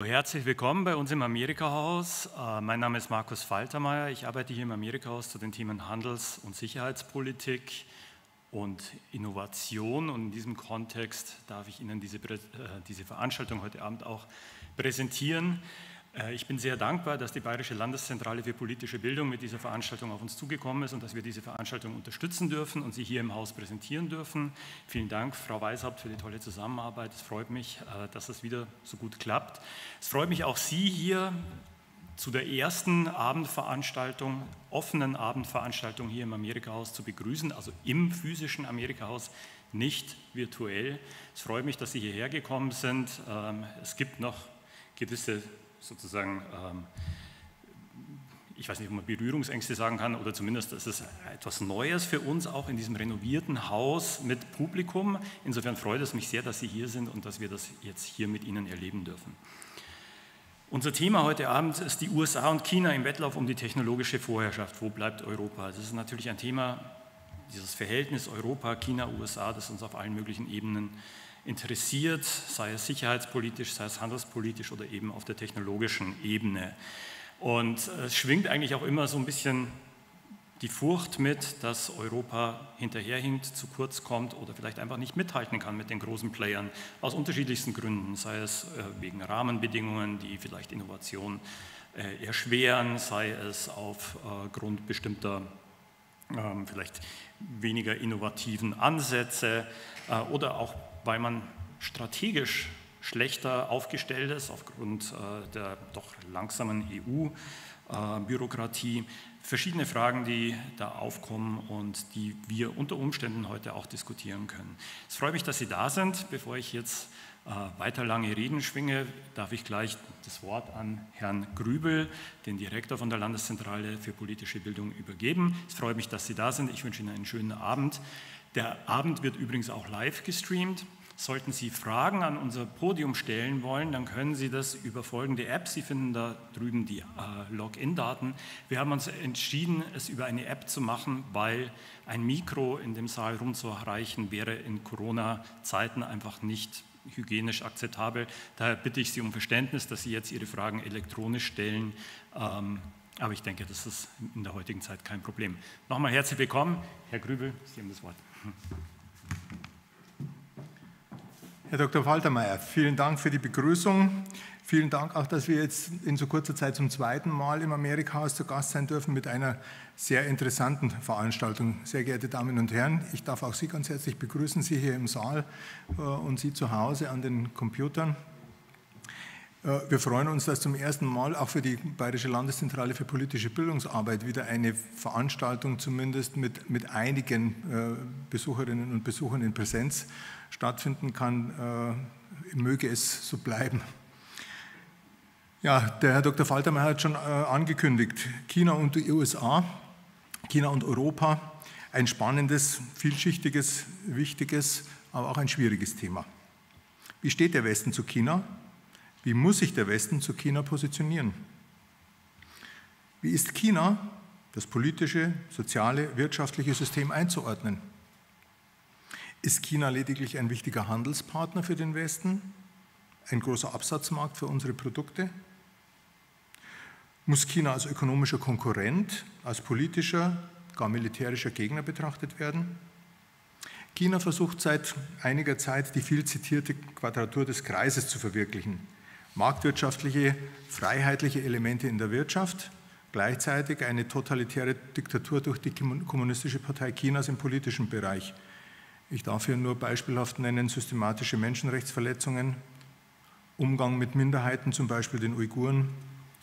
Herzlich willkommen bei uns im Amerika-Haus. Äh, mein Name ist Markus Faltermeier. Ich arbeite hier im Amerika-Haus zu den Themen Handels- und Sicherheitspolitik und Innovation. Und in diesem Kontext darf ich Ihnen diese, äh, diese Veranstaltung heute Abend auch präsentieren. Äh, ich bin sehr dankbar, dass die Bayerische Landeszentrale für politische Bildung mit dieser Veranstaltung auf uns zugekommen ist und dass wir diese Veranstaltung unterstützen dürfen und sie hier im Haus präsentieren dürfen. Vielen Dank, Frau Weishaupt, für die tolle Zusammenarbeit. Es freut mich, äh, dass es wieder so gut klappt. Es freut mich auch, Sie hier zu der ersten Abendveranstaltung, offenen Abendveranstaltung hier im Amerika-Haus zu begrüßen, also im physischen Amerika-Haus, nicht virtuell. Es freut mich, dass Sie hierher gekommen sind. Ähm, es gibt noch gewisse sozusagen, ähm, ich weiß nicht, ob man Berührungsängste sagen kann, oder zumindest ist es etwas Neues für uns, auch in diesem renovierten Haus mit Publikum. Insofern freut es mich sehr, dass Sie hier sind und dass wir das jetzt hier mit Ihnen erleben dürfen. Unser Thema heute Abend ist die USA und China im Wettlauf um die technologische Vorherrschaft. Wo bleibt Europa? Das ist natürlich ein Thema, dieses Verhältnis Europa, China, USA, das uns auf allen möglichen Ebenen interessiert, sei es sicherheitspolitisch, sei es handelspolitisch oder eben auf der technologischen Ebene. Und es schwingt eigentlich auch immer so ein bisschen die Furcht mit, dass Europa hinterherhinkt, zu kurz kommt oder vielleicht einfach nicht mithalten kann mit den großen Playern aus unterschiedlichsten Gründen, sei es äh, wegen Rahmenbedingungen, die vielleicht Innovation äh, erschweren, sei es aufgrund bestimmter ähm, vielleicht weniger innovativen Ansätze äh, oder auch weil man strategisch schlechter aufgestellt ist aufgrund äh, der doch langsamen EU-Bürokratie. Verschiedene Fragen, die da aufkommen und die wir unter Umständen heute auch diskutieren können. Es freut mich, dass Sie da sind. Bevor ich jetzt äh, weiter lange Reden schwinge, darf ich gleich das Wort an Herrn Grübel, den Direktor von der Landeszentrale für politische Bildung, übergeben. Es freut mich, dass Sie da sind. Ich wünsche Ihnen einen schönen Abend. Der Abend wird übrigens auch live gestreamt. Sollten Sie Fragen an unser Podium stellen wollen, dann können Sie das über folgende App. Sie finden da drüben die äh, Login-Daten. Wir haben uns entschieden, es über eine App zu machen, weil ein Mikro in dem Saal rumzureichen wäre in Corona-Zeiten einfach nicht hygienisch akzeptabel. Daher bitte ich Sie um Verständnis, dass Sie jetzt Ihre Fragen elektronisch stellen. Ähm, aber ich denke, das ist in der heutigen Zeit kein Problem. Nochmal herzlich willkommen. Herr Grübel, Sie haben das Wort. Herr Dr. Faltermeier, vielen Dank für die Begrüßung. Vielen Dank auch, dass wir jetzt in so kurzer Zeit zum zweiten Mal im Amerika-Haus zu Gast sein dürfen mit einer sehr interessanten Veranstaltung. Sehr geehrte Damen und Herren, ich darf auch Sie ganz herzlich begrüßen, Sie hier im Saal äh, und Sie zu Hause an den Computern. Äh, wir freuen uns, dass zum ersten Mal auch für die Bayerische Landeszentrale für politische Bildungsarbeit wieder eine Veranstaltung zumindest mit, mit einigen äh, Besucherinnen und Besuchern in Präsenz stattfinden kann. Äh, möge es so bleiben. Ja, der Herr Dr. Faltermeier hat schon angekündigt, China und die USA, China und Europa, ein spannendes, vielschichtiges, wichtiges, aber auch ein schwieriges Thema. Wie steht der Westen zu China? Wie muss sich der Westen zu China positionieren? Wie ist China, das politische, soziale, wirtschaftliche System einzuordnen? Ist China lediglich ein wichtiger Handelspartner für den Westen, ein großer Absatzmarkt für unsere Produkte? Muss China als ökonomischer Konkurrent, als politischer, gar militärischer Gegner betrachtet werden? China versucht seit einiger Zeit, die viel zitierte Quadratur des Kreises zu verwirklichen marktwirtschaftliche, freiheitliche Elemente in der Wirtschaft, gleichzeitig eine totalitäre Diktatur durch die Kommunistische Partei Chinas im politischen Bereich. Ich darf hier nur beispielhaft nennen systematische Menschenrechtsverletzungen, Umgang mit Minderheiten, zum Beispiel den Uiguren,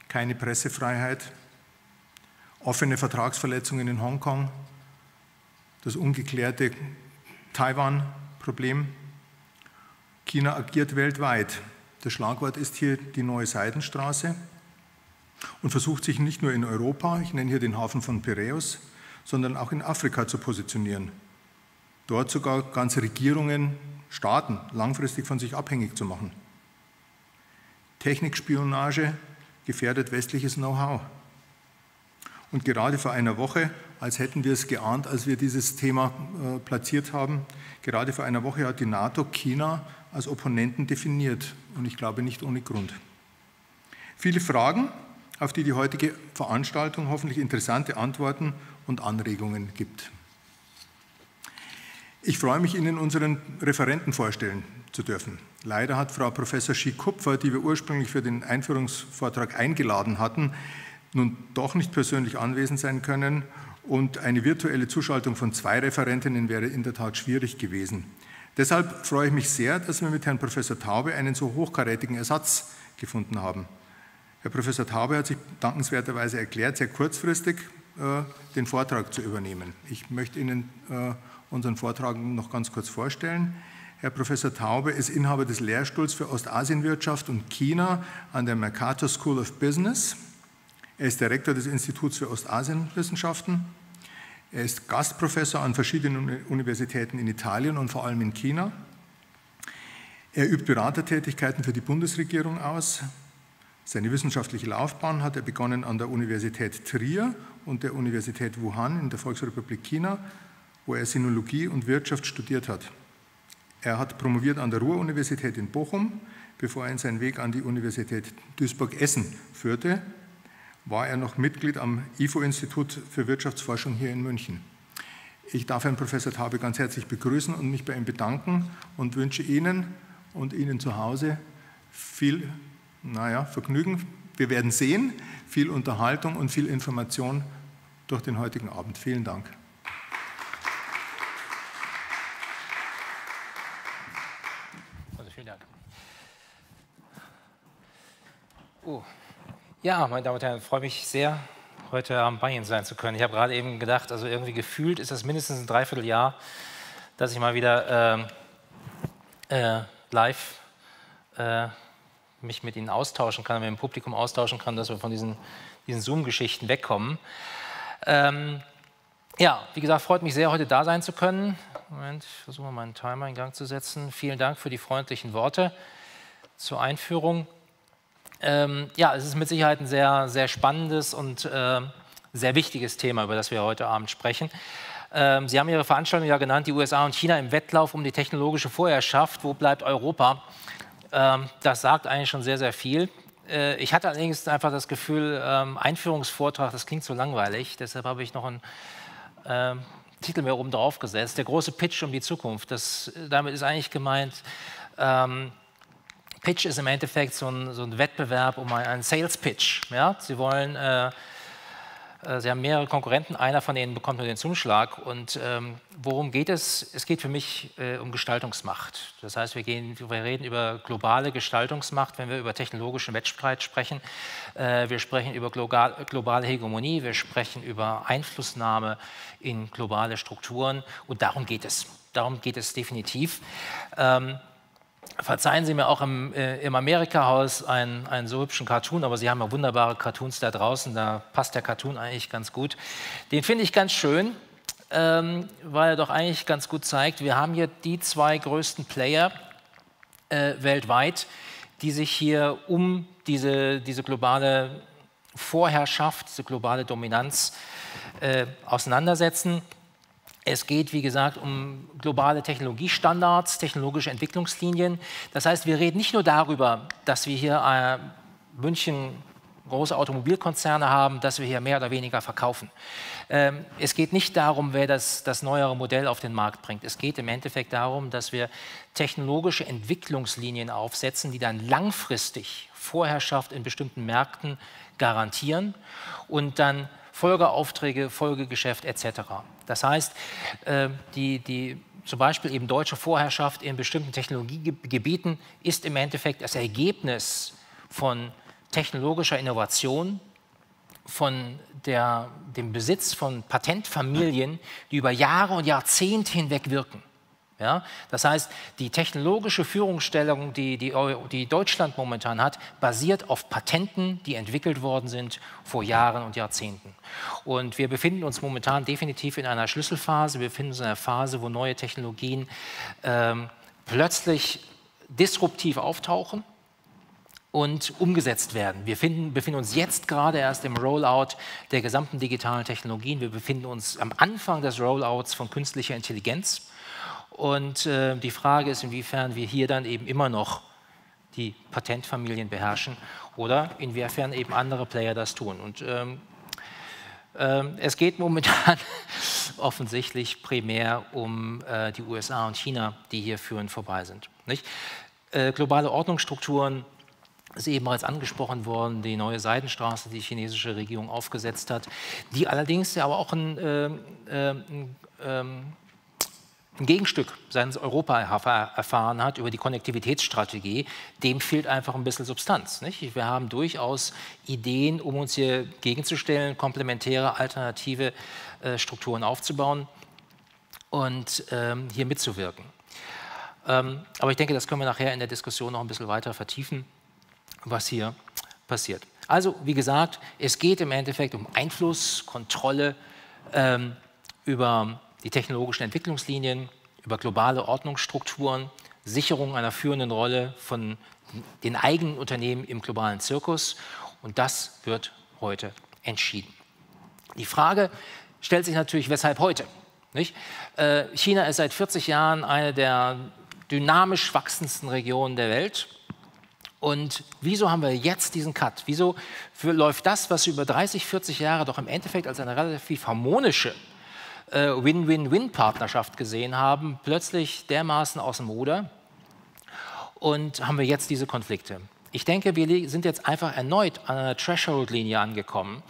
keine Pressefreiheit, offene Vertragsverletzungen in Hongkong, das ungeklärte Taiwan-Problem. China agiert weltweit. Das Schlagwort ist hier die neue Seidenstraße und versucht sich nicht nur in Europa, ich nenne hier den Hafen von Piräus, sondern auch in Afrika zu positionieren. Dort sogar ganze Regierungen, Staaten langfristig von sich abhängig zu machen. Technikspionage gefährdet westliches Know-how. Und gerade vor einer Woche, als hätten wir es geahnt, als wir dieses Thema äh, platziert haben, gerade vor einer Woche hat die NATO China als Opponenten definiert und ich glaube nicht ohne Grund. Viele Fragen, auf die die heutige Veranstaltung hoffentlich interessante Antworten und Anregungen gibt. Ich freue mich, Ihnen unseren Referenten vorstellen zu dürfen. Leider hat Frau Professor Schie-Kupfer, die wir ursprünglich für den Einführungsvortrag eingeladen hatten, nun doch nicht persönlich anwesend sein können und eine virtuelle Zuschaltung von zwei Referentinnen wäre in der Tat schwierig gewesen. Deshalb freue ich mich sehr, dass wir mit Herrn Professor Taube einen so hochkarätigen Ersatz gefunden haben. Herr Professor Taube hat sich dankenswerterweise erklärt, sehr kurzfristig äh, den Vortrag zu übernehmen. Ich möchte Ihnen äh, unseren Vortrag noch ganz kurz vorstellen. Herr Professor Taube ist Inhaber des Lehrstuhls für Ostasienwirtschaft und China an der Mercator School of Business. Er ist Direktor des Instituts für Ostasienwissenschaften. Er ist Gastprofessor an verschiedenen Universitäten in Italien und vor allem in China. Er übt Beratertätigkeiten für die Bundesregierung aus. Seine wissenschaftliche Laufbahn hat er begonnen an der Universität Trier und der Universität Wuhan in der Volksrepublik China, wo er Sinologie und Wirtschaft studiert hat. Er hat promoviert an der Ruhr-Universität in Bochum, bevor in seinen Weg an die Universität Duisburg-Essen führte, war er noch Mitglied am IFO-Institut für Wirtschaftsforschung hier in München. Ich darf Herrn Professor Taube ganz herzlich begrüßen und mich bei ihm bedanken und wünsche Ihnen und Ihnen zu Hause viel naja, Vergnügen. Wir werden sehen, viel Unterhaltung und viel Information durch den heutigen Abend. Vielen Dank. Also vielen Dank. Oh. Ja, meine Damen und Herren, ich freue mich sehr, heute Abend bei Ihnen sein zu können. Ich habe gerade eben gedacht, also irgendwie gefühlt ist das mindestens ein Dreivierteljahr, dass ich mal wieder äh, äh, live äh, mich mit Ihnen austauschen kann, mit dem Publikum austauschen kann, dass wir von diesen, diesen Zoom-Geschichten wegkommen. Ähm, ja, wie gesagt, freut mich sehr, heute da sein zu können. Moment, ich versuche mal meinen Timer in Gang zu setzen. Vielen Dank für die freundlichen Worte zur Einführung. Ähm, ja, es ist mit Sicherheit ein sehr, sehr spannendes und äh, sehr wichtiges Thema, über das wir heute Abend sprechen. Ähm, Sie haben Ihre Veranstaltung ja genannt, die USA und China im Wettlauf um die technologische Vorherrschaft. Wo bleibt Europa? Ähm, das sagt eigentlich schon sehr, sehr viel. Äh, ich hatte allerdings einfach das Gefühl, ähm, Einführungsvortrag, das klingt so langweilig. Deshalb habe ich noch einen äh, Titel mehr oben drauf gesetzt. Der große Pitch um die Zukunft. Das, damit ist eigentlich gemeint, ähm, Pitch ist im Endeffekt so ein, so ein Wettbewerb um einen Sales Pitch. Ja? Sie wollen äh, äh, Sie haben mehrere Konkurrenten, einer von denen bekommt nur den Zuschlag. Und ähm, worum geht es? Es geht für mich äh, um Gestaltungsmacht. Das heißt, wir, gehen, wir, reden über globale Gestaltungsmacht, wenn wir über technologischen Wettstreit sprechen. Äh, wir sprechen über global, globale Hegemonie, wir sprechen über Einflussnahme in globale Strukturen. Und darum geht es. Darum geht es definitiv. Ähm, Verzeihen Sie mir auch im, äh, im Amerika-Haus einen, einen so hübschen Cartoon, aber Sie haben ja wunderbare Cartoons da draußen, da passt der Cartoon eigentlich ganz gut. Den finde ich ganz schön, ähm, weil er doch eigentlich ganz gut zeigt, wir haben hier die zwei größten Player äh, weltweit, die sich hier um diese, diese globale Vorherrschaft, diese globale Dominanz äh, auseinandersetzen. Es geht, wie gesagt, um globale Technologiestandards, technologische Entwicklungslinien. Das heißt, wir reden nicht nur darüber, dass wir hier äh, München große Automobilkonzerne haben, dass wir hier mehr oder weniger verkaufen. Ähm, es geht nicht darum, wer das, das neuere Modell auf den Markt bringt. Es geht im Endeffekt darum, dass wir technologische Entwicklungslinien aufsetzen, die dann langfristig Vorherrschaft in bestimmten Märkten garantieren und dann Folgeaufträge, Folgegeschäft etc. Das heißt, äh, die, die zum Beispiel eben deutsche Vorherrschaft in bestimmten Technologiegebieten ist im Endeffekt das Ergebnis von technologischer Innovation, von der, dem Besitz von Patentfamilien, die über Jahre und Jahrzehnte hinweg wirken. Ja? Das heißt, die technologische Führungsstellung, die, die, die, Deutschland momentan hat, basiert auf Patenten, die entwickelt worden sind vor Jahren und Jahrzehnten. Und wir befinden uns momentan definitiv in einer Schlüsselphase. Wir befinden uns in einer Phase, wo neue Technologien ähm, plötzlich disruptiv auftauchen und umgesetzt werden. Wir finden, befinden uns jetzt gerade erst im Rollout der gesamten digitalen Technologien. Wir befinden uns am Anfang des Rollouts von künstlicher Intelligenz. Und äh, die Frage ist, inwiefern wir hier dann eben immer noch die Patentfamilien beherrschen. oder inwiefern eben andere Player das tun. Und ähm, ähm, es geht momentan offensichtlich primär um äh, die USA und China, die hier führend vorbei sind. Äh, globale Ordnungsstrukturen ist eben bereits angesprochen worden, die neue Seidenstraße, die die chinesische Regierung aufgesetzt hat, die allerdings ja aber auch ein, äh, äh, ähm, ein Gegenstück seitens Europa erfahren hat über die Konnektivitätsstrategie, dem fehlt einfach ein bisschen Substanz. Nicht? Wir haben durchaus Ideen, um uns hier gegenzustellen, komplementäre, alternative äh, Strukturen aufzubauen und ähm, hier mitzuwirken. Ähm, aber ich denke, das können wir nachher in der Diskussion noch ein bisschen weiter vertiefen, was hier passiert. Also, wie gesagt, es geht im Endeffekt um Einfluss, Kontrolle ähm, über die technologischen Entwicklungslinien, über globale Ordnungsstrukturen, Sicherung einer führenden Rolle von den eigenen Unternehmen im globalen Zirkus. Und das wird heute entschieden. Die Frage stellt sich natürlich, weshalb heute? Nicht? Äh, China ist seit 40 Jahren eine der dynamisch wachsendsten Regionen der Welt. Und wieso haben wir jetzt diesen Cut? Wieso läuft das, was über 30, 40 Jahre doch im Endeffekt als eine relativ harmonische Win-Win-Win-Partnerschaft gesehen haben, plötzlich dermaßen aus dem Ruder und haben wir jetzt diese Konflikte. Ich denke, wir sind jetzt einfach erneut an einer Threshold-Linie angekommen.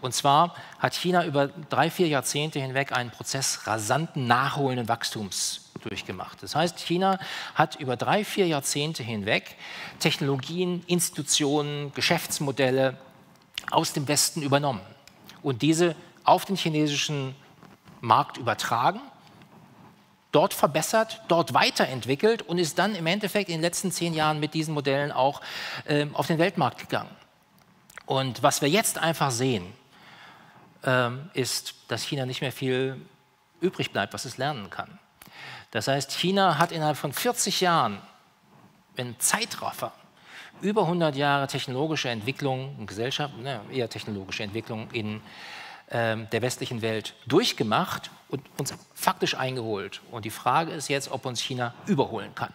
Und zwar hat China über drei, vier Jahrzehnte hinweg einen Prozess rasanten, nachholenden Wachstums durchgemacht. Das heißt, China hat über drei, vier Jahrzehnte hinweg Technologien, Institutionen, Geschäftsmodelle aus dem Westen übernommen und diese auf den chinesischen Markt übertragen, dort verbessert, dort weiterentwickelt und ist dann im Endeffekt in den letzten zehn Jahren mit diesen Modellen auch äh, auf den Weltmarkt gegangen. Und was wir jetzt einfach sehen, äh, ist, dass China nicht mehr viel übrig bleibt, was es lernen kann. Das heißt, China hat innerhalb von 40 Jahren, in Zeitraffer, über 100 Jahre technologische Entwicklung, Gesellschaft, ne, eher technologische Entwicklung in der westlichen Welt durchgemacht und uns faktisch eingeholt. Und die Frage ist jetzt, ob uns China überholen kann.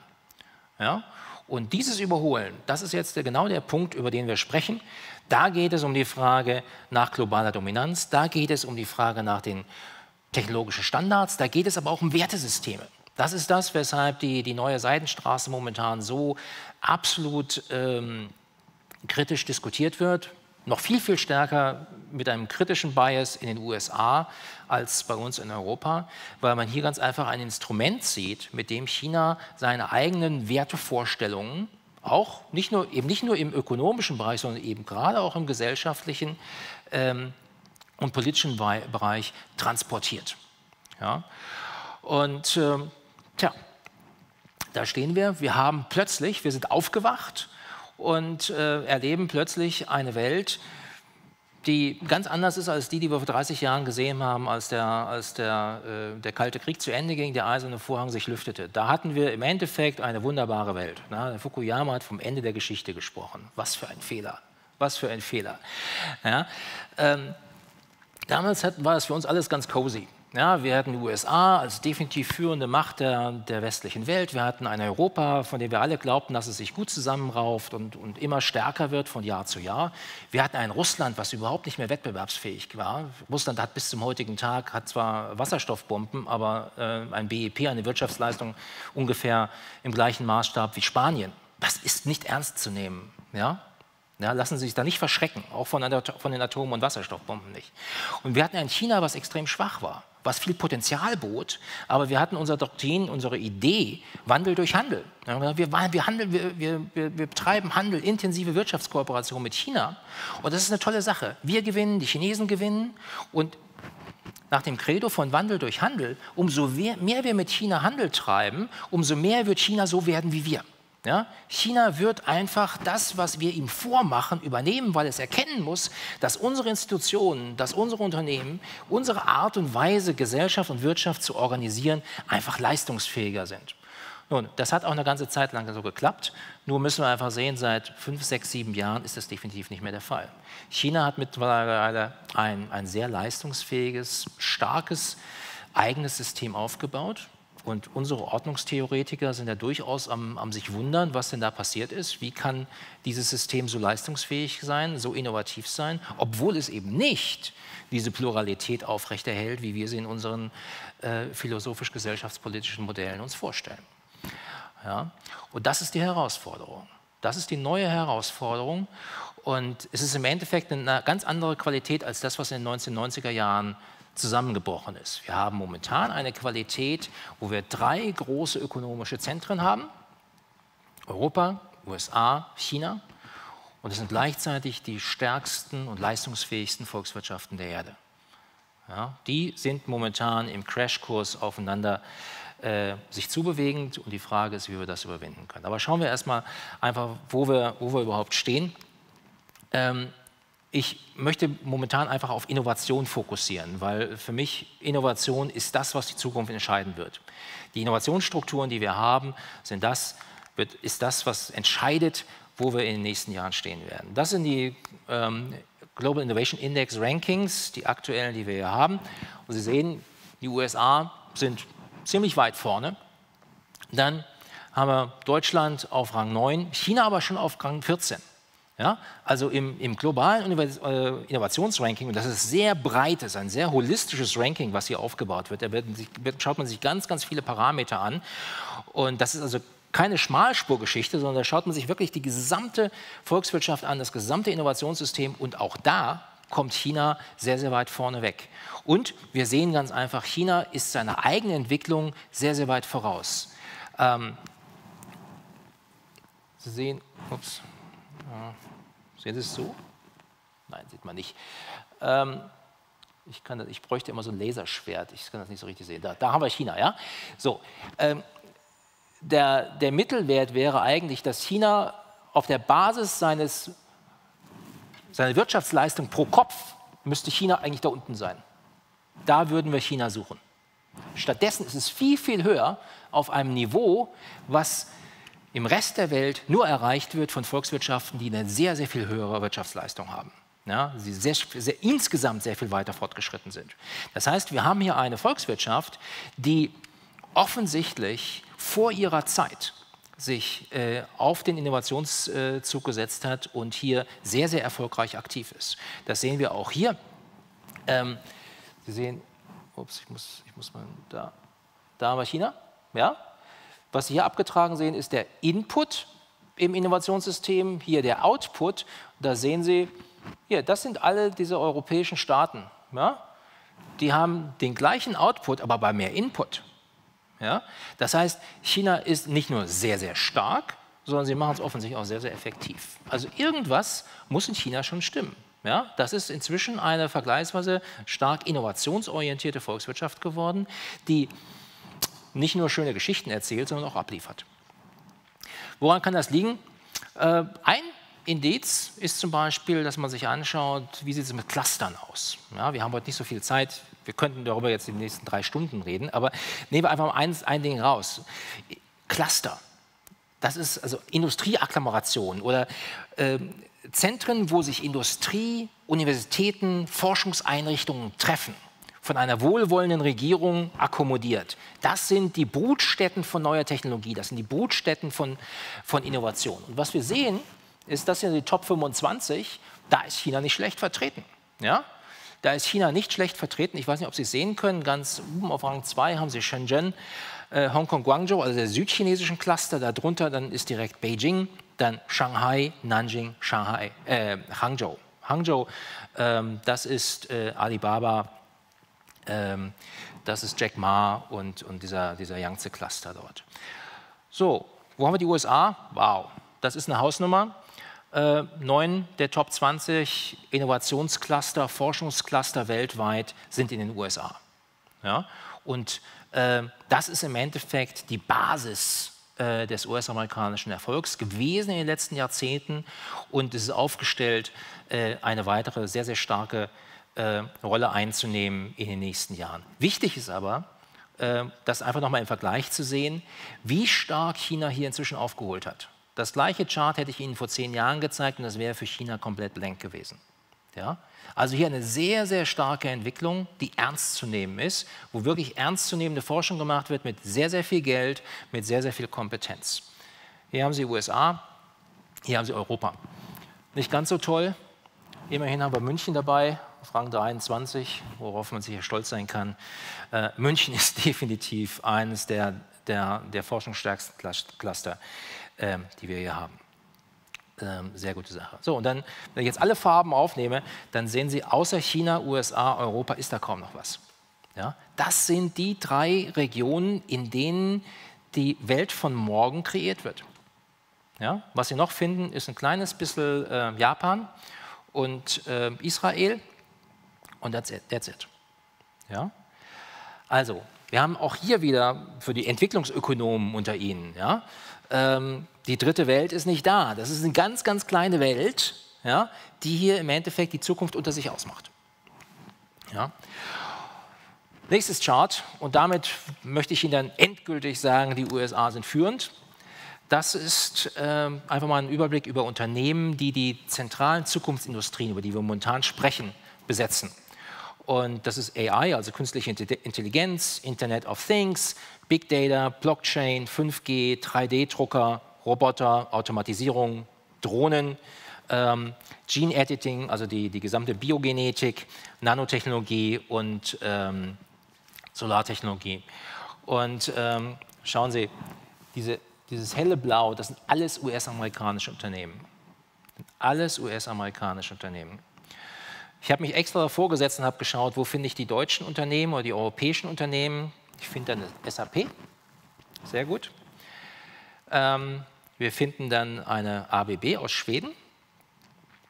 Ja? Und dieses Überholen, das ist jetzt genau der Punkt, über den wir sprechen. Da geht es um die Frage nach globaler Dominanz, da geht es um die Frage nach den technologischen Standards, da geht es aber auch um Wertesysteme. Das ist das, weshalb die, die neue Seidenstraße momentan so absolut ähm, kritisch diskutiert wird noch viel, viel stärker mit einem kritischen Bias in den USA als bei uns in Europa, weil man hier ganz einfach ein Instrument sieht, mit dem China seine eigenen Wertevorstellungen auch nicht nur, eben nicht nur im ökonomischen Bereich, sondern eben gerade auch im gesellschaftlichen ähm, und politischen Bereich transportiert. Ja? Und ähm, tja, da stehen wir. Wir haben plötzlich, wir sind aufgewacht und äh, erleben plötzlich eine Welt, die ganz anders ist als die, die wir vor 30 Jahren gesehen haben, als der, als der, äh, der Kalte Krieg zu Ende ging, der eiserne Vorhang sich lüftete. Da hatten wir im Endeffekt eine wunderbare Welt. Na, Fukuyama hat vom Ende der Geschichte gesprochen. Was für ein Fehler. Was für ein Fehler. Ja, ähm, damals hat, war es für uns alles ganz cozy. Ja, wir hatten die USA als definitiv führende Macht der, der, westlichen Welt. Wir hatten ein Europa, von dem wir alle glaubten, dass es sich gut zusammenrauft und, und, immer stärker wird von Jahr zu Jahr. Wir hatten ein Russland, was überhaupt nicht mehr wettbewerbsfähig war. Russland hat bis zum heutigen Tag hat zwar Wasserstoffbomben, aber äh, ein BIP, eine Wirtschaftsleistung ungefähr im gleichen Maßstab wie Spanien. Das ist nicht ernst zu nehmen. Ja? Ja, lassen Sie sich da nicht verschrecken, auch von, von den Atom- und Wasserstoffbomben nicht. Und wir hatten ein China, was extrem schwach war was viel Potenzial bot, aber wir hatten unsere Doktrin, unsere Idee, Wandel durch Handel. Wir, wir, handeln, wir, wir, wir betreiben Handel, intensive Wirtschaftskooperation mit China und das ist eine tolle Sache. Wir gewinnen, die Chinesen gewinnen und nach dem Credo von Wandel durch Handel, umso mehr wir mit China Handel treiben, umso mehr wird China so werden wie wir. Ja? China wird einfach das, was wir ihm vormachen, übernehmen, weil es erkennen muss, dass unsere Institutionen, dass unsere Unternehmen, unsere Art und Weise, Gesellschaft und Wirtschaft zu organisieren, einfach leistungsfähiger sind. Nun, das hat auch eine ganze Zeit lang so geklappt. Nur müssen wir einfach sehen, seit fünf, sechs, sieben Jahren ist das definitiv nicht mehr der Fall. China hat mittlerweile ein, ein sehr leistungsfähiges, starkes eigenes System aufgebaut und unsere Ordnungstheoretiker sind ja durchaus am, am, sich wundern, was denn da passiert ist. Wie kann dieses System so leistungsfähig sein, so innovativ sein, obwohl es eben nicht diese Pluralität aufrechterhält, wie wir sie in unseren äh, philosophisch-gesellschaftspolitischen Modellen uns vorstellen. Ja? Und das ist die Herausforderung. Das ist die neue Herausforderung. Und es ist im Endeffekt eine ganz andere Qualität als das, was in den 1990er Jahren zusammengebrochen ist. Wir haben momentan eine Qualität, wo wir drei große ökonomische Zentren haben. Europa, USA, China. Und es sind gleichzeitig die stärksten und leistungsfähigsten Volkswirtschaften der Erde. Ja, die sind momentan im Crashkurs aufeinander äh, sich zubewegend und die Frage ist, wie wir das überwinden können. Aber schauen wir erstmal einfach, wo wir, wo wir überhaupt stehen. Ähm, ich möchte momentan einfach auf Innovation fokussieren, weil für mich Innovation ist das, was die Zukunft entscheiden wird. Die Innovationsstrukturen, die wir haben, sind das, wird, ist das, was entscheidet, wo wir in den nächsten Jahren stehen werden. Das sind die ähm, Global Innovation Index Rankings, die aktuellen, die wir hier haben. Und Sie sehen, die USA sind ziemlich weit vorne. Dann haben wir Deutschland auf Rang 9, China aber schon auf Rang 14. Ja, also im, im globalen äh, Innovationsranking, und das ist sehr breites, ein sehr holistisches Ranking, was hier aufgebaut wird, da wird, schaut man sich ganz, ganz viele Parameter an. Und das ist also keine Schmalspurgeschichte, sondern da schaut man sich wirklich die gesamte Volkswirtschaft an, das gesamte Innovationssystem und auch da kommt China sehr, sehr weit vorne weg. Und wir sehen ganz einfach, China ist seiner eigenen Entwicklung sehr, sehr weit voraus. Ähm, Sie sehen, ups. Sehen Sie es so? Nein, sieht man nicht. Ähm, ich, kann ich bräuchte immer so ein Laserschwert, ich kann das nicht so richtig sehen. Da, da haben wir China, ja? So, ähm, der, der Mittelwert wäre eigentlich, dass China auf der Basis seines, seiner Wirtschaftsleistung pro Kopf müsste China eigentlich da unten sein. Da würden wir China suchen. Stattdessen ist es viel, viel höher auf einem Niveau, was im Rest der Welt nur erreicht wird von Volkswirtschaften, die eine sehr, sehr viel höhere Wirtschaftsleistung haben. Ja, sie sehr, sehr, insgesamt sehr viel weiter fortgeschritten sind. Das heißt, wir haben hier eine Volkswirtschaft, die offensichtlich vor ihrer Zeit sich äh, auf den Innovationszug gesetzt hat und hier sehr, sehr erfolgreich aktiv ist. Das sehen wir auch hier. Ähm, Sie sehen, ups, ich muss, ich muss mal da, da wir China, ja, was Sie hier abgetragen sehen, ist der Input im Innovationssystem, hier der Output. Da sehen Sie, hier, das sind alle diese europäischen Staaten. Ja? Die haben den gleichen Output, aber bei mehr Input. Ja? Das heißt, China ist nicht nur sehr, sehr stark, sondern sie machen es offensichtlich auch sehr, sehr effektiv. Also irgendwas muss in China schon stimmen. Ja, das ist inzwischen eine vergleichsweise stark innovationsorientierte Volkswirtschaft geworden, die nicht nur schöne Geschichten erzählt, sondern auch abliefert. Woran kann das liegen? Äh, ein Indiz ist zum Beispiel, dass man sich anschaut, wie sieht es mit Clustern aus. Ja, wir haben heute nicht so viel Zeit, wir könnten darüber jetzt in den nächsten drei Stunden reden, aber nehmen wir einfach mal ein, ein Ding raus. Cluster, das ist also Industrieagglomeration oder äh, Zentren, wo sich Industrie, Universitäten, Forschungseinrichtungen treffen von einer wohlwollenden Regierung akkommodiert. Das sind die Brutstätten von neuer Technologie, das sind die Brutstätten von, von Innovation. Und was wir sehen, ist, dass in die Top 25, da ist China nicht schlecht vertreten. Ja? Da ist China nicht schlecht vertreten. Ich weiß nicht, ob Sie es sehen können. Ganz oben auf Rang 2 haben Sie Shenzhen, äh, Hongkong, Guangzhou, also der südchinesischen Cluster. Darunter dann ist direkt Beijing, dann Shanghai, Nanjing, Shanghai, äh, Hangzhou. Hangzhou, ähm, das ist äh, Alibaba, ähm, das ist Jack Ma und, und dieser, dieser Yangtze-Cluster dort. So, wo haben wir die USA? Wow, das ist eine Hausnummer. Äh, neun der Top 20 Innovationscluster, Forschungscluster weltweit sind in den USA. Ja? Und äh, das ist im Endeffekt die Basis äh, des US-amerikanischen Erfolgs gewesen in den letzten Jahrzehnten und es ist aufgestellt, äh, eine weitere sehr, sehr starke Rolle einzunehmen in den nächsten Jahren. Wichtig ist aber, äh, das einfach nochmal im Vergleich zu sehen, wie stark China hier inzwischen aufgeholt hat. Das gleiche Chart hätte ich Ihnen vor zehn Jahren gezeigt und das wäre für China komplett blank gewesen. Ja? Also hier eine sehr, sehr starke Entwicklung, die ernst zu nehmen ist, wo wirklich ernstzunehmende Forschung gemacht wird mit sehr, sehr viel Geld, mit sehr, sehr viel Kompetenz. Hier haben Sie USA, hier haben Sie Europa. Nicht ganz so toll. Immerhin haben wir München dabei, Rang 23, worauf man sicher stolz sein kann. Äh, München ist definitiv eines der, der, der forschungsstärksten Cluster, äh, die wir hier haben. Ähm, sehr gute Sache. So, und dann, wenn ich jetzt alle Farben aufnehme, dann sehen Sie, außer China, USA, Europa ist da kaum noch was. Ja? Das sind die drei Regionen, in denen die Welt von morgen kreiert wird. Ja? Was Sie noch finden, ist ein kleines bisschen äh, Japan und äh, Israel und that's it. That's it. Ja? Also, wir haben auch hier wieder für die Entwicklungsökonomen unter Ihnen, ja, ähm, die dritte Welt ist nicht da. Das ist eine ganz, ganz kleine Welt, ja, die hier im Endeffekt die Zukunft unter sich ausmacht. Ja. Nächstes Chart, und damit möchte ich Ihnen dann endgültig sagen, die USA sind führend. Das ist äh, einfach mal ein Überblick über Unternehmen, die die zentralen Zukunftsindustrien, über die wir momentan sprechen, besetzen. Und das ist AI, also künstliche Intelligenz, Internet of Things, Big Data, Blockchain, 5G, 3D-Drucker, Roboter, Automatisierung, Drohnen, ähm, Gene Editing, also die, die gesamte Biogenetik, Nanotechnologie und ähm, Solartechnologie. Und ähm, schauen Sie, diese, dieses helle Blau, das sind alles US-amerikanische Unternehmen. Alles US-amerikanische Unternehmen. Ich habe mich extra vorgesetzt und habe geschaut, wo finde ich die deutschen Unternehmen oder die europäischen Unternehmen. Ich finde dann SAP, sehr gut. Ähm, wir finden dann eine ABB aus Schweden.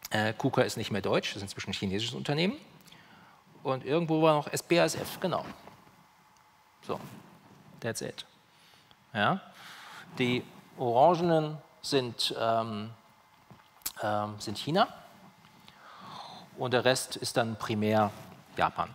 Äh, KUKA ist nicht mehr deutsch, das ist inzwischen ein chinesisches Unternehmen. Und irgendwo war noch SBASF, genau. So, that's it. Ja? Die Orangenen sind, ähm, ähm, sind China und der Rest ist dann primär Japan.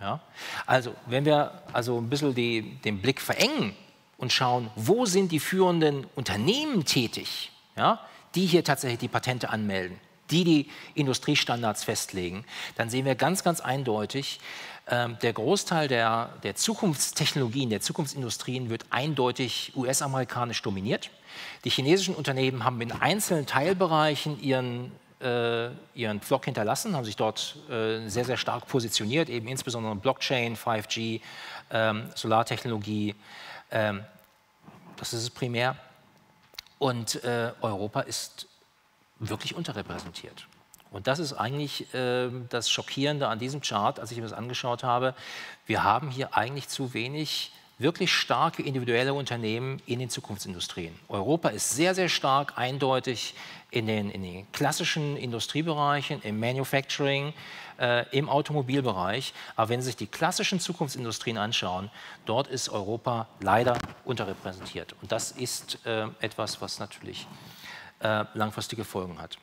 Ja? Also, wenn wir also ein bisschen die, den Blick verengen und schauen, wo sind die führenden Unternehmen tätig, ja, die hier tatsächlich die Patente anmelden, die die Industriestandards festlegen, dann sehen wir ganz, ganz eindeutig, äh, der Großteil der, der Zukunftstechnologien, der Zukunftsindustrien wird eindeutig US-amerikanisch dominiert. Die chinesischen Unternehmen haben in einzelnen Teilbereichen ihren ihren Flock hinterlassen, haben sich dort äh, sehr, sehr stark positioniert, eben insbesondere Blockchain, 5G, ähm, Solartechnologie, ähm, das ist es primär. Und äh, Europa ist wirklich unterrepräsentiert. Und das ist eigentlich äh, das Schockierende an diesem Chart, als ich mir das angeschaut habe. Wir haben hier eigentlich zu wenig wirklich starke individuelle Unternehmen in den Zukunftsindustrien. Europa ist sehr, sehr stark eindeutig in den, in den klassischen Industriebereichen, im Manufacturing, äh, im Automobilbereich. Aber wenn Sie sich die klassischen Zukunftsindustrien anschauen, dort ist Europa leider unterrepräsentiert. Und das ist äh, etwas, was natürlich äh, langfristige Folgen hat.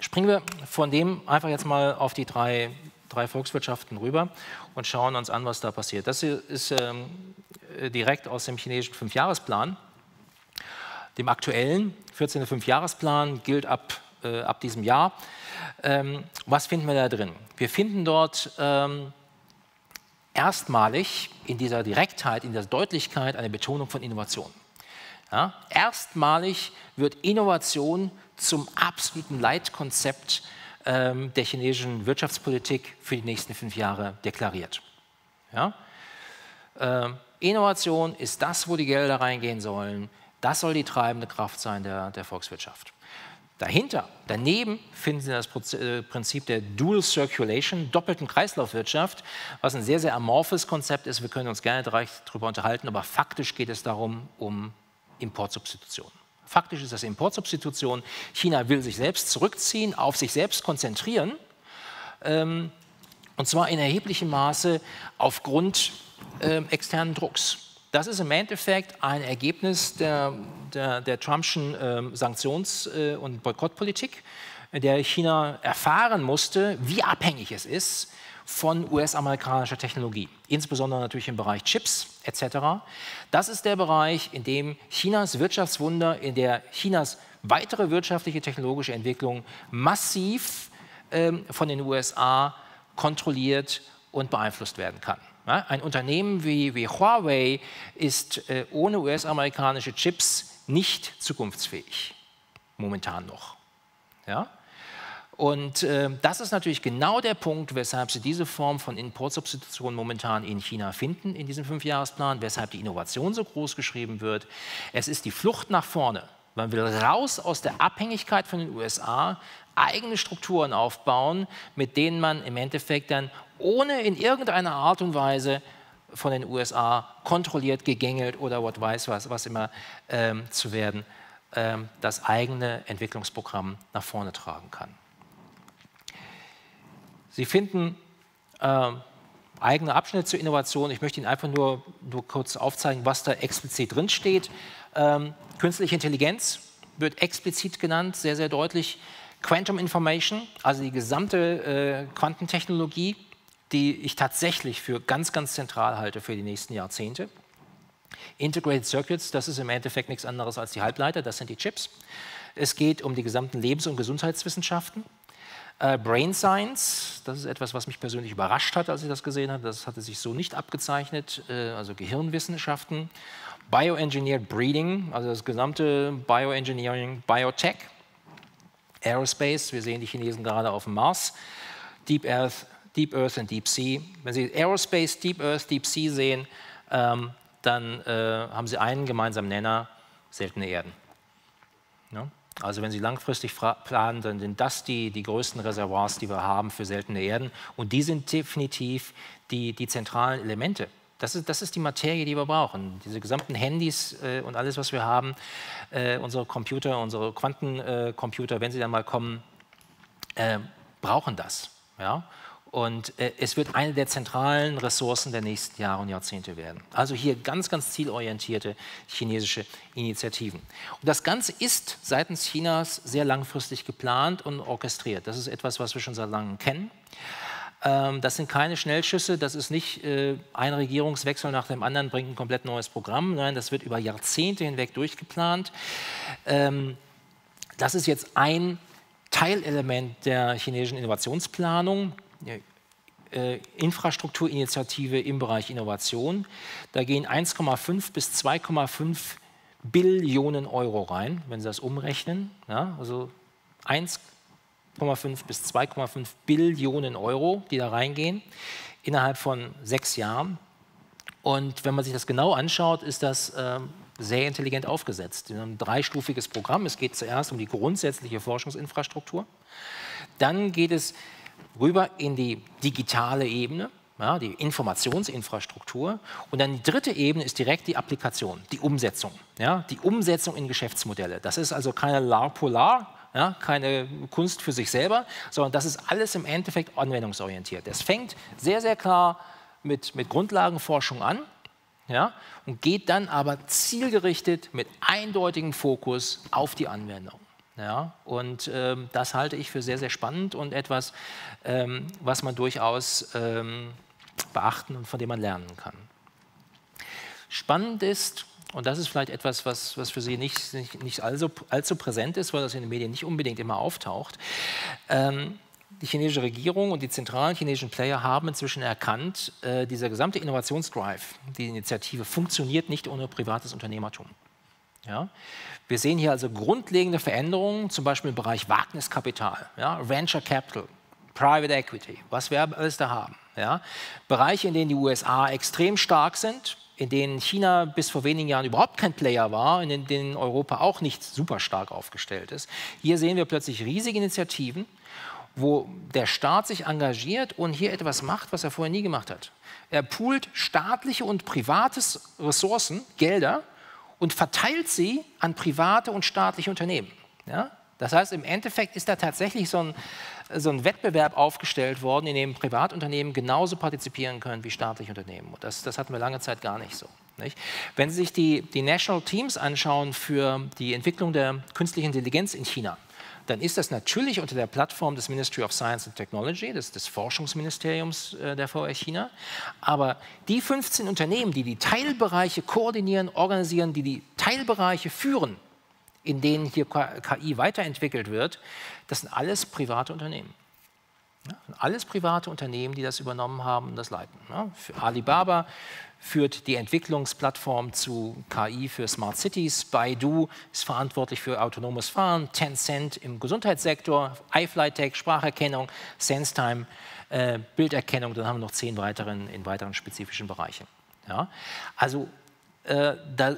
Springen wir von dem einfach jetzt mal auf die drei, drei Volkswirtschaften rüber und schauen uns an, was da passiert. Das ist ähm, direkt aus dem chinesischen Fünfjahresplan. Dem aktuellen 14. Fünfjahresplan gilt ab, äh, ab diesem Jahr. Ähm, was finden wir da drin? Wir finden dort ähm, erstmalig in dieser Direktheit, in dieser Deutlichkeit eine Betonung von Innovation. Ja? Erstmalig wird Innovation zum absoluten Leitkonzept ähm, der chinesischen Wirtschaftspolitik für die nächsten fünf Jahre deklariert. Ja? Ähm, Innovation ist das, wo die Gelder reingehen sollen. Das soll die treibende Kraft sein der, der Volkswirtschaft. Dahinter, daneben finden Sie das äh, Prinzip der Dual Circulation, doppelten Kreislaufwirtschaft, was ein sehr, sehr amorphes Konzept ist. Wir können uns gerne darüber unterhalten, aber faktisch geht es darum, um Importsubstitution. Faktisch ist das Importsubstitution. China will sich selbst zurückziehen, auf sich selbst konzentrieren, ähm, und zwar in erheblichem Maße aufgrund äh, externen Drucks. Das ist im Endeffekt ein Ergebnis der, der, der Trumpschen äh, Sanktions- äh, und Boykottpolitik, in der China erfahren musste, wie abhängig es ist von US-amerikanischer Technologie, insbesondere natürlich im Bereich Chips etc. Das ist der Bereich, in dem Chinas Wirtschaftswunder, in der Chinas weitere wirtschaftliche technologische Entwicklung massiv ähm, von den USA kontrolliert und beeinflusst werden kann. Ein Unternehmen wie, wie Huawei ist äh, ohne US-amerikanische Chips nicht zukunftsfähig, momentan noch. Ja? Und äh, das ist natürlich genau der Punkt, weshalb Sie diese Form von Importsubstitution momentan in China finden, in diesem Fünfjahresplan, weshalb die Innovation so groß geschrieben wird. Es ist die Flucht nach vorne. Man will raus aus der Abhängigkeit von den USA, eigene Strukturen aufbauen, mit denen man im Endeffekt dann ohne in irgendeiner Art und Weise von den USA kontrolliert, gegängelt oder was weiß was, was immer ähm, zu werden, ähm, das eigene Entwicklungsprogramm nach vorne tragen kann. Sie finden äh, eigene Abschnitte zur Innovation. Ich möchte Ihnen einfach nur, nur kurz aufzeigen, was da explizit drinsteht. Ähm, künstliche Intelligenz wird explizit genannt, sehr, sehr deutlich. Quantum Information, also die gesamte äh, Quantentechnologie, die ich tatsächlich für ganz, ganz zentral halte für die nächsten Jahrzehnte. Integrated Circuits, das ist im Endeffekt nichts anderes als die Halbleiter, das sind die Chips. Es geht um die gesamten Lebens- und Gesundheitswissenschaften. Äh, Brain Science, das ist etwas, was mich persönlich überrascht hat, als ich das gesehen habe. Das hatte sich so nicht abgezeichnet, äh, also Gehirnwissenschaften. Bioengineered Breeding, also das gesamte Bioengineering, Biotech. Aerospace, wir sehen die Chinesen gerade auf dem Mars. Deep Earth, Deep Earth und Deep Sea. Wenn Sie Aerospace, Deep Earth, Deep Sea sehen, ähm, dann äh, haben Sie einen gemeinsamen Nenner, seltene Erden. Also wenn Sie langfristig planen, dann sind das die, die größten Reservoirs, die wir haben für seltene Erden. Und die sind definitiv die, die zentralen Elemente. Das ist, das ist die Materie, die wir brauchen. Diese gesamten Handys äh, und alles, was wir haben, äh, unsere Computer, unsere Quantencomputer, äh, wenn sie dann mal kommen, äh, brauchen das. Ja? Und äh, es wird eine der zentralen Ressourcen der nächsten Jahre und Jahrzehnte werden. Also hier ganz, ganz zielorientierte chinesische Initiativen. Und das Ganze ist seitens Chinas sehr langfristig geplant und orchestriert. Das ist etwas, was wir schon seit langem kennen. Ähm, das sind keine Schnellschüsse, das ist nicht äh, ein Regierungswechsel nach dem anderen bringt ein komplett neues Programm. Nein, das wird über Jahrzehnte hinweg durchgeplant. Ähm, das ist jetzt ein Teilelement der chinesischen Innovationsplanung. Äh, Infrastrukturinitiative im Bereich Innovation. Da gehen 1,5 bis 2,5 Billionen Euro rein, wenn Sie das umrechnen. Ja, also 1,5 bis 2,5 Billionen Euro, die da reingehen, innerhalb von sechs Jahren. Und wenn man sich das genau anschaut, ist das äh, sehr intelligent aufgesetzt. Wir haben ein dreistufiges Programm. Es geht zuerst um die grundsätzliche Forschungsinfrastruktur. Dann geht es rüber in die digitale Ebene, ja, die Informationsinfrastruktur. Und dann die dritte Ebene ist direkt die Applikation, die Umsetzung. Ja, die Umsetzung in Geschäftsmodelle. Das ist also keine Lar-Polar, ja, keine Kunst für sich selber, sondern das ist alles im Endeffekt anwendungsorientiert. Es fängt sehr, sehr klar mit, mit Grundlagenforschung an ja, und geht dann aber zielgerichtet mit eindeutigem Fokus auf die Anwendung. Ja, und ähm, das halte ich für sehr, sehr spannend und etwas, ähm, was man durchaus ähm, beachten und von dem man lernen kann. Spannend ist, und das ist vielleicht etwas, was, was für Sie nicht, nicht, nicht allzu, allzu präsent ist, weil das in den Medien nicht unbedingt immer auftaucht. Ähm, die chinesische Regierung und die zentralen chinesischen Player haben inzwischen erkannt, äh, dieser gesamte Innovationsdrive, die Initiative funktioniert nicht ohne privates Unternehmertum. Ja? Wir sehen hier also grundlegende Veränderungen, zum Beispiel im Bereich Wagniskapital, ja? Venture Capital, Private Equity, was wir alles da haben. Ja? Bereiche, in denen die USA extrem stark sind, in denen China bis vor wenigen Jahren überhaupt kein Player war, in denen Europa auch nicht super stark aufgestellt ist. Hier sehen wir plötzlich riesige Initiativen, wo der Staat sich engagiert und hier etwas macht, was er vorher nie gemacht hat. Er poolt staatliche und private Ressourcen, Gelder, und verteilt sie an private und staatliche Unternehmen. Ja? Das heißt, im Endeffekt ist da tatsächlich so ein, so ein Wettbewerb aufgestellt worden, in dem Privatunternehmen genauso partizipieren können wie staatliche Unternehmen. Und das, das hatten wir lange Zeit gar nicht so. Nicht? Wenn Sie sich die, die National Teams anschauen für die Entwicklung der künstlichen Intelligenz in China, dann ist das natürlich unter der Plattform des Ministry of Science and Technology, des, des Forschungsministeriums äh, der VR China. Aber die 15 Unternehmen, die die Teilbereiche koordinieren, organisieren, die die Teilbereiche führen, in denen hier KI weiterentwickelt wird, das sind alles private Unternehmen. Ja, alles private Unternehmen, die das übernommen haben und das leiten. Ja, für Alibaba führt die Entwicklungsplattform zu KI für Smart Cities. Baidu ist verantwortlich für autonomes Fahren. Tencent im Gesundheitssektor, iFlyTech, Spracherkennung, SenseTime, äh, Bilderkennung. Dann haben wir noch zehn weiteren in weiteren spezifischen Bereichen. Ja? Also äh, da,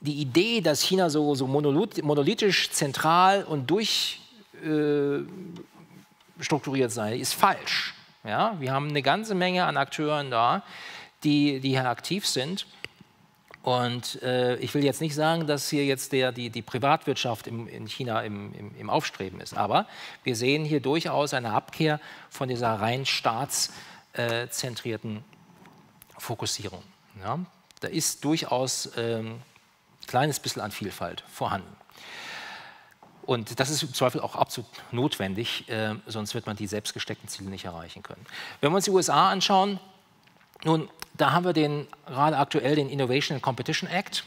die Idee, dass China so, so monolithisch, zentral und durchstrukturiert äh, sei, ist falsch. Ja? Wir haben eine ganze Menge an Akteuren da, die, die hier aktiv sind. Und äh, ich will jetzt nicht sagen, dass hier jetzt der, die, die Privatwirtschaft im, in China im, im, im, Aufstreben ist, aber wir sehen hier durchaus eine Abkehr von dieser rein staatszentrierten Fokussierung. Ja? Da ist durchaus ähm, ein kleines bisschen an Vielfalt vorhanden. Und das ist im Zweifel auch absolut notwendig, äh, sonst wird man die selbst gesteckten Ziele nicht erreichen können. Wenn wir uns die USA anschauen, nun, da haben wir den, gerade aktuell den Innovation and Competition Act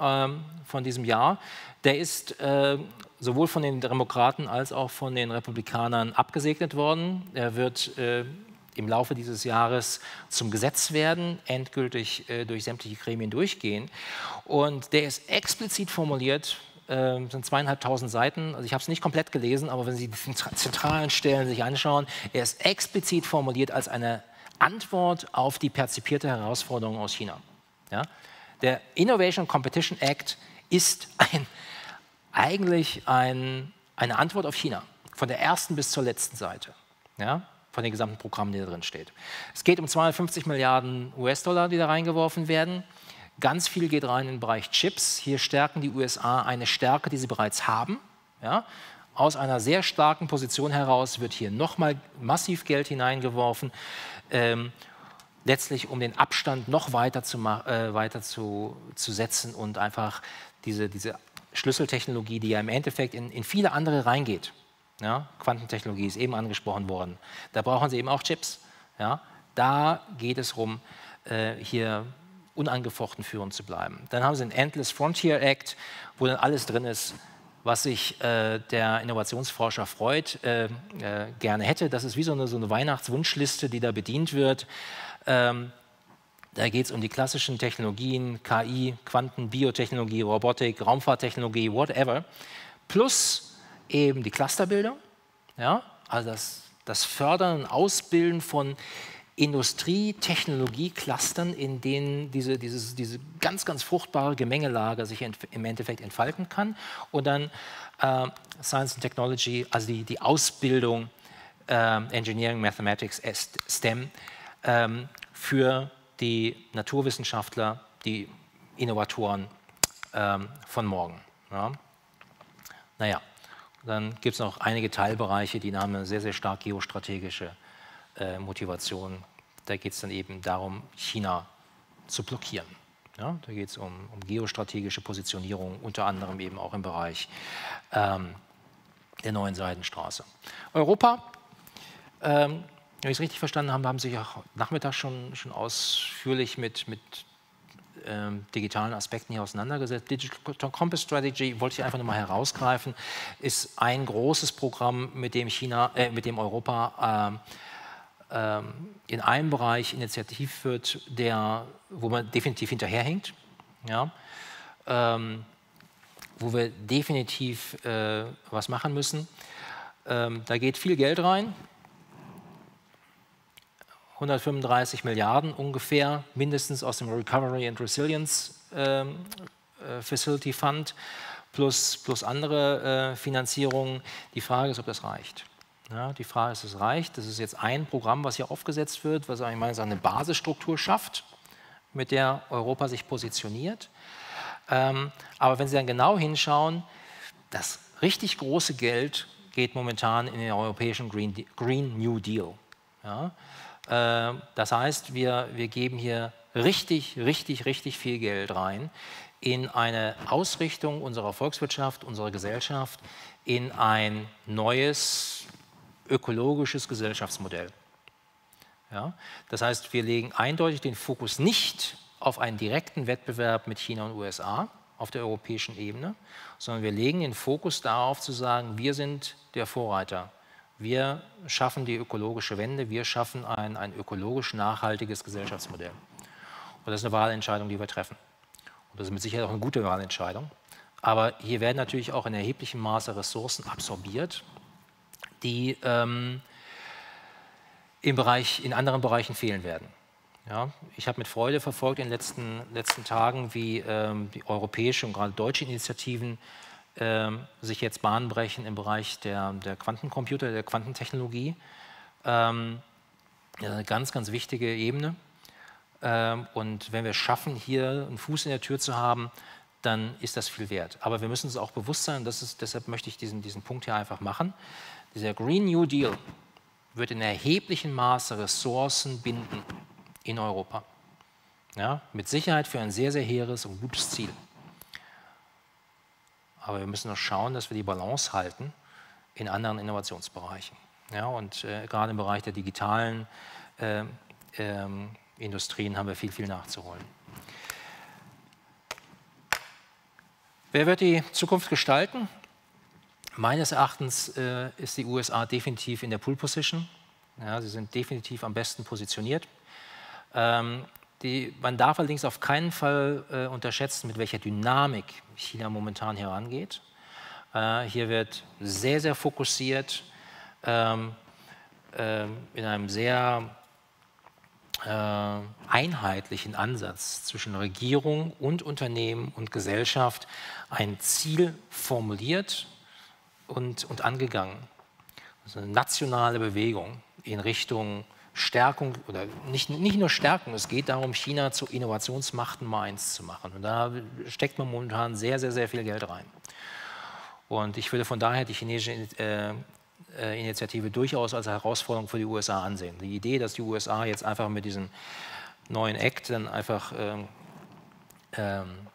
ähm, von diesem Jahr. Der ist äh, sowohl von den Demokraten als auch von den Republikanern abgesegnet worden. Er wird äh, im Laufe dieses Jahres zum Gesetz werden, endgültig äh, durch sämtliche Gremien durchgehen. Und der ist explizit formuliert, äh, sind zweieinhalbtausend Seiten. Also ich habe es nicht komplett gelesen, aber wenn Sie die zentralen Stellen sich anschauen, er ist explizit formuliert als eine Antwort auf die perzipierte Herausforderung aus China. Ja? Der Innovation Competition Act ist ein, eigentlich ein, eine Antwort auf China, von der ersten bis zur letzten Seite, ja? von den gesamten Programmen, die da drin steht. Es geht um 250 Milliarden US-Dollar, die da reingeworfen werden. Ganz viel geht rein in den Bereich Chips. Hier stärken die USA eine Stärke, die sie bereits haben. Ja? Aus einer sehr starken Position heraus wird hier nochmal massiv Geld hineingeworfen ähm, letztlich um den Abstand noch weiter zu, äh, weiter zu, zu setzen und einfach diese, diese Schlüsseltechnologie, die ja im Endeffekt in, in viele andere reingeht. Ja? Quantentechnologie ist eben angesprochen worden. Da brauchen sie eben auch Chips. Ja? Da geht es darum, äh, hier unangefochten führend zu bleiben. Dann haben sie den Endless Frontier Act, wo dann alles drin ist, was sich äh, der Innovationsforscher Freud äh, äh, gerne hätte. Das ist wie so eine, so eine, Weihnachtswunschliste, die da bedient wird. Ähm, da geht es um die klassischen Technologien, KI, Quanten, Biotechnologie, Robotik, Raumfahrttechnologie, whatever, plus eben die Clusterbildung, ja, also das, das Fördern und Ausbilden von Industrie-, Technologie-Clustern, in denen diese, dieses, diese ganz, ganz fruchtbare Gemengelage sich im Endeffekt entfalten kann. Und dann äh, Science and Technology, also die, die Ausbildung äh, Engineering, Mathematics, STEM ähm, für die Naturwissenschaftler, die Innovatoren ähm, von morgen. Ja. Naja, dann gibt es noch einige Teilbereiche, die haben eine sehr, sehr stark geostrategische äh, Motivation. Da geht es dann eben darum, China zu blockieren. Ja, da geht es um, um, geostrategische Positionierung, unter anderem eben auch im Bereich ähm, der neuen Seidenstraße. Europa, ähm, wenn ich es richtig verstanden habe, haben sich auch Nachmittag schon, schon ausführlich mit, mit ähm, digitalen Aspekten hier auseinandergesetzt. Digital Compass Strategy wollte ich einfach nur mal herausgreifen, ist ein großes Programm, mit dem China, äh, mit dem Europa ähm, in einem Bereich initiativ wird, der, wo man definitiv hinterherhinkt, ja, ähm, wo wir definitiv äh, was machen müssen. Ähm, da geht viel Geld rein, 135 Milliarden ungefähr, mindestens aus dem Recovery and Resilience ähm, äh, Facility Fund plus, plus andere äh, Finanzierungen. Die Frage ist, ob das reicht. Ja, die Frage ist, es reicht. Das ist jetzt ein Programm, was hier aufgesetzt wird, was ich meine, eine Basisstruktur schafft, mit der Europa sich positioniert. Ähm, aber wenn Sie dann genau hinschauen, das richtig große Geld geht momentan in den europäischen Green, Green New Deal. Ja? Äh, das heißt, wir, wir geben hier richtig, richtig, richtig viel Geld rein in eine Ausrichtung unserer Volkswirtschaft, unserer Gesellschaft, in ein neues ökologisches Gesellschaftsmodell. Ja? Das heißt, wir legen eindeutig den Fokus nicht auf einen direkten Wettbewerb mit China und USA auf der europäischen Ebene, sondern wir legen den Fokus darauf zu sagen, wir sind der Vorreiter. Wir schaffen die ökologische Wende, wir schaffen ein, ein ökologisch nachhaltiges Gesellschaftsmodell. Und das ist eine Wahlentscheidung, die wir treffen. Und das ist mit Sicherheit auch eine gute Wahlentscheidung. Aber hier werden natürlich auch in erheblichem Maße Ressourcen absorbiert, die ähm, im Bereich, in anderen Bereichen fehlen werden. Ja, ich habe mit Freude verfolgt in den letzten, letzten Tagen, wie ähm, die europäische und gerade deutsche Initiativen ähm, sich jetzt Bahn brechen im Bereich der, der Quantencomputer, der Quantentechnologie. Ähm, eine ganz, ganz wichtige Ebene. Ähm, und wenn wir schaffen, hier einen Fuß in der Tür zu haben, dann ist das viel wert. Aber wir müssen uns auch bewusst sein, das ist, deshalb möchte ich diesen, diesen Punkt hier einfach machen. Dieser Green New Deal wird in erheblichem Maße Ressourcen binden in Europa. Ja, mit Sicherheit für ein sehr, sehr hehres und gutes Ziel. Aber wir müssen noch schauen, dass wir die Balance halten in anderen Innovationsbereichen. Ja, und äh, gerade im Bereich der digitalen äh, äh, Industrien haben wir viel, viel nachzuholen. Wer wird die Zukunft gestalten? Meines Erachtens äh, ist die USA definitiv in der Pool Position. Ja, sie sind definitiv am besten positioniert. Ähm, die, man darf allerdings auf keinen Fall äh, unterschätzen, mit welcher Dynamik China momentan herangeht. Äh, hier wird sehr, sehr fokussiert ähm, äh, in einem sehr einheitlichen Ansatz zwischen Regierung und Unternehmen und Gesellschaft ein Ziel formuliert und, und angegangen. Also eine nationale Bewegung in Richtung Stärkung oder nicht, nicht nur Stärkung, es geht darum, China zur Innovationsmacht Nummer eins zu machen. Und da steckt man momentan sehr, sehr, sehr viel Geld rein. Und ich würde von daher die chinesische äh, äh, Initiative durchaus als Herausforderung für die USA ansehen. Die Idee, dass die USA jetzt einfach mit diesem neuen Act dann einfach ähm, ähm,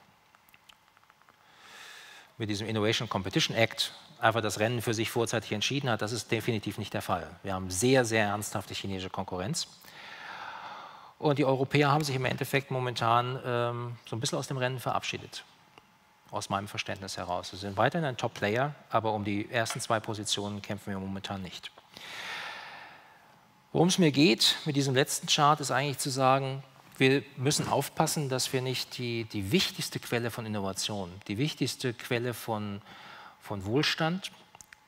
mit diesem Innovation Competition Act einfach das Rennen für sich vorzeitig entschieden hat, das ist definitiv nicht der Fall. Wir haben sehr, sehr ernsthafte chinesische Konkurrenz. Und die Europäer haben sich im Endeffekt momentan ähm, so ein bisschen aus dem Rennen verabschiedet, aus meinem Verständnis heraus. Sie sind weiterhin ein Top-Player, aber um die ersten zwei Positionen kämpfen wir momentan nicht. Worum es mir geht mit diesem letzten Chart, ist eigentlich zu sagen, wir müssen aufpassen, dass wir nicht die, die wichtigste Quelle von Innovation, die wichtigste Quelle von von Wohlstand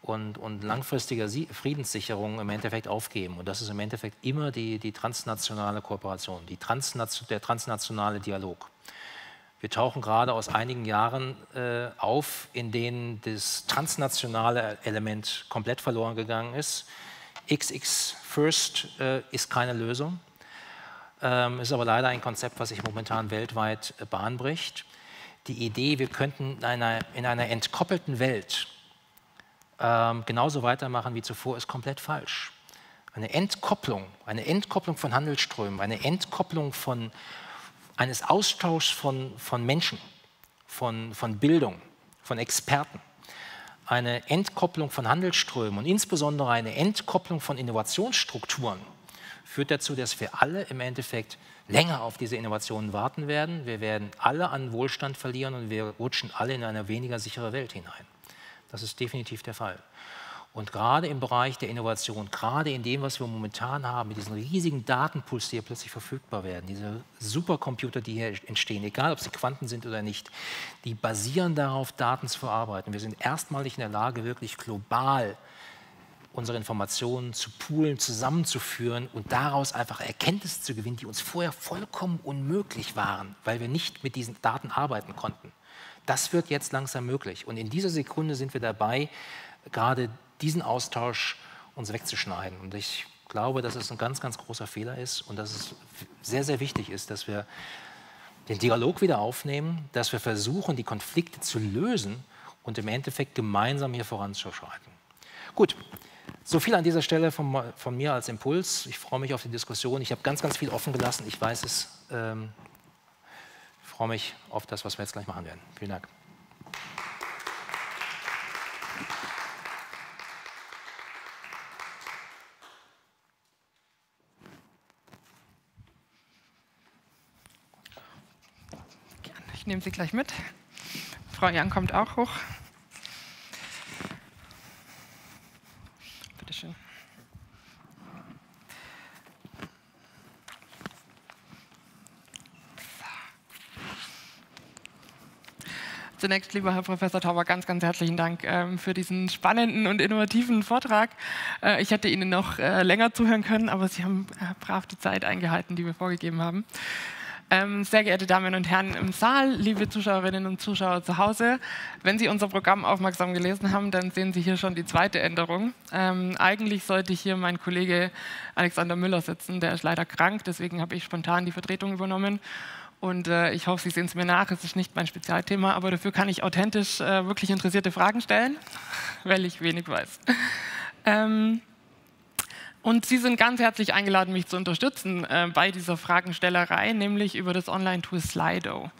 und, und langfristiger Friedenssicherung im Endeffekt aufgeben. Und das ist im Endeffekt immer die, die transnationale Kooperation, die Transnation, der transnationale Dialog. Wir tauchen gerade aus einigen Jahren äh, auf, in denen das transnationale Element komplett verloren gegangen ist. XX First äh, ist keine Lösung, ähm, ist aber leider ein Konzept, was sich momentan weltweit äh, Bahn bricht die Idee, wir könnten in einer, in einer entkoppelten Welt ähm, genauso weitermachen wie zuvor, ist komplett falsch. Eine Entkopplung, eine Entkopplung von Handelsströmen, eine Entkopplung von, eines Austauschs von, von Menschen, von, von Bildung, von Experten, eine Entkopplung von Handelsströmen und insbesondere eine Entkopplung von Innovationsstrukturen führt dazu, dass wir alle im Endeffekt länger auf diese Innovationen warten werden. Wir werden alle an Wohlstand verlieren und wir rutschen alle in eine weniger sichere Welt hinein. Das ist definitiv der Fall. Und gerade im Bereich der Innovation, gerade in dem, was wir momentan haben, mit diesen riesigen Datenpools, die hier plötzlich verfügbar werden, diese Supercomputer, die hier entstehen, egal ob sie Quanten sind oder nicht, die basieren darauf, Daten zu verarbeiten. Wir sind erstmalig in der Lage, wirklich global unsere Informationen zu poolen, zusammenzuführen und daraus einfach Erkenntnisse zu gewinnen, die uns vorher vollkommen unmöglich waren, weil wir nicht mit diesen Daten arbeiten konnten. Das wird jetzt langsam möglich. Und in dieser Sekunde sind wir dabei, gerade diesen Austausch uns wegzuschneiden. Und ich glaube, dass es ein ganz, ganz großer Fehler ist und dass es sehr, sehr wichtig ist, dass wir den Dialog wieder aufnehmen, dass wir versuchen, die Konflikte zu lösen und im Endeffekt gemeinsam hier voranzuschreiten. Gut, so viel an dieser Stelle von, von, mir als Impuls. Ich freue mich auf die Diskussion. Ich habe ganz, ganz viel offen gelassen. Ich weiß es. Ähm, ich freue mich auf das, was wir jetzt gleich machen werden. Vielen Dank. Ich nehme sie gleich mit. Frau Jan kommt auch hoch. Bitte schön. Zunächst, lieber Herr Professor Tauber, ganz, ganz herzlichen Dank ähm, für diesen spannenden und innovativen Vortrag. Äh, ich hätte Ihnen noch äh, länger zuhören können, aber Sie haben äh, brav die Zeit eingehalten, die wir vorgegeben haben. Ähm, sehr geehrte Damen und Herren im Saal, liebe Zuschauerinnen und Zuschauer zu Hause, wenn Sie unser Programm aufmerksam gelesen haben, dann sehen Sie hier schon die zweite Änderung. Ähm, eigentlich sollte hier mein Kollege Alexander Müller sitzen, der ist leider krank, deswegen habe ich spontan die Vertretung übernommen. Und äh, ich hoffe, Sie sehen es mir nach, es ist nicht mein Spezialthema, aber dafür kann ich authentisch äh, wirklich interessierte Fragen stellen, weil ich wenig weiß. Ähm, und Sie sind ganz herzlich eingeladen, mich zu unterstützen äh, bei dieser Fragenstellerei, nämlich über das Online-Tool Slido.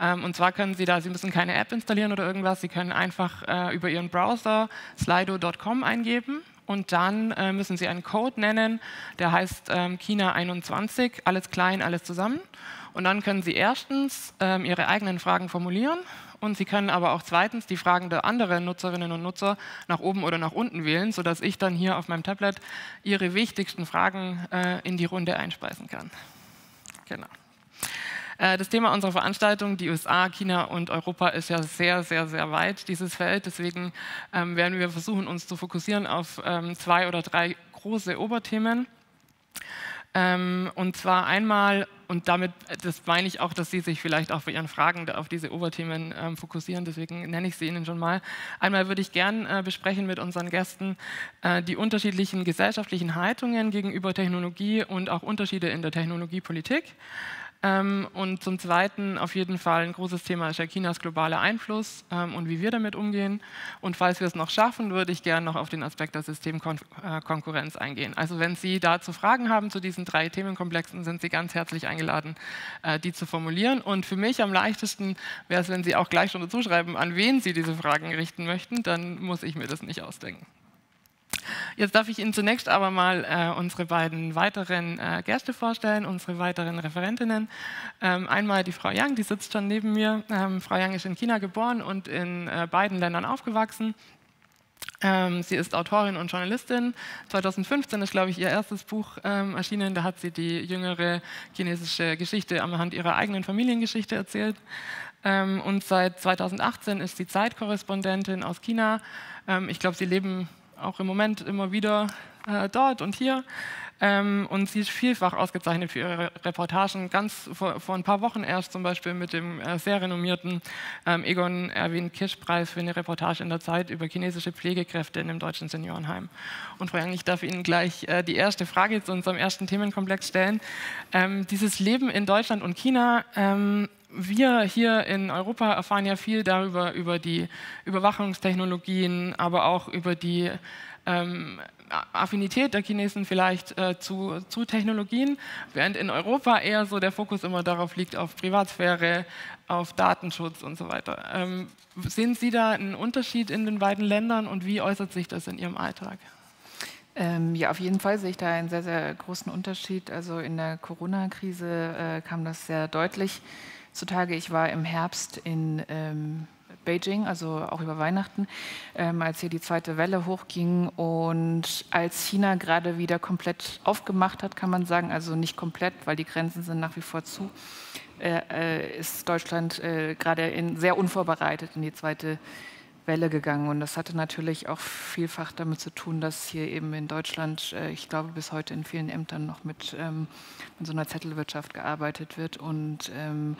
Ähm, und zwar können Sie da, Sie müssen keine App installieren oder irgendwas, Sie können einfach äh, über Ihren Browser slido.com eingeben und dann äh, müssen Sie einen Code nennen, der heißt ähm, China21, alles klein, alles zusammen. Und dann können Sie erstens ähm, Ihre eigenen Fragen formulieren und Sie können aber auch zweitens die Fragen der anderen Nutzerinnen und Nutzer nach oben oder nach unten wählen, sodass ich dann hier auf meinem Tablet Ihre wichtigsten Fragen äh, in die Runde einspeisen kann. Genau. Äh, das Thema unserer Veranstaltung, die USA, China und Europa, ist ja sehr, sehr, sehr weit, dieses Feld. Deswegen ähm, werden wir versuchen, uns zu fokussieren auf ähm, zwei oder drei große Oberthemen. Ähm, und zwar einmal, und damit, das meine ich auch, dass Sie sich vielleicht auch bei Ihren Fragen auf diese Oberthemen ähm, fokussieren, deswegen nenne ich sie Ihnen schon mal. Einmal würde ich gern äh, besprechen mit unseren Gästen äh, die unterschiedlichen gesellschaftlichen Haltungen gegenüber Technologie und auch Unterschiede in der Technologiepolitik. Ähm, und zum Zweiten auf jeden Fall ein großes Thema ist ja Chinas globaler Einfluss ähm, und wie wir damit umgehen. Und falls wir es noch schaffen, würde ich gerne noch auf den Aspekt der Systemkonkurrenz eingehen. Also wenn Sie dazu Fragen haben zu diesen drei Themenkomplexen, sind Sie ganz herzlich eingeladen, äh, die zu formulieren. Und für mich am leichtesten wäre es, wenn Sie auch gleich schon dazu schreiben, an wen Sie diese Fragen richten möchten. Dann muss ich mir das nicht ausdenken. Jetzt darf ich Ihnen zunächst aber mal äh, unsere beiden weiteren äh, Gäste vorstellen, unsere weiteren Referentinnen. Ähm, einmal die Frau Yang, die sitzt schon neben mir. Ähm, Frau Yang ist in China geboren und in äh, beiden Ländern aufgewachsen. Ähm, sie ist Autorin und Journalistin. 2015 ist, glaube ich, ihr erstes Buch ähm, erschienen. Da hat sie die jüngere chinesische Geschichte anhand ihrer eigenen Familiengeschichte erzählt. Ähm, und seit 2018 ist sie Zeitkorrespondentin aus China. Ähm, ich glaube, sie leben auch im Moment immer wieder äh, dort und hier. Ähm, und sie ist vielfach ausgezeichnet für ihre Reportagen. Ganz vor, vor ein paar Wochen erst zum Beispiel mit dem äh, sehr renommierten ähm, Egon Erwin Kisch-Preis für eine Reportage in der Zeit über chinesische Pflegekräfte in einem deutschen Seniorenheim. Und Frau Young, ich darf Ihnen gleich äh, die erste Frage zu unserem ersten Themenkomplex stellen. Ähm, dieses Leben in Deutschland und China ähm, wir hier in Europa erfahren ja viel darüber, über die Überwachungstechnologien, aber auch über die ähm, Affinität der Chinesen vielleicht äh, zu, zu, Technologien, während in Europa eher so der Fokus immer darauf liegt, auf Privatsphäre, auf Datenschutz und so weiter. Ähm, sehen Sie da einen Unterschied in den beiden Ländern und wie äußert sich das in Ihrem Alltag? Ähm, ja, auf jeden Fall sehe ich da einen sehr, sehr großen Unterschied. Also in der Corona-Krise äh, kam das sehr deutlich zutage. Ich war im Herbst in ähm, Beijing, also auch über Weihnachten, ähm, als hier die zweite Welle hochging und als China gerade wieder komplett aufgemacht hat, kann man sagen, also nicht komplett, weil die Grenzen sind nach wie vor zu, äh, äh ist Deutschland äh, gerade sehr unvorbereitet in die zweite Welle gegangen. Und das hatte natürlich auch vielfach damit zu tun, dass hier eben in Deutschland, äh, ich glaube, bis heute in vielen Ämtern noch mit, ähm, mit so einer Zettelwirtschaft gearbeitet wird. Und ähm,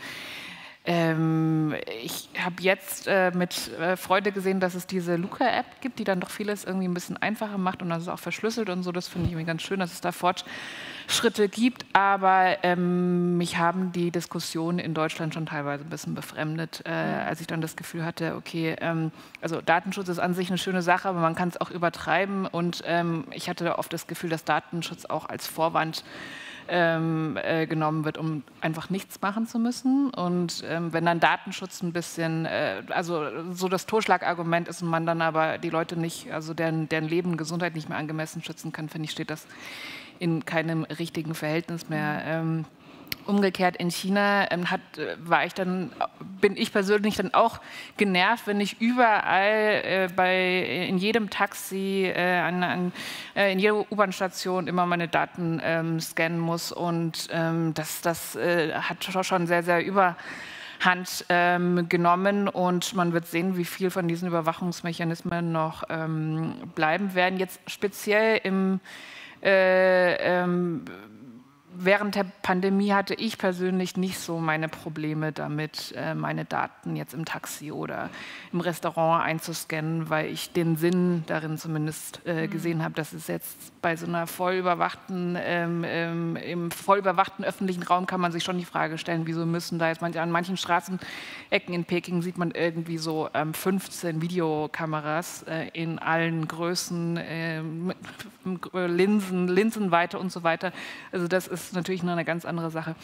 ähm, ich habe jetzt äh, mit äh, Freude gesehen, dass es diese Luca-App gibt, die dann doch vieles irgendwie ein bisschen einfacher macht und das ist auch verschlüsselt und so. Das finde ich irgendwie ganz schön, dass es da Fortschritte gibt. Aber ähm, mich haben die Diskussionen in Deutschland schon teilweise ein bisschen befremdet, äh, als ich dann das Gefühl hatte, okay, ähm, also Datenschutz ist an sich eine schöne Sache, aber man kann es auch übertreiben. Und ähm, ich hatte oft das Gefühl, dass Datenschutz auch als Vorwand ähm, äh, genommen wird, um einfach nichts machen zu müssen. Und ähm, wenn dann Datenschutz ein bisschen, äh, also so das Totschlagargument ist und man dann aber die Leute nicht, also deren, deren Leben und Gesundheit nicht mehr angemessen schützen kann, finde ich, steht das in keinem richtigen Verhältnis mehr. Ähm, Umgekehrt in China ähm, hat, war ich dann, bin ich persönlich dann auch genervt, wenn ich überall äh, bei, in jedem Taxi, äh, an, an, äh, in jeder U-Bahn-Station immer meine Daten ähm, scannen muss. Und ähm, das, das äh, hat schon sehr, sehr über Hand ähm, genommen und man wird sehen, wie viel von diesen Überwachungsmechanismen noch ähm, bleiben werden. Jetzt speziell im äh, ähm, während der Pandemie hatte ich persönlich nicht so meine Probleme damit, äh, meine Daten jetzt im Taxi oder im Restaurant einzuscannen, weil ich den Sinn darin zumindest äh, mhm. gesehen habe, dass es jetzt bei so einer voll überwachten, ähm, ähm, im voll überwachten öffentlichen Raum kann man sich schon die Frage stellen, wieso müssen da jetzt manche, an manchen Straßenecken in Peking sieht man irgendwie so ähm, 15 Videokameras äh, in allen Größen, ähm, Linsen, Linsenweite und so weiter. Also das ist ist natürlich noch eine ganz andere Sache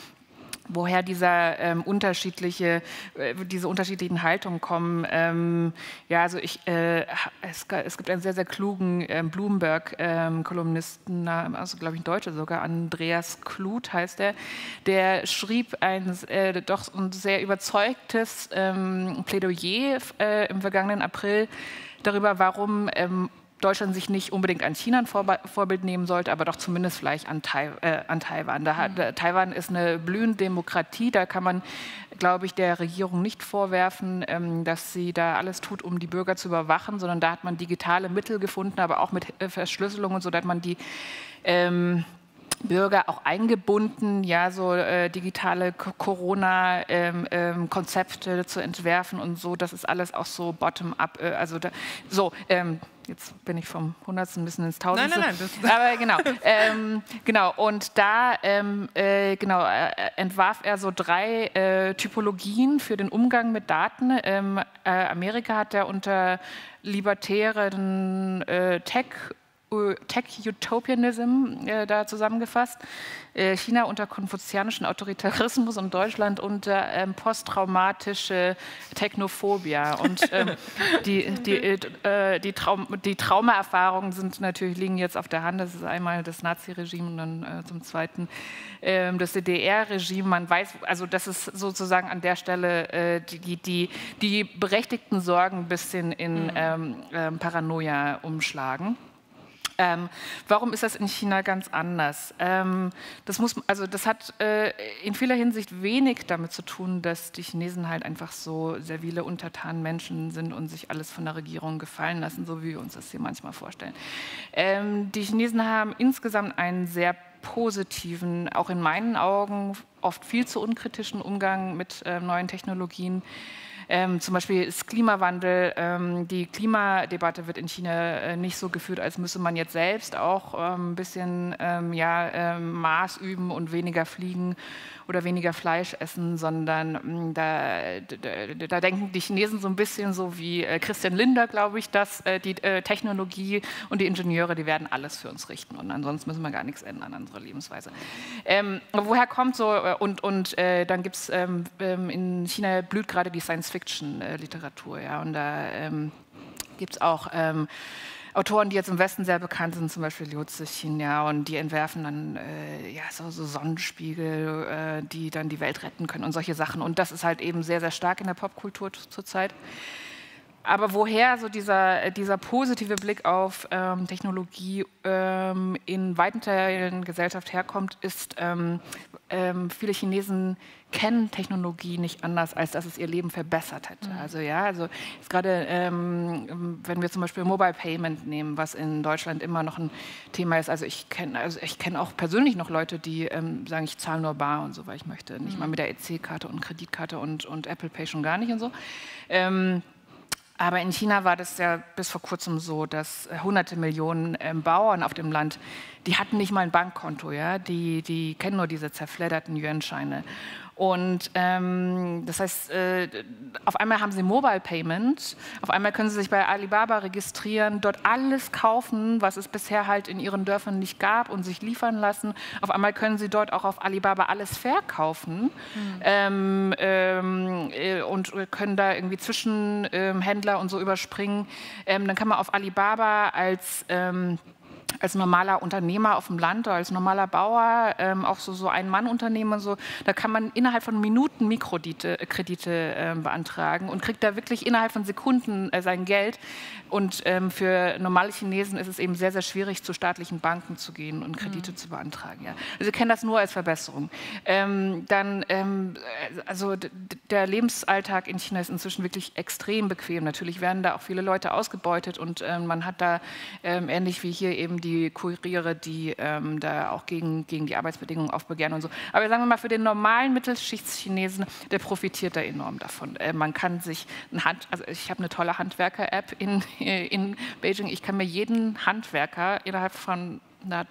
woher dieser ähm, unterschiedliche, äh, diese unterschiedlichen Haltungen kommen. Ähm, ja, also ich, äh, es, es, gibt einen sehr, sehr klugen ähm, ähm, äh, Bloomberg-Kolumnisten, also glaube ich ein Deutscher sogar, Andreas Kluth heißt er, der schrieb ein äh, doch ein sehr überzeugtes ähm, Plädoyer äh, im vergangenen April darüber, warum ähm, Deutschland sich nicht unbedingt an China ein Vorbild nehmen sollte, aber doch zumindest vielleicht an, Tai äh, an Taiwan. Da hat, äh, Taiwan ist eine blühende Demokratie, da kann man, glaube ich, der Regierung nicht vorwerfen, ähm, dass sie da alles tut, um die Bürger zu überwachen, sondern da hat man digitale Mittel gefunden, aber auch mit äh, Verschlüsselung und so, dass man die ähm, Bürger auch eingebunden, ja, so äh, digitale Corona-Konzepte ähm, ähm zu entwerfen und so. Das ist alles auch so bottom-up. Äh, also da, so. Ähm, jetzt bin ich vom Hundertsten ein bisschen ins Tausendste. Nein, nein, nein. Aber genau, ähm, genau. Und da ähm, äh, genau, äh, entwarf er so drei äh, Typologien für den Umgang mit Daten. Ähm, äh, Amerika hat er unter libertären äh, Tech Tech-Utopianism äh, da zusammengefasst. Äh, China unter konfuzianischen Autoritarismus und Deutschland unter ähm, posttraumatische Technophobia. Und ähm, die, die, äh, die, Traum, die Traumaerfahrungen sind natürlich liegen jetzt auf der Hand. Das ist einmal das Nazi-Regime und dann äh, zum Zweiten ähm, das DDR-Regime. Man weiß, also das ist sozusagen an der Stelle äh, die, die, die berechtigten Sorgen ein bisschen in mhm. Ähm, ähm, Paranoia umschlagen. Ähm, warum ist das in China ganz anders? Ähm, das, muss, also das hat äh, in vieler Hinsicht wenig damit zu tun, dass die Chinesen halt einfach so servile, untertanen Menschen sind und sich alles von der Regierung gefallen lassen, so wie wir uns das hier manchmal vorstellen. Ähm, die Chinesen haben insgesamt einen sehr positiven, auch in meinen Augen oft viel zu unkritischen Umgang mit äh, neuen Technologien. Ähm, zum Beispiel ist Klimawandel, ähm, die Klimadebatte wird in China äh, nicht so geführt, als müsse man jetzt selbst auch ähm, ein bisschen ähm, ja, ähm, Maß üben und weniger fliegen oder weniger Fleisch essen, sondern mm, da, da, da, denken die Chinesen so ein bisschen so wie äh, Christian Linder, glaube ich, dass äh, die äh, Technologie und die Ingenieure, die werden alles für uns richten und ansonsten müssen wir gar nichts ändern an unserer Lebensweise. Ähm, woher kommt so, und, und äh, dann gibt es ähm, ähm, in China blüht gerade die Science-Fiction-Literatur, ja, und da ähm, gibt es auch ähm, Autoren, die jetzt im Westen sehr bekannt sind, zum Beispiel Liu Cixin, ja, und die entwerfen dann äh, ja, so, so Sonnenspiegel, äh, die dann die Welt retten können und solche Sachen. Und das ist halt eben sehr, sehr stark in der Popkultur zurzeit. Aber woher so dieser, dieser positive Blick auf ähm, Technologie ähm, in weiten Teilen der Gesellschaft herkommt, ist, ähm, ähm, viele Chinesen kennen Technologie nicht anders, als dass es ihr Leben verbessert hätte. Mhm. Also ja, also gerade ähm, wenn wir zum Beispiel Mobile Payment nehmen, was in Deutschland immer noch ein Thema ist. Also ich kenne also ich auch persönlich noch Leute, die ähm, sagen, ich zahle nur bar und so, weil ich möchte nicht mhm. mal mit der EC-Karte und Kreditkarte und, und Apple Pay schon gar nicht und so. Aber in China war das ja bis vor kurzem so, dass hunderte Millionen ähm, Bauern auf dem Land, die hatten nicht mal ein Bankkonto, ja, die, die kennen nur diese zerfledderten Yuan-Scheine. Und ähm, das heißt, äh, auf einmal haben sie Mobile Payment, auf einmal können sie sich bei Alibaba registrieren, dort alles kaufen, was es bisher halt in ihren Dörfern nicht gab und sich liefern lassen. Auf einmal können sie dort auch auf Alibaba alles verkaufen mhm. ähm, ähm, äh, und können da irgendwie Zwischenhändler ähm, und so überspringen. Ähm, dann kann man auf Alibaba als als normaler Unternehmer auf dem Land oder als normaler Bauer, ähm, auch so, so Ein-Mann-Unternehmen so, da kann man innerhalb von Minuten Mikrokredite Kredite, äh, beantragen und kriegt da wirklich innerhalb von Sekunden äh, sein Geld. Und ähm, für normale Chinesen ist es eben sehr, sehr schwierig, zu staatlichen Banken zu gehen und Kredite mhm. zu beantragen. Ja. Also wir kennen das nur als Verbesserung. Ähm, dann, ähm, also der Lebensalltag in China ist inzwischen wirklich extrem bequem. Natürlich werden da auch viele Leute ausgebeutet und ähm, man hat da ähm, ähnlich wie hier eben die Kuriere, die ähm, da auch gegen, gegen die Arbeitsbedingungen aufbegehren und so. Aber sagen wir mal, für den normalen Mittelschichtschinesen, der profitiert da enorm davon. Äh, man kann sich ein Hand, also ich habe eine tolle Handwerker-App in, in Beijing. Ich kann mir jeden Handwerker innerhalb von einer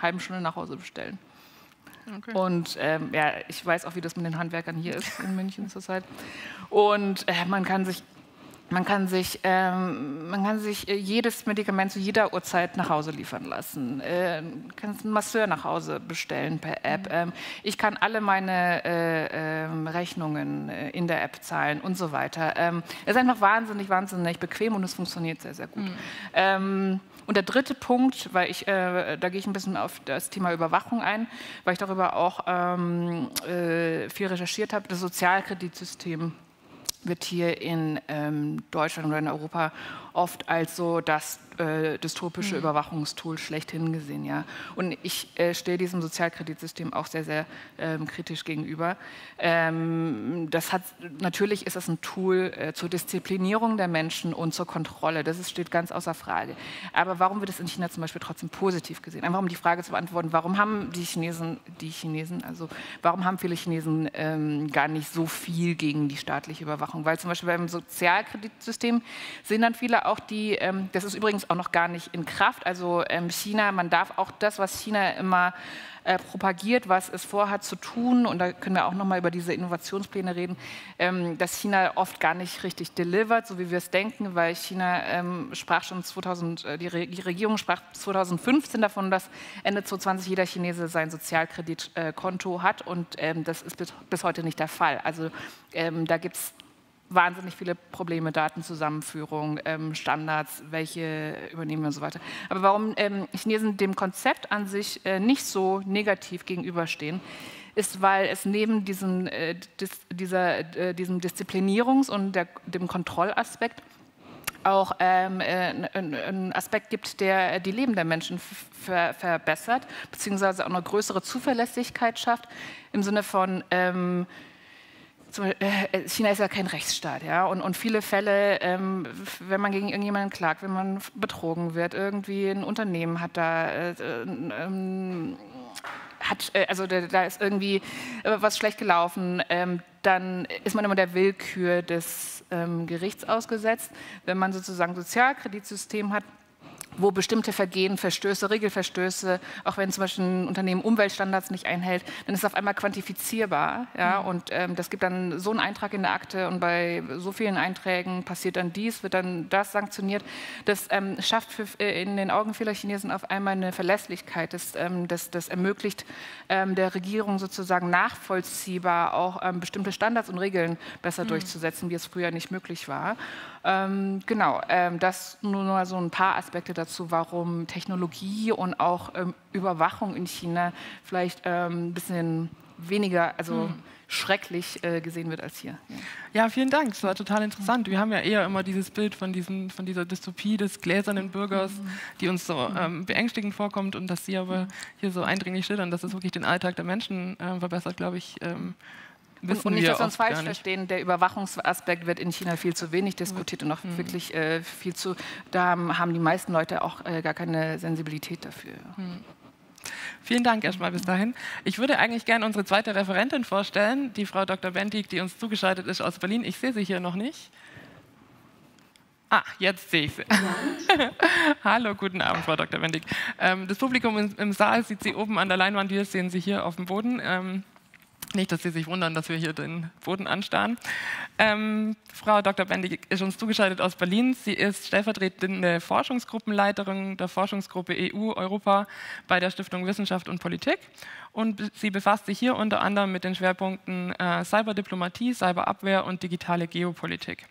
halben Stunde nach Hause bestellen. Okay. Und ähm, ja, ich weiß auch, wie das mit den Handwerkern hier ist in München zurzeit. Und äh, man kann sich man kann sich, ähm, man kann sich äh, jedes Medikament zu jeder Uhrzeit nach Hause liefern lassen. Äh, kann einen Masseur nach Hause bestellen per App. Mhm. Ähm, ich kann alle meine äh, ähm, äh, Rechnungen in der App zahlen und so weiter. Ähm, es ist einfach wahnsinnig, wahnsinnig bequem und es funktioniert sehr, sehr gut. Mhm. Ähm, und der dritte Punkt, weil ich, äh, da gehe ich ein bisschen auf das Thema Überwachung ein, weil ich darüber auch ähm, äh, viel recherchiert habe, das Sozialkreditsystem wird hier in ähm, Deutschland oder in Europa oft als so das äh, dystopische mhm. Überwachungstool schlechthin gesehen. Ja. Und ich äh, stehe diesem Sozialkreditsystem auch sehr, sehr ähm, kritisch gegenüber. Ähm, das hat, natürlich ist es ein Tool äh, zur Disziplinierung der Menschen und zur Kontrolle. Das ist, steht ganz außer Frage. Aber warum wird es in China zum Beispiel trotzdem positiv gesehen? Einfach um die Frage zu beantworten, warum haben die Chinesen, die Chinesen, also warum haben viele Chinesen ähm, gar nicht so viel gegen die staatliche Überwachung? Weil zum Beispiel beim Sozialkreditsystem sind dann viele auch die, ähm, das ist übrigens auch noch gar nicht in Kraft. Also ähm, China, man darf auch das, was China immer äh, propagiert, was es vorhat zu tun, und da können wir auch noch mal über diese Innovationspläne reden, ähm, dass China oft gar nicht richtig delivert, so wie wir es denken, weil China ähm, sprach schon 2000, äh, die, Re die, Regierung sprach 2015 davon, dass Ende 2020 jeder Chinese sein Sozialkreditkonto äh, hat und ähm, das ist bis, bis, heute nicht der Fall. Also ähm, da gibt es wahnsinnig viele Probleme, Datenzusammenführung, ähm, Standards, welche übernehmen wir und so weiter. Aber warum ähm, Chinesen dem Konzept an sich äh, nicht so negativ gegenüberstehen, ist, weil es neben diesem, äh, dis, dieser, äh, diesem Disziplinierungs- und der, dem Kontrollaspekt auch ähm, äh, einen Aspekt gibt, der die Leben der Menschen ver verbessert, beziehungsweise auch eine größere Zuverlässigkeit schafft, im Sinne von ähm, äh, China ist ja kein Rechtsstaat, ja, und, und viele Fälle, ähm, wenn man gegen irgendjemanden klagt, wenn man betrogen wird, irgendwie ein Unternehmen hat da, äh, äh, hat, äh, also da, ist irgendwie äh, was schlecht gelaufen, ähm, dann ist man immer der Willkür des ähm, Gerichts ausgesetzt. Wenn man sozusagen ein Sozialkreditsystem hat, wo bestimmte Vergehen, Verstöße, Regelverstöße, auch wenn zum Beispiel ein Unternehmen Umweltstandards nicht einhält, dann ist es auf einmal quantifizierbar. Ja? Mhm. Und ähm, das gibt dann so einen Eintrag in der Akte und bei so vielen Einträgen passiert dann dies, wird dann das sanktioniert. Das ähm, schafft für, äh, in den Augen vieler Chinesen auf einmal eine Verlässlichkeit. Das, ähm, das, das ermöglicht ähm, der Regierung sozusagen nachvollziehbar auch ähm, bestimmte Standards und Regeln besser mhm. durchzusetzen, wie es früher nicht möglich war. Ähm, genau, das nur mal so ein paar Aspekte dazu, warum Technologie und auch ähm, Überwachung in China vielleicht ähm, ein bisschen weniger, also hm. schrecklich äh, gesehen wird als hier. Ja. ja. vielen Dank. Das war total interessant. Wir haben ja eher immer dieses Bild von, diesen, von dieser Dystopie des gläsernen Bürgers, mhm. die uns so mhm. ähm, beängstigend vorkommt und dass Sie aber hier so eindringlich schildern, dass es wirklich den Alltag der Menschen äh, verbessert, glaube ich. Ähm, und, und, nicht, dass wir uns falsch verstehen, der Überwachungsaspekt wird in China viel zu wenig diskutiert und auch mhm. wirklich äh, viel zu, da haben die meisten Leute auch äh, gar keine Sensibilität dafür. Mhm. Vielen Dank erstmal bis dahin. Ich würde eigentlich gerne unsere zweite Referentin vorstellen, die Frau Dr. Bendig, die uns zugeschaltet ist aus Berlin. Ich sehe sie hier noch nicht. Ah, jetzt sehe ich sie. Hallo, guten Abend, Frau Dr. Bendig. Ähm, das Publikum im, im, Saal sieht Sie oben an der Leinwand, wir sehen Sie hier auf dem Boden. Ähm, nicht, dass Sie sich wundern, dass wir hier den Boden anstarren. Ähm, Frau Dr. Bendig ist uns zugeschaltet aus Berlin. Sie ist stellvertretende Forschungsgruppenleiterin der Forschungsgruppe EU-Europa bei der Stiftung Wissenschaft und Politik. Und sie befasst sich hier unter anderem mit den Schwerpunkten äh, Cyberdiplomatie, Cyberabwehr und digitale Geopolitik.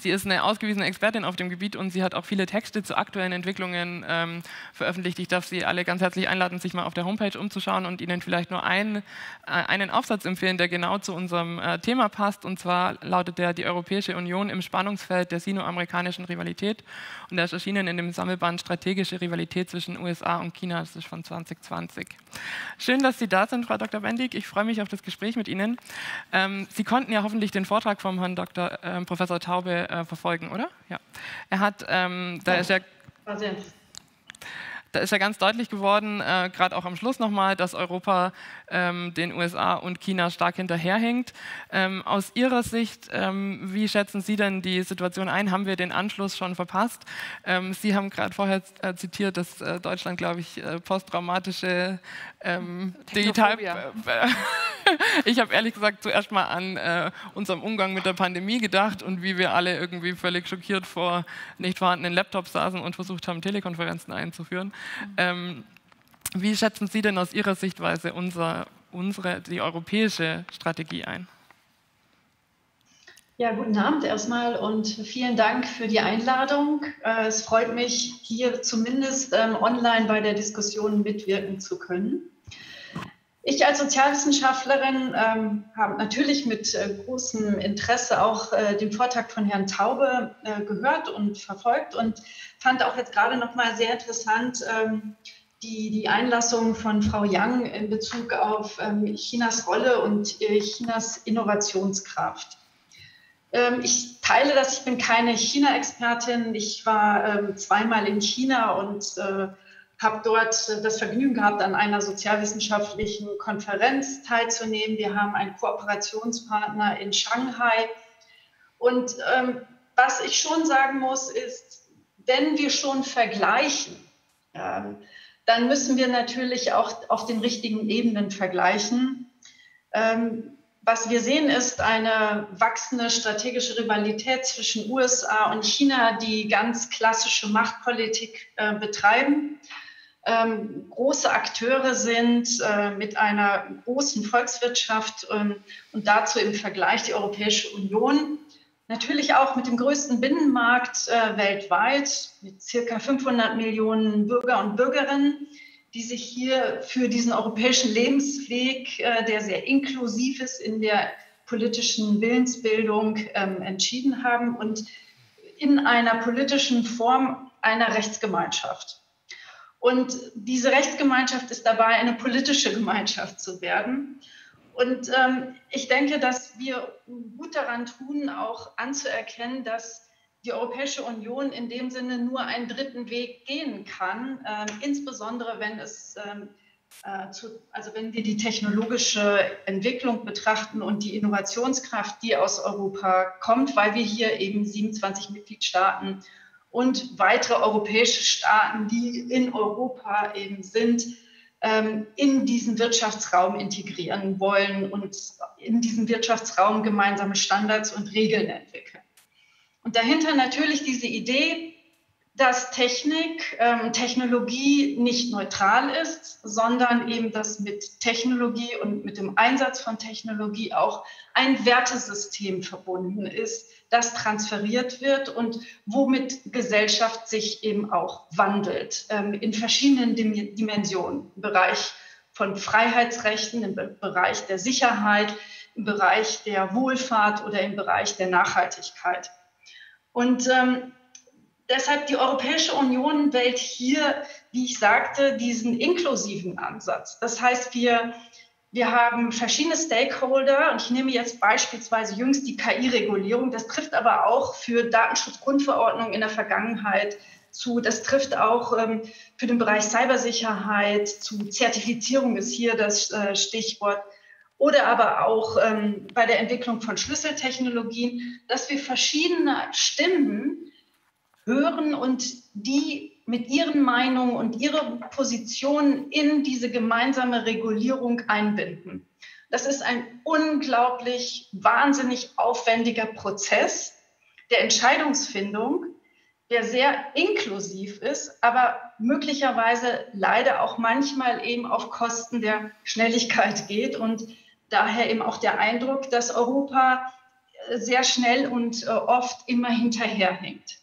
Sie ist eine ausgewiesene Expertin auf dem Gebiet und sie hat auch viele Texte zu aktuellen Entwicklungen ähm, veröffentlicht. Ich darf Sie alle ganz herzlich einladen, sich mal auf der Homepage umzuschauen und Ihnen vielleicht nur ein, äh, einen Aufsatz empfehlen, der genau zu unserem äh, Thema passt. Und zwar lautet der Die Europäische Union im Spannungsfeld der sino-amerikanischen Rivalität. Und der ist erschienen in dem Sammelband Strategische Rivalität zwischen USA und China. Das ist von 2020. Schön, dass Sie da sind, Frau Dr. Bendig. Ich freue mich auf das Gespräch mit Ihnen. Ähm, Sie konnten ja hoffentlich den Vortrag vom Herrn Dr. Äh, Professor Taube äh, verfolgen, oder? Ja. Er hat, ähm, da ist ja da ist ja ganz deutlich geworden, äh, gerade auch am Schluss nochmal, dass Europa ähm, den USA und China stark hinterherhinkt. Ähm, aus Ihrer Sicht, ähm, wie schätzen Sie denn die Situation ein? Haben wir den Anschluss schon verpasst? Ähm, Sie haben gerade vorher äh, zitiert, dass äh, Deutschland, glaube ich, äh, posttraumatische ähm, Digital... ich habe ehrlich gesagt zuerst mal an äh, unserem Umgang mit der Pandemie gedacht und wie wir alle irgendwie völlig schockiert vor nicht vorhandenen Laptops saßen und versucht haben, Telekonferenzen einzuführen. Ähm, wie schätzen Sie denn aus Ihrer Sichtweise unser, unsere, die europäische Strategie ein? Ja, guten Abend erstmal und vielen Dank für die Einladung. Äh, es freut mich, hier zumindest ähm, online bei der Diskussion mitwirken zu können. Ich als Sozialwissenschaftlerin ähm, habe natürlich mit äh, großem Interesse auch äh, den Vortrag von Herrn Taube äh, gehört und verfolgt und fand auch jetzt gerade noch mal sehr interessant ähm, die, die Einlassung von Frau Yang in Bezug auf ähm, Chinas Rolle und äh, Chinas Innovationskraft. Ähm, ich teile das, ich bin keine China-Expertin. Ich war ähm, zweimal in China und äh, habe dort das Vergnügen gehabt, an einer sozialwissenschaftlichen Konferenz teilzunehmen. Wir haben einen Kooperationspartner in Shanghai. Und ähm, was ich schon sagen muss, ist, wenn wir schon vergleichen, ähm, dann müssen wir natürlich auch auf den richtigen Ebenen vergleichen. Ähm, was wir sehen, ist eine wachsende strategische Rivalität zwischen USA und China, die ganz klassische Machtpolitik äh, betreiben ähm, große Akteure sind äh, mit einer großen Volkswirtschaft ähm, und dazu im Vergleich die Europäische Union. Natürlich auch mit dem größten Binnenmarkt äh, weltweit, mit circa 500 Millionen Bürger und Bürgerinnen, die sich hier für diesen europäischen Lebensweg, äh, der sehr inklusiv ist in der politischen Willensbildung, ähm, entschieden haben und in einer politischen Form einer Rechtsgemeinschaft. Und diese Rechtsgemeinschaft ist dabei, eine politische Gemeinschaft zu werden. Und ähm, ich denke, dass wir gut daran tun, auch anzuerkennen, dass die Europäische Union in dem Sinne nur einen dritten Weg gehen kann, äh, insbesondere wenn es ähm, äh, zu, also wenn wir die technologische Entwicklung betrachten und die Innovationskraft, die aus Europa kommt, weil wir hier eben 27 Mitgliedstaaten und weitere europäische Staaten, die in Europa eben sind, ähm, in diesen Wirtschaftsraum integrieren wollen und in diesem Wirtschaftsraum gemeinsame Standards und Regeln entwickeln. Und dahinter natürlich diese Idee, dass Technik, ähm, Technologie nicht neutral ist, sondern eben, dass mit Technologie und mit dem Einsatz von Technologie auch ein Wertesystem verbunden ist, das transferiert wird und womit Gesellschaft sich eben auch wandelt ähm, in verschiedenen Dimensionen. Im Bereich von Freiheitsrechten, im Bereich der Sicherheit, im Bereich der Wohlfahrt oder im Bereich der Nachhaltigkeit. Und ähm, deshalb die Europäische Union wählt hier, wie ich sagte, diesen inklusiven Ansatz. Das heißt, wir wir haben verschiedene Stakeholder und ich nehme jetzt beispielsweise jüngst die KI-Regulierung. Das trifft aber auch für Datenschutzgrundverordnung in der Vergangenheit zu. Das trifft auch ähm, für den Bereich Cybersicherheit zu. Zertifizierung ist hier das äh, Stichwort. Oder aber auch ähm, bei der Entwicklung von Schlüsseltechnologien, dass wir verschiedene Stimmen hören und die mit ihren Meinungen und ihre Positionen in diese gemeinsame Regulierung einbinden. Das ist ein unglaublich wahnsinnig aufwendiger Prozess der Entscheidungsfindung, der sehr inklusiv ist, aber möglicherweise leider auch manchmal eben auf Kosten der Schnelligkeit geht und daher eben auch der Eindruck, dass Europa sehr schnell und äh, oft immer hinterherhängt.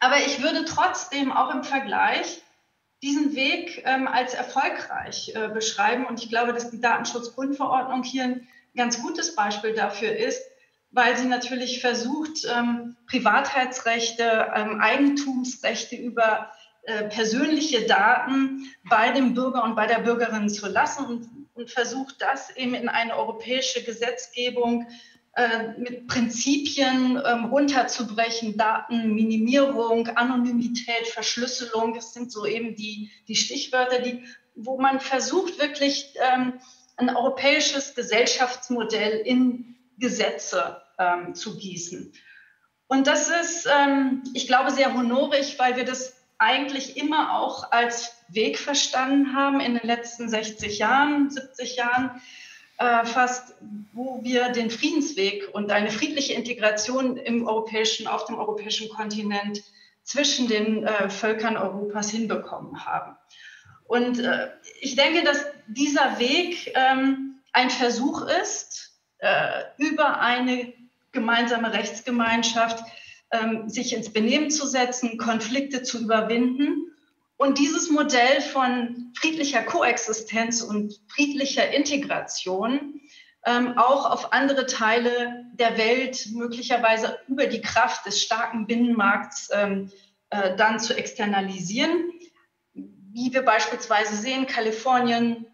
Aber ich würde trotzdem auch im Vergleich diesen Weg ähm, als erfolgreich äh, beschreiben. Und ich glaube, dass die Datenschutzgrundverordnung hier ein ganz gutes Beispiel dafür ist, weil sie natürlich versucht, ähm, Privatheitsrechte, ähm, Eigentumsrechte über äh, persönliche Daten bei dem Bürger und bei der Bürgerin zu lassen und, und versucht das eben in eine europäische Gesetzgebung mit Prinzipien ähm, runterzubrechen, Datenminimierung, Anonymität, Verschlüsselung, das sind so eben die, die Stichwörter, die, wo man versucht, wirklich ähm, ein europäisches Gesellschaftsmodell in Gesetze ähm, zu gießen. Und das ist, ähm, ich glaube, sehr honorig, weil wir das eigentlich immer auch als Weg verstanden haben in den letzten 60 Jahren, 70 Jahren, äh, fast, wo wir den Friedensweg und eine friedliche Integration im europäischen, auf dem europäischen Kontinent zwischen den äh, Völkern Europas hinbekommen haben. Und äh, ich denke, dass dieser Weg ähm, ein Versuch ist, äh, über eine gemeinsame Rechtsgemeinschaft ähm, sich ins Benehmen zu setzen, Konflikte zu überwinden und dieses Modell von friedlicher Koexistenz und friedlicher Integration ähm, auch auf andere Teile der Welt möglicherweise über die Kraft des starken Binnenmarkts ähm, äh, dann zu externalisieren. Wie wir beispielsweise sehen, Kalifornien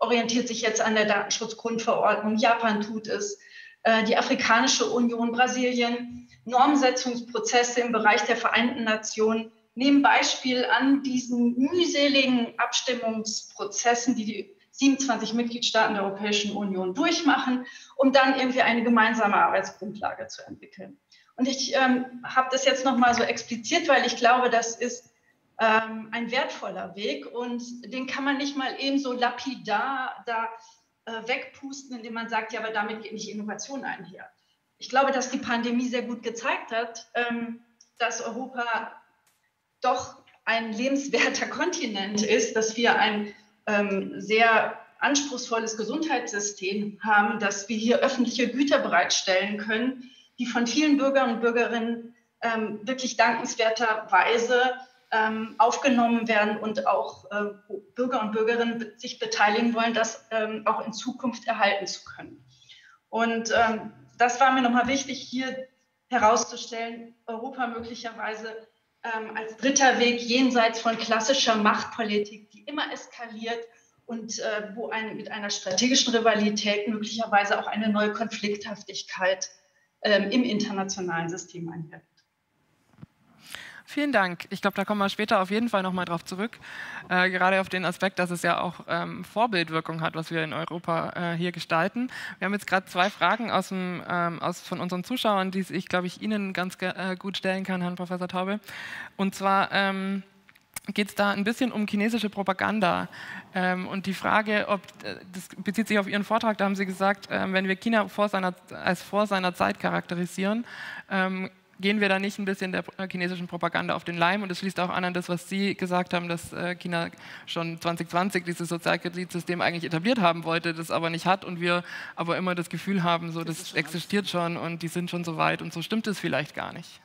orientiert sich jetzt an der Datenschutzgrundverordnung, Japan tut es, äh, die Afrikanische Union, Brasilien, Normsetzungsprozesse im Bereich der Vereinten Nationen nehmen Beispiel an diesen mühseligen Abstimmungsprozessen, die die 27 Mitgliedstaaten der Europäischen Union durchmachen, um dann irgendwie eine gemeinsame Arbeitsgrundlage zu entwickeln. Und ich ähm, habe das jetzt nochmal so expliziert, weil ich glaube, das ist ähm, ein wertvoller Weg und den kann man nicht mal eben so lapidar da äh, wegpusten, indem man sagt, ja, aber damit geht nicht Innovation einher. Ich glaube, dass die Pandemie sehr gut gezeigt hat, ähm, dass Europa doch ein lebenswerter Kontinent ist, dass wir ein ähm, sehr anspruchsvolles Gesundheitssystem haben, dass wir hier öffentliche Güter bereitstellen können, die von vielen Bürgern und Bürgerinnen ähm, wirklich dankenswerterweise ähm, aufgenommen werden und auch äh, Bürger und Bürgerinnen sich beteiligen wollen, das ähm, auch in Zukunft erhalten zu können. Und ähm, das war mir nochmal wichtig, hier herauszustellen, Europa möglicherweise ähm, als dritter Weg jenseits von klassischer Machtpolitik, die immer eskaliert und äh, wo ein, mit einer strategischen Rivalität möglicherweise auch eine neue Konflikthaftigkeit ähm, im internationalen System einhergeht. Vielen Dank. Ich glaube, da kommen wir später auf jeden Fall nochmal drauf zurück. Äh, gerade auf den Aspekt, dass es ja auch ähm, Vorbildwirkung hat, was wir in Europa äh, hier gestalten. Wir haben jetzt gerade zwei Fragen aus dem, ähm, aus, von unseren Zuschauern, die ich, glaube ich, Ihnen ganz äh, gut stellen kann, Herrn Professor Taube. Und zwar ähm, geht es da ein bisschen um chinesische Propaganda. Ähm, und die Frage, ob, das bezieht sich auf Ihren Vortrag, da haben Sie gesagt, äh, wenn wir China vor seiner, als vor seiner Zeit charakterisieren, ähm, gehen wir da nicht ein bisschen der chinesischen Propaganda auf den Leim? Und es schließt auch an an das, was Sie gesagt haben, dass äh, China schon 2020 dieses Sozialkreditsystem eigentlich etabliert haben wollte, das aber nicht hat und wir aber immer das Gefühl haben, so das, das existiert schon und die sind schon so weit und so stimmt es vielleicht gar nicht.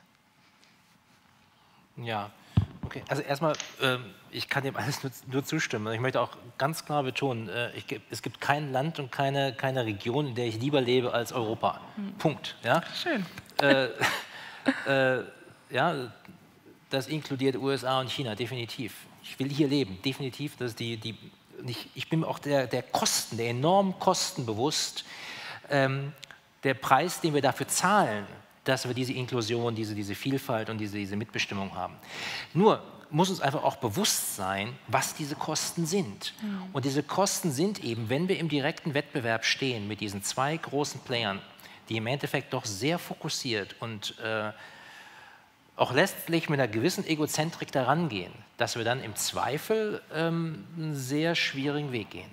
Ja, okay. Also erstmal, äh, ich kann dem alles nur, nur, zustimmen. Ich möchte auch ganz klar betonen, äh, ich, es gibt kein Land und keine, keine Region, in der ich lieber lebe als Europa. Hm. Punkt. Ja? Schön. Äh, äh, ja, das inkludiert USA und China, definitiv. Ich will hier leben, definitiv. Das die, die, ich, ich bin mir auch der, der Kosten, der enormen Kosten bewusst. Ähm, der Preis, den wir dafür zahlen, dass wir diese Inklusion, diese, diese Vielfalt und diese, diese Mitbestimmung haben. Nur muss uns einfach auch bewusst sein, was diese Kosten sind. Mhm. Und diese Kosten sind eben, wenn wir im direkten Wettbewerb stehen mit diesen zwei großen Playern, die im Endeffekt doch sehr fokussiert und äh, auch letztlich mit einer gewissen Egozentrik daran gehen, dass wir dann im Zweifel ähm, einen sehr schwierigen Weg gehen.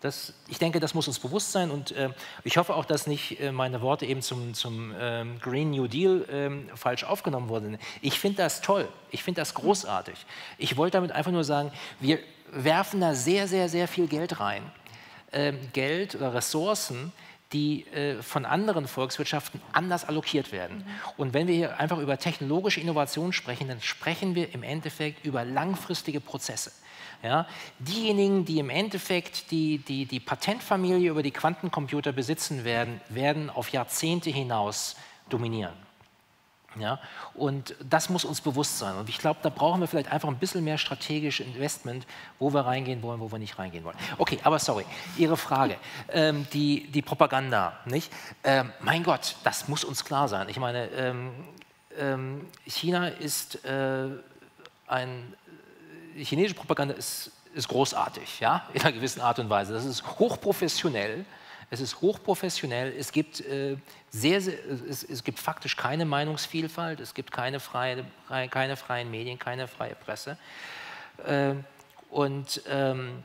Das, ich denke, das muss uns bewusst sein und äh, ich hoffe auch, dass nicht äh, meine Worte eben zum, zum ähm, Green New Deal ähm, falsch aufgenommen wurden. Ich finde das toll, ich finde das großartig. Ich wollte damit einfach nur sagen, wir werfen da sehr, sehr, sehr viel Geld rein. Ähm, Geld oder Ressourcen, die äh, von anderen Volkswirtschaften anders allokiert werden. Mhm. Und wenn wir hier einfach über technologische Innovation sprechen, dann sprechen wir im Endeffekt über langfristige Prozesse. Ja, diejenigen, die im Endeffekt die, die, die Patentfamilie über die Quantencomputer besitzen werden, werden auf Jahrzehnte hinaus dominieren. Ja, und das muss uns bewusst sein. Und ich glaube, da brauchen wir vielleicht einfach ein bisschen mehr strategisches Investment, wo wir reingehen wollen, wo wir nicht reingehen wollen. Okay, aber sorry, Ihre Frage. Ähm, die, die Propaganda, nicht? Ähm, mein Gott, das muss uns klar sein. Ich meine, ähm, ähm China ist äh, ein, chinesische Propaganda ist, ist großartig, ja, in einer gewissen Art und Weise. Das ist hochprofessionell. Es ist hochprofessionell. Es gibt, äh, sehr, sehr, es, es, gibt faktisch keine Meinungsvielfalt. Es gibt keine, freie, keine freien Medien, keine freie Presse. Äh, und ähm,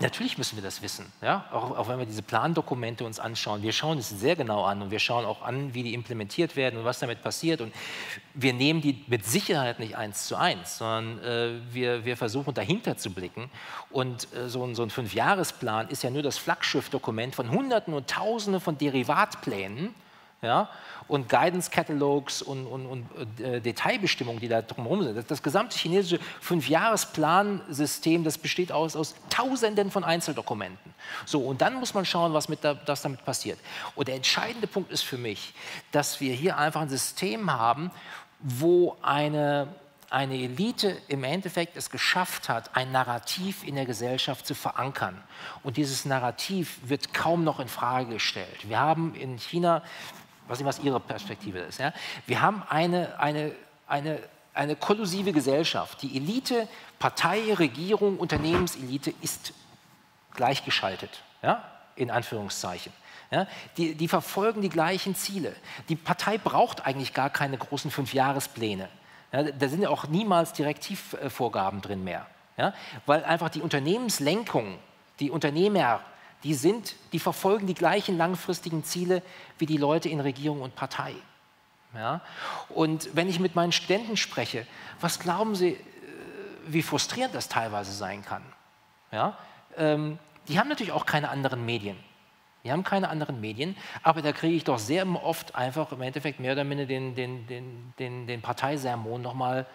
Natürlich müssen wir das wissen, ja? auch, auch, wenn wir diese Plandokumente uns anschauen. Wir schauen es sehr genau an und wir schauen auch an, wie die implementiert werden und was damit passiert. Und wir nehmen die mit Sicherheit nicht eins zu eins, sondern äh, wir, wir, versuchen dahinter zu blicken. Und äh, so ein, so ein Fünfjahresplan ist ja nur das Flaggschiffdokument von Hunderten und Tausenden von Derivatplänen. Ja? und Guidance Catalogs und, und, und äh, Detailbestimmungen, die da drumherum sind. Das, das gesamte chinesische Fünfjahresplansystem, das besteht aus, aus Tausenden von Einzeldokumenten. So, und dann muss man schauen, was mit da, das damit passiert. Und der entscheidende Punkt ist für mich, dass wir hier einfach ein System haben, wo eine, eine Elite im Endeffekt es geschafft hat, ein Narrativ in der Gesellschaft zu verankern. Und dieses Narrativ wird kaum noch in Frage gestellt. Wir haben in China weiß nicht, was Ihre Perspektive ist. Ja? Wir haben eine, eine, eine, eine kollusive Gesellschaft. Die Elite, Partei, Regierung, Unternehmenselite ist gleichgeschaltet, ja? in Anführungszeichen. Ja, die, die, verfolgen die gleichen Ziele. Die Partei braucht eigentlich gar keine großen Fünfjahrespläne. Ja, da sind ja auch niemals Direktivvorgaben drin mehr. Ja, weil einfach die Unternehmenslenkung, die Unternehmer die, sind, die verfolgen die gleichen langfristigen Ziele wie die Leute in Regierung und Partei. Ja? Und wenn ich mit meinen Studenten spreche, was glauben Sie, äh, wie frustrierend das teilweise sein kann? Ja? Ähm, die haben natürlich auch keine anderen Medien. Die haben keine anderen Medien, aber da kriege ich doch sehr oft einfach im Endeffekt mehr oder minder den, den, den, den, den Parteisermon nochmal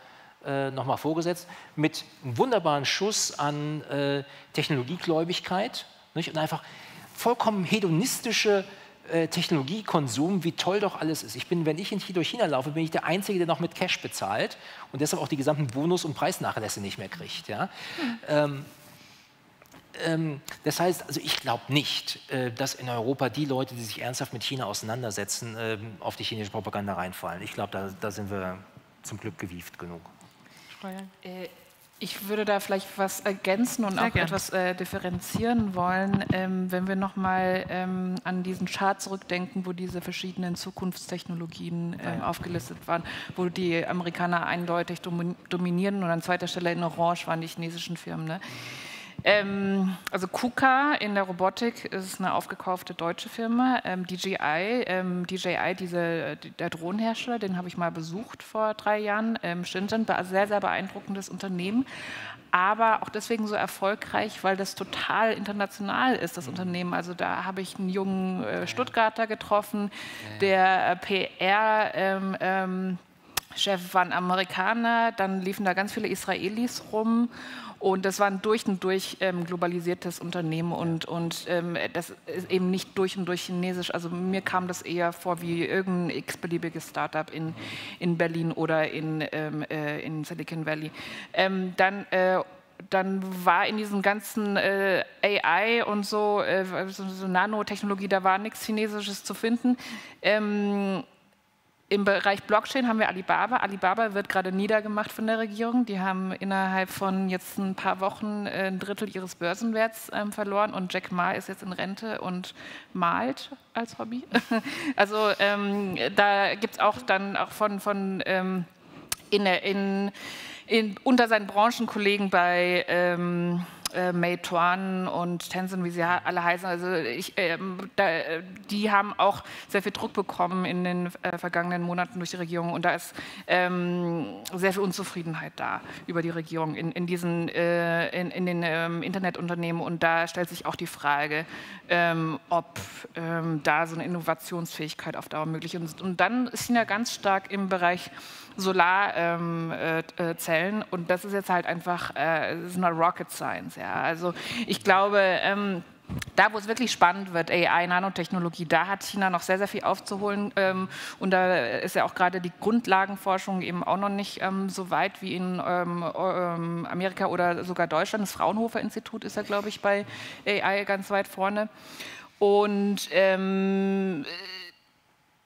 äh, noch vorgesetzt, mit einem wunderbaren Schuss an äh, Technologiegläubigkeit nicht? Und einfach vollkommen hedonistische äh, Technologiekonsum, wie toll doch alles ist. Ich bin, wenn ich in, durch China laufe, bin ich der Einzige, der noch mit Cash bezahlt und deshalb auch die gesamten Bonus- und Preisnachlässe nicht mehr kriegt. Ja? Mhm. Ähm, ähm, das heißt, also ich glaube nicht, äh, dass in Europa die Leute, die sich ernsthaft mit China auseinandersetzen, äh, auf die chinesische Propaganda reinfallen. Ich glaube, da, da, sind wir zum Glück gewieft genug. Äh, ich würde da vielleicht was ergänzen und Sehr auch gern. etwas äh, differenzieren wollen, ähm, wenn wir nochmal ähm, an diesen Chart zurückdenken, wo diese verschiedenen Zukunftstechnologien ähm, aufgelistet waren, wo die Amerikaner eindeutig dominieren und an zweiter Stelle in Orange waren die chinesischen Firmen. Ne? Ähm, also KUKA in der Robotik ist eine aufgekaufte deutsche Firma. Ähm, DJI, ähm, DJI diese, der Drohnenhersteller, den habe ich mal besucht vor drei Jahren. Ähm, Shenzhen, sehr, sehr beeindruckendes Unternehmen. Aber auch deswegen so erfolgreich, weil das total international ist, das Unternehmen. Also da habe ich einen jungen äh, Stuttgarter getroffen, der äh, PR ähm, ähm, Chef war ein Amerikaner, dann liefen da ganz viele Israelis rum und das war ein durch und durch ähm, globalisiertes Unternehmen und, und ähm, das ist eben nicht durch und durch chinesisch. Also mir kam das eher vor wie irgendein x-beliebiges Startup in, in Berlin oder in, ähm, äh, in Silicon Valley. Ähm, dann äh, dann war in diesen ganzen äh, AI und so, äh, so, so, Nanotechnologie, da war nichts Chinesisches zu finden. Ähm, im Bereich Blockchain haben wir Alibaba. Alibaba wird gerade niedergemacht von der Regierung. Die haben innerhalb von jetzt ein paar Wochen äh, ein Drittel ihres Börsenwerts ähm, verloren und Jack Ma ist jetzt in Rente und malt als Hobby. also ähm, da gibt es auch dann auch von, von ähm, in, in, in, unter seinen Branchenkollegen bei ähm, äh, Meituan und Tencent, wie sie alle heißen, also ich, äh, da, die haben auch sehr viel Druck bekommen in den äh, vergangenen Monaten durch die Regierung. Und da ist ähm, sehr viel Unzufriedenheit da über die Regierung in, in diesen, äh, in, in, den ähm, Internetunternehmen. Und da stellt sich auch die Frage, ähm, ob ähm, da so eine Innovationsfähigkeit auf Dauer möglich ist. Und dann ist China ganz stark im Bereich Solarzellen ähm, äh, und das ist jetzt halt einfach äh, ist not Rocket Science. Ja. Also ich glaube, ähm, da, wo es wirklich spannend wird, AI, Nanotechnologie, da hat China noch sehr, sehr viel aufzuholen. Ähm, und da ist ja auch gerade die Grundlagenforschung eben auch noch nicht ähm, so weit wie in ähm, ähm Amerika oder sogar Deutschland. Das Fraunhofer Institut ist ja, glaube ich, bei AI ganz weit vorne. Und ähm,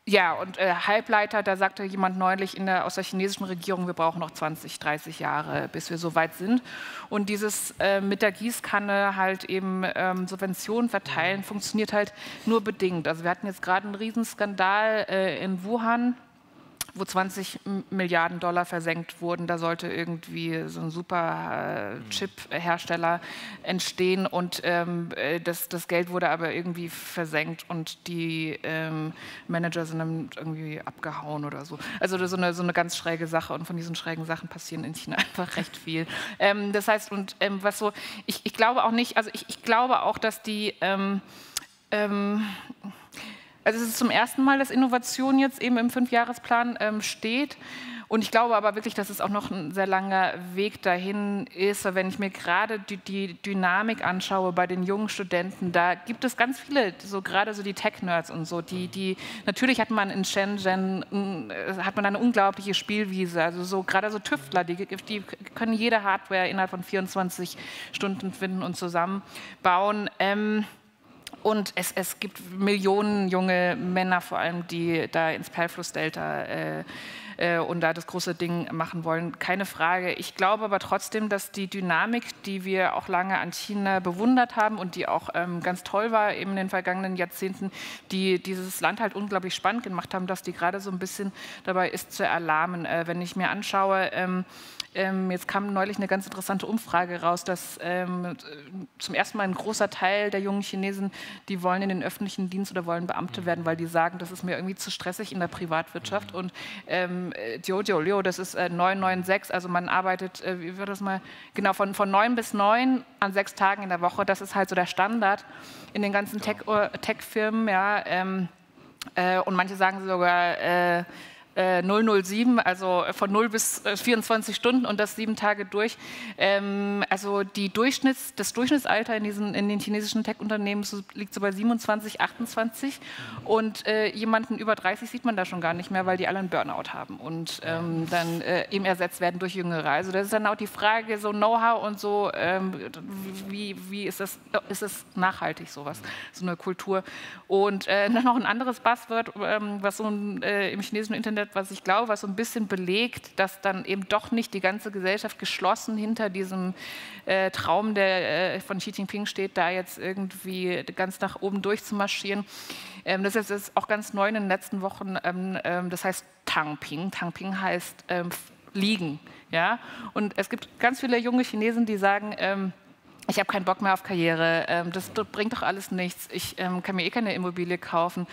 ja, und äh, Halbleiter, da sagte jemand neulich in der, aus der chinesischen Regierung, wir brauchen noch 20, 30 Jahre, bis wir so weit sind. Und dieses äh, mit der Gießkanne halt eben ähm, Subventionen verteilen, funktioniert halt nur bedingt. Also wir hatten jetzt gerade einen Riesenskandal äh, in Wuhan, wo 20 Milliarden Dollar versenkt wurden. Da sollte irgendwie so ein super äh, Chip-Hersteller entstehen und ähm, äh, das, das, Geld wurde aber irgendwie versenkt und die ähm, Manager sind dann irgendwie abgehauen oder so. Also so eine, so eine ganz schräge Sache und von diesen schrägen Sachen passieren in China einfach recht viel. Ähm, das heißt, und ähm, was so, ich, ich, glaube auch nicht, also ich, ich glaube auch, dass die ähm, ähm, also es ist zum ersten Mal, dass Innovation jetzt eben im Fünfjahresplan ähm, steht. Und ich glaube aber wirklich, dass es auch noch ein sehr langer Weg dahin ist. Wenn ich mir gerade die, die, Dynamik anschaue bei den jungen Studenten, da gibt es ganz viele, so gerade so die Tech-Nerds und so, die, die, natürlich hat man in Shenzhen, äh, hat man eine unglaubliche Spielwiese. Also so gerade so Tüftler, die, die können jede Hardware innerhalb von 24 Stunden finden und zusammenbauen. Ähm, und es, es gibt Millionen junge Männer vor allem, die da ins Perlflussdelta äh, äh, und da das große Ding machen wollen. Keine Frage. Ich glaube aber trotzdem, dass die Dynamik, die wir auch lange an China bewundert haben und die auch ähm, ganz toll war eben in den vergangenen Jahrzehnten, die dieses Land halt unglaublich spannend gemacht haben, dass die gerade so ein bisschen dabei ist zu erlahmen. Äh, wenn ich mir anschaue, ähm, ähm, jetzt kam neulich eine ganz interessante Umfrage raus, dass ähm, zum ersten Mal ein großer Teil der jungen Chinesen, die wollen in den öffentlichen Dienst oder wollen Beamte werden, weil die sagen, das ist mir irgendwie zu stressig in der Privatwirtschaft. Und ähm, Jojo Leo, das ist äh, 996, also man arbeitet, äh, wie wird das mal, genau, von, von 9 bis 9 an sechs Tagen in der Woche. Das ist halt so der Standard in den ganzen äh, Tech-Firmen. ja, ähm, äh, und manche sagen sogar, äh, 007, äh, also von 0 bis 24 äh, Stunden und das sieben Tage durch. Ähm, also die Durchschnitts, das Durchschnittsalter in, diesen, in den chinesischen Tech-Unternehmen liegt so bei 27, 28 und äh, jemanden über 30 sieht man da schon gar nicht mehr, weil die alle einen Burnout haben und ähm, dann äh, eben ersetzt werden durch Jüngere. Also das ist dann auch die Frage, so Know-how und so, ähm, wie, wie ist, das, ist das nachhaltig sowas, so eine Kultur. Und äh, noch ein anderes Buzzword, ähm, was so ein, äh, im chinesischen Internet stattfindet, was ich glaube, was so ein bisschen belegt, dass dann eben doch nicht die ganze Gesellschaft geschlossen hinter diesem äh, Traum, der äh, von Xi Jinping steht, da jetzt irgendwie ganz nach oben durchzumarschieren. Ähm, das ist jetzt auch ganz neu in den letzten Wochen. Ähm, ähm, das heißt Tangping. Tangping heißt ähm, liegen. Ja? Und es gibt ganz viele junge Chinesen, die sagen, ähm, ich habe keinen Bock mehr auf Karriere, ähm, das bringt doch alles nichts, ich kann mir eh keine Immobilie kaufen.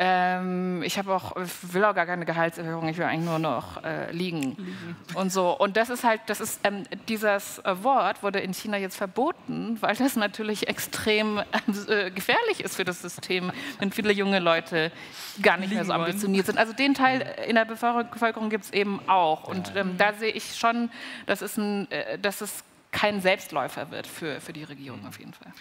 Ähm, ich habe auch, will auch gar keine Gehaltserhöhung, ich will eigentlich nur noch äh, liegen. liegen. Und so. Und das ist halt, das ist, ähm, dieses äh, Wort wurde in China jetzt verboten, weil das natürlich extrem äh, gefährlich ist für das System, wenn viele junge Leute gar nicht liegen mehr so ambitioniert sind. Also den Teil in der Bevölkerung gibt es eben auch. Und ähm, da sehe ich schon, dass es, ein, äh, dass es kein Selbstläufer wird für, für die Regierung auf jeden Fall.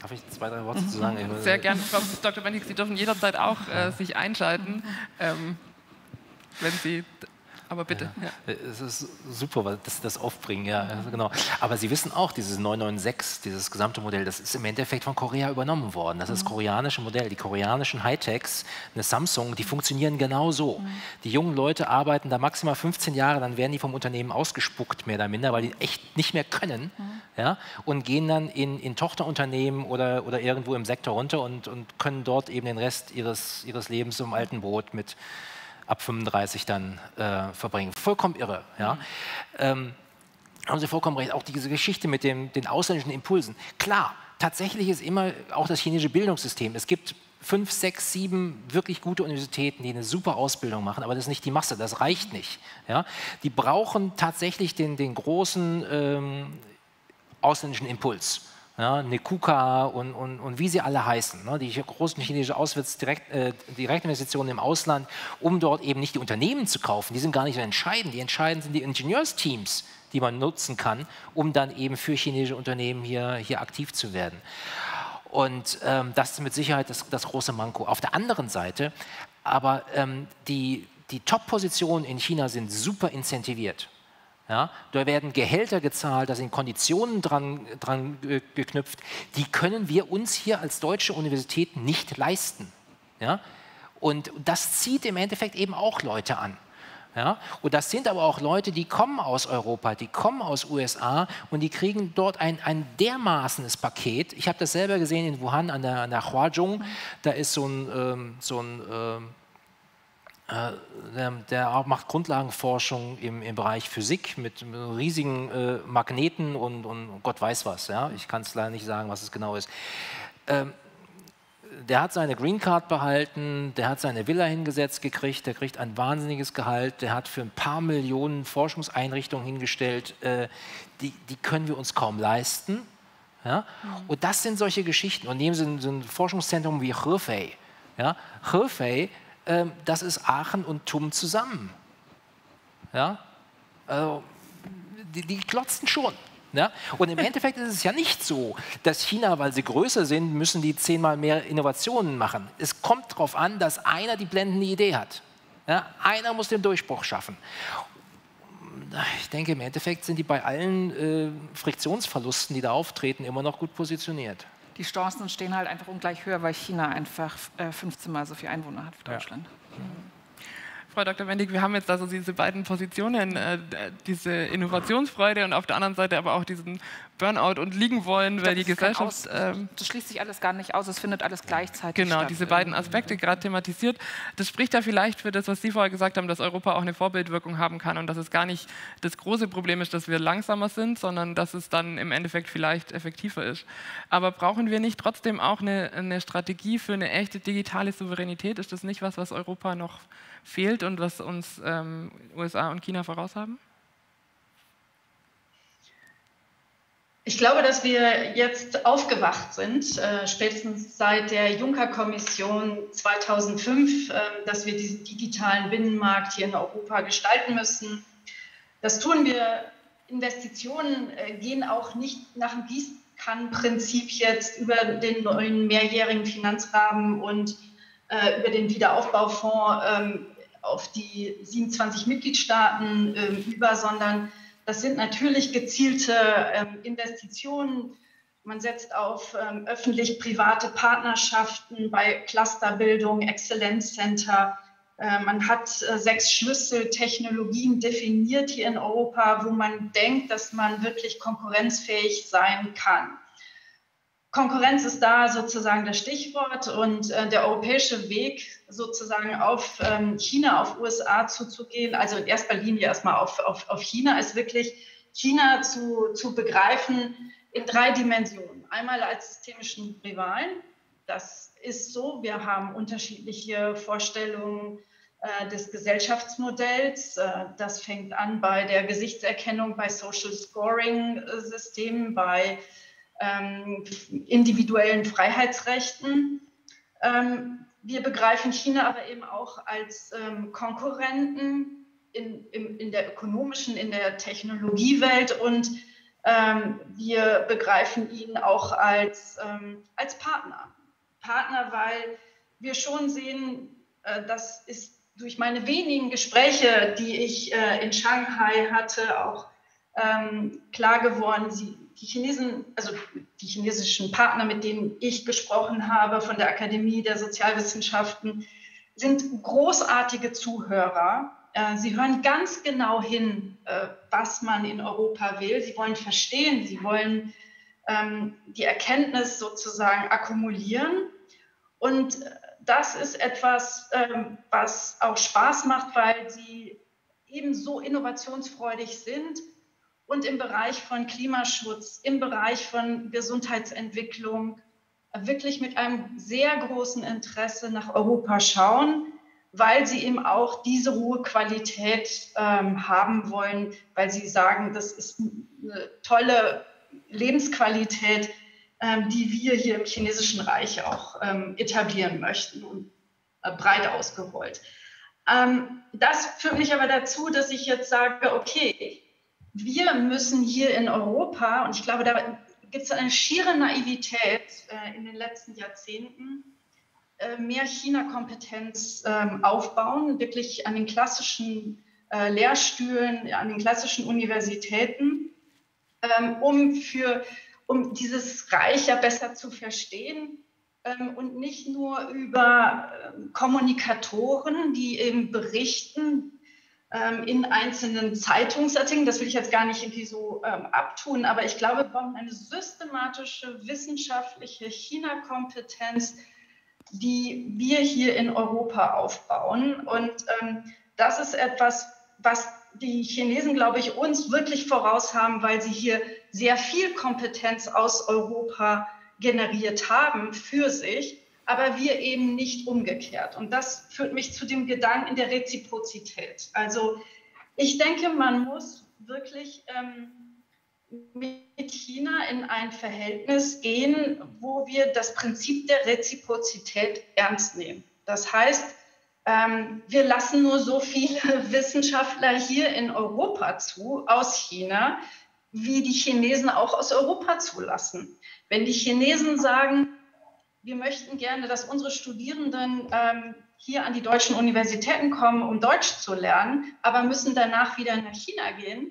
Darf ich zwei, drei Worte zu sagen? Sehr gerne, Frau Dr. Bendig. Sie dürfen jederzeit auch äh, sich einschalten, ähm, wenn Sie aber bitte. Ja. Es ist super, weil das, das aufbringen, ja, also genau. Aber Sie wissen auch, dieses 996, dieses gesamte Modell, das ist im Endeffekt von Korea übernommen worden. Das ist das mhm. koreanische Modell. Die koreanischen Hightechs, eine Samsung, die funktionieren genau so. Mhm. Die jungen Leute arbeiten da maximal 15 Jahre, dann werden die vom Unternehmen ausgespuckt, mehr oder minder, weil die echt nicht mehr können. Mhm. Ja, und gehen dann in, in Tochterunternehmen oder, oder irgendwo im Sektor runter und, und können dort eben den Rest ihres, ihres Lebens im alten Brot mit ab 35 dann äh, verbringen. Vollkommen irre. Ja? Mhm. Ähm, haben Sie vollkommen recht, auch diese Geschichte mit dem, den ausländischen Impulsen. Klar, tatsächlich ist immer auch das chinesische Bildungssystem. Es gibt fünf, sechs, sieben wirklich gute Universitäten, die eine super Ausbildung machen, aber das ist nicht die Masse, das reicht nicht. Ja? Die brauchen tatsächlich den, den großen ähm, ausländischen Impuls. Ja, eine KUKA und, und, und wie sie alle heißen, ne, die großen chinesischen Auswärtsdirektinvestitionen äh, im Ausland, um dort eben nicht die Unternehmen zu kaufen, die sind gar nicht so entscheidend. Die entscheidend sind die Ingenieursteams, die man nutzen kann, um dann eben für chinesische Unternehmen hier, hier aktiv zu werden. Und ähm, das ist mit Sicherheit das, das, große Manko. Auf der anderen Seite, aber ähm, die, die Top-Positionen in China sind super incentiviert. Ja, da werden Gehälter gezahlt, da sind Konditionen dran, dran geknüpft, die können wir uns hier als deutsche Universität nicht leisten. Ja? Und das zieht im Endeffekt eben auch Leute an. Ja? Und das sind aber auch Leute, die kommen aus Europa, die kommen aus USA und die kriegen dort ein, ein dermaßenes Paket. Ich habe das selber gesehen in Wuhan an der, an der Huazhong. Da ist so ein, ähm, so ein ähm, äh, der, der, macht Grundlagenforschung im, im, Bereich Physik mit riesigen äh, Magneten und, und, Gott weiß was. Ja? Ich kann es leider nicht sagen, was es genau ist. Ähm, der hat seine Green Card behalten, der hat seine Villa hingesetzt gekriegt, der kriegt ein wahnsinniges Gehalt, der hat für ein paar Millionen Forschungseinrichtungen hingestellt, äh, die, die, können wir uns kaum leisten. Ja? Und das sind solche Geschichten. Und nehmen Sie so ein Forschungszentrum wie Hefei. Ja? Hefei das ist Aachen und Tum zusammen. Ja? Also, die, die klotzen schon. Ja? Und im Endeffekt ist es ja nicht so, dass China, weil sie größer sind, müssen die zehnmal mehr Innovationen machen. Es kommt darauf an, dass einer die blendende Idee hat. Ja? Einer muss den Durchbruch schaffen. Ich denke, im Endeffekt sind die bei allen äh, Friktionsverlusten, die da auftreten, immer noch gut positioniert die Chancen stehen halt einfach ungleich höher, weil China einfach äh, 15 Mal so viele Einwohner hat wie Deutschland. Ja. Frau Dr. Wendig, wir haben jetzt also diese beiden Positionen, äh, diese Innovationsfreude und auf der anderen Seite aber auch diesen Burnout und liegen wollen, weil die Gesellschaft. Aus, ähm, das schließt sich alles gar nicht aus, es findet alles gleichzeitig genau, statt. Genau, diese beiden Aspekte gerade thematisiert. Das spricht ja vielleicht für das, was Sie vorher gesagt haben, dass Europa auch eine Vorbildwirkung haben kann und dass es gar nicht das große Problem ist, dass wir langsamer sind, sondern dass es dann im Endeffekt vielleicht effektiver ist. Aber brauchen wir nicht trotzdem auch eine, eine Strategie für eine echte digitale Souveränität? Ist das nicht was, was Europa noch fehlt und was uns ähm, USA und China voraus haben? Ich glaube, dass wir jetzt aufgewacht sind, äh, spätestens seit der Juncker-Kommission 2005, äh, dass wir diesen digitalen Binnenmarkt hier in Europa gestalten müssen. Das tun wir. Investitionen äh, gehen auch nicht nach dem Gießkannenprinzip jetzt über den neuen mehrjährigen Finanzrahmen und äh, über den Wiederaufbaufonds ähm, auf die 27 Mitgliedstaaten ähm, über, sondern das sind natürlich gezielte ähm, Investitionen. Man setzt auf ähm, öffentlich-private Partnerschaften bei Clusterbildung, Exzellenzcenter. Äh, man hat äh, sechs Schlüsseltechnologien definiert hier in Europa, wo man denkt, dass man wirklich konkurrenzfähig sein kann. Konkurrenz ist da sozusagen das Stichwort und äh, der europäische Weg sozusagen auf ähm, China, auf USA zuzugehen, also in erster Linie erstmal auf, auf, auf China, ist wirklich China zu, zu begreifen in drei Dimensionen. Einmal als systemischen Rivalen, das ist so, wir haben unterschiedliche Vorstellungen äh, des Gesellschaftsmodells. Äh, das fängt an bei der Gesichtserkennung, bei Social Scoring-Systemen, bei ähm, individuellen Freiheitsrechten. Ähm, wir begreifen China aber eben auch als ähm, Konkurrenten in, in, in, der ökonomischen, in der Technologiewelt und ähm, wir begreifen ihn auch als, ähm, als Partner. Partner, weil wir schon sehen, äh, das ist durch meine wenigen Gespräche, die ich äh, in Shanghai hatte, auch ähm, klar geworden, sie, die Chinesen, also die chinesischen Partner, mit denen ich gesprochen habe von der Akademie der Sozialwissenschaften, sind großartige Zuhörer. Äh, sie hören ganz genau hin, äh, was man in Europa will. Sie wollen verstehen, sie wollen ähm, die Erkenntnis sozusagen akkumulieren. Und das ist etwas, ähm, was auch Spaß macht, weil sie eben so innovationsfreudig sind und im Bereich von Klimaschutz, im Bereich von Gesundheitsentwicklung wirklich mit einem sehr großen Interesse nach Europa schauen, weil sie eben auch diese hohe Qualität ähm, haben wollen, weil sie sagen, das ist eine tolle Lebensqualität, ähm, die wir hier im chinesischen Reich auch ähm, etablieren möchten und äh, breit ausgerollt. Ähm, das führt mich aber dazu, dass ich jetzt sage, okay, wir müssen hier in Europa, und ich glaube, da gibt es eine schiere Naivität äh, in den letzten Jahrzehnten, äh, mehr China-Kompetenz ähm, aufbauen, wirklich an den klassischen äh, Lehrstühlen, an den klassischen Universitäten, ähm, um, für, um dieses Reich ja besser zu verstehen ähm, und nicht nur über ähm, Kommunikatoren, die eben berichten, in einzelnen Zeitungsartikeln. Das will ich jetzt gar nicht irgendwie so ähm, abtun, aber ich glaube, wir brauchen eine systematische wissenschaftliche China-Kompetenz, die wir hier in Europa aufbauen. Und ähm, das ist etwas, was die Chinesen, glaube ich, uns wirklich voraus haben, weil sie hier sehr viel Kompetenz aus Europa generiert haben für sich aber wir eben nicht umgekehrt. Und das führt mich zu dem Gedanken der Reziprozität. Also ich denke, man muss wirklich ähm, mit China in ein Verhältnis gehen, wo wir das Prinzip der Reziprozität ernst nehmen. Das heißt, ähm, wir lassen nur so viele Wissenschaftler hier in Europa zu, aus China, wie die Chinesen auch aus Europa zulassen. Wenn die Chinesen sagen, wir möchten gerne, dass unsere Studierenden ähm, hier an die deutschen Universitäten kommen, um Deutsch zu lernen, aber müssen danach wieder nach China gehen,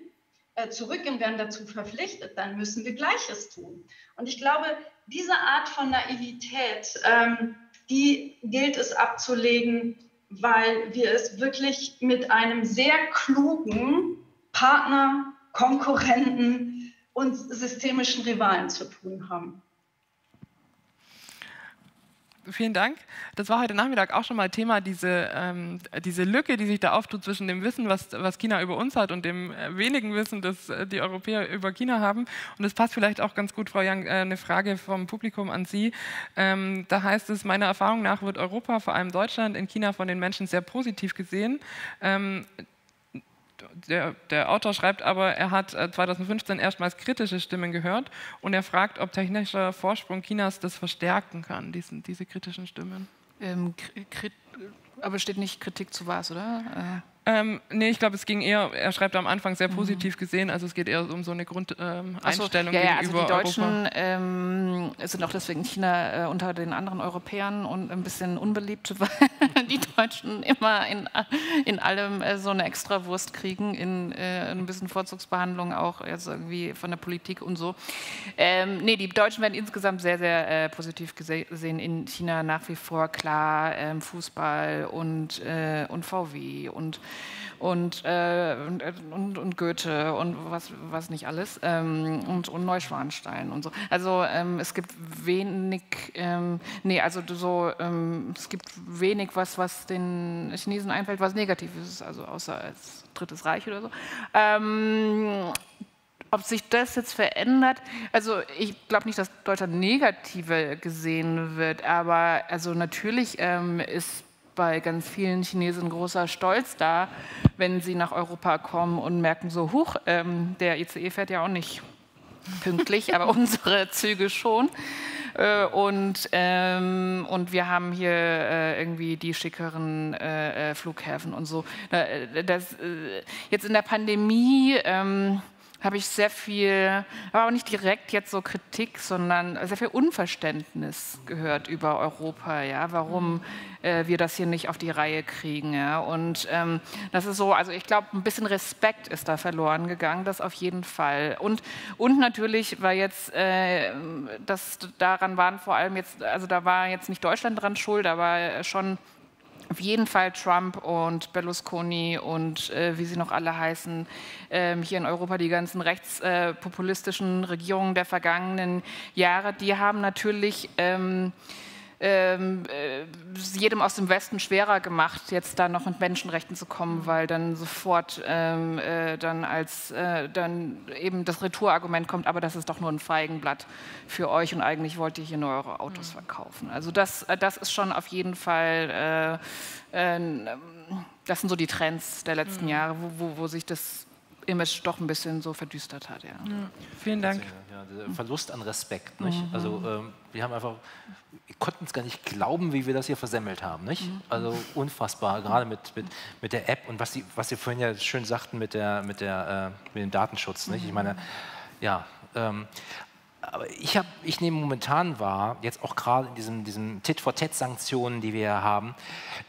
äh, zurück und werden dazu verpflichtet, dann müssen wir Gleiches tun. Und ich glaube, diese Art von Naivität, ähm, die gilt es abzulegen, weil wir es wirklich mit einem sehr klugen Partner, Konkurrenten und systemischen Rivalen zu tun haben vielen Dank. Das war heute Nachmittag auch schon mal Thema, diese, ähm, diese Lücke, die sich da auftut zwischen dem Wissen, was, was China über uns hat und dem äh, wenigen Wissen, das äh, die Europäer über China haben. Und das passt vielleicht auch ganz gut, Frau Young, äh, eine Frage vom Publikum an Sie. Ähm, da heißt es, meiner Erfahrung nach wird Europa, vor allem Deutschland, in China von den Menschen sehr positiv gesehen. Ähm, der, der, Autor schreibt aber, er hat 2015 äh, erstmals kritische Stimmen gehört und er fragt, ob technischer Vorsprung Chinas das verstärken kann, diesen, diese kritischen Stimmen. Ähm, aber steht nicht Kritik zu was, oder? Äh. Ähm, nee, ich glaube, es ging eher, er schreibt am Anfang sehr mhm. positiv mhm. gesehen, also es geht eher um so eine Grundeinstellung ähm, so, ja, ja, also die Deutschen ähm, sind auch deswegen in China äh, unter den anderen Europäern und ein bisschen unbeliebt, weil die Deutschen immer in, in allem äh, so eine Extrawurst kriegen, in äh, ein bisschen Vorzugsbehandlung auch jetzt irgendwie von der Politik und so. Ähm, nee, die Deutschen werden insgesamt sehr, sehr äh, positiv gesehen in China nach wie vor, klar, ähm, Fußball und, äh, und VW und und, äh, und, und, und, Goethe und was, was nicht alles ähm, und, und Neuschwanstein und so. Also ähm, es gibt wenig, ähm, nee, also so, ähm, es gibt wenig, was, was den Chinesen einfällt, was negativ ist, also außer als Drittes Reich oder so. Ähm, ob sich das jetzt verändert, also ich glaube nicht, dass Deutschland negativer gesehen wird, aber also natürlich ähm, ist bei ganz vielen Chinesen großer Stolz da, wenn sie nach Europa kommen und merken so, huch, ähm, der ICE fährt ja auch nicht pünktlich, aber unsere Züge schon. Äh, und, ähm, und wir haben hier äh, irgendwie die schickeren äh, äh Flughäfen und so. Äh, das, äh, jetzt in der Pandemie ähm, habe ich sehr viel, aber auch nicht direkt jetzt so Kritik, sondern sehr viel Unverständnis gehört über Europa, ja, warum äh, wir das hier nicht auf die Reihe kriegen, ja. Und ähm, das ist so, also ich glaube, ein bisschen Respekt ist da verloren gegangen, das auf jeden Fall. Und, und natürlich war jetzt, äh, das daran waren vor allem jetzt, also da war jetzt nicht Deutschland dran schuld, aber schon auf jeden Fall Trump und Berlusconi und äh, wie sie noch alle heißen, ähm, hier in Europa die ganzen rechtspopulistischen äh, Regierungen der vergangenen Jahre, die haben natürlich ähm, ähm, äh, jedem aus dem Westen schwerer gemacht, jetzt da noch mit Menschenrechten zu kommen, weil dann sofort ähm, äh, dann als äh, dann eben das Retourargument kommt, aber das ist doch nur ein Feigenblatt für euch und eigentlich wollt ihr hier nur eure Autos verkaufen. Also das, äh, das ist schon auf jeden Fall, äh, äh, das sind so die Trends der letzten mhm. Jahre, wo, wo, wo sich das Image doch ein bisschen so verdüstert hat. Ja. ja vielen Dank. Ja, der Verlust an Respekt. Nicht? Mhm. Also ähm, wir haben einfach, wir konnten es gar nicht glauben, wie wir das hier versemmelt haben. Nicht? Mhm. Also unfassbar, gerade mit, mit, mit der App und was Sie, was Sie vorhin ja schön sagten mit, der, mit, der, äh, mit dem Datenschutz. Nicht? Ich meine, ja, ähm, aber ich, hab, ich nehme momentan wahr, jetzt auch gerade in diesen, diesen Tit-for-Tat-Sanktionen, die wir haben,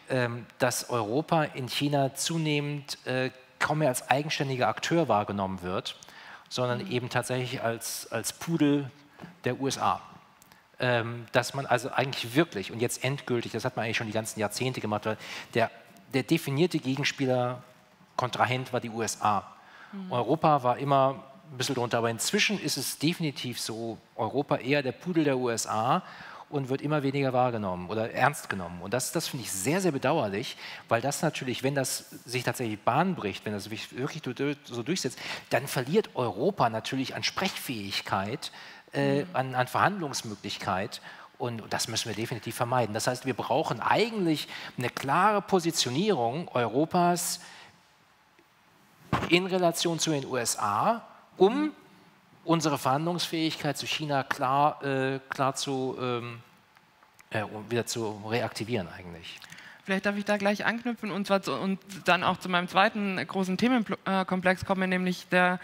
ähm, dass Europa in China zunehmend äh, kaum mehr als eigenständiger Akteur wahrgenommen wird, sondern mhm. eben tatsächlich als, als Pudel der USA. Ähm, dass man also eigentlich wirklich und jetzt endgültig, das hat man eigentlich schon die ganzen Jahrzehnte gemacht, weil der, der definierte Gegenspieler, Kontrahent war die USA. Mhm. Europa war immer ein bisschen drunter, aber inzwischen ist es definitiv so, Europa eher der Pudel der USA und wird immer weniger wahrgenommen oder ernst genommen. Und das, das finde ich sehr, sehr bedauerlich, weil das natürlich, wenn das sich tatsächlich Bahn bricht, wenn das wirklich so durchsetzt, dann verliert Europa natürlich an Sprechfähigkeit, äh, mhm. an, an Verhandlungsmöglichkeit. Und das müssen wir definitiv vermeiden. Das heißt, wir brauchen eigentlich eine klare Positionierung Europas in Relation zu den USA, um unsere Verhandlungsfähigkeit zu China klar, äh, klar zu, ähm, äh, wieder zu reaktivieren eigentlich. Vielleicht darf ich da gleich anknüpfen und, zu, und dann auch zu meinem zweiten großen Themenkomplex kommen, nämlich der,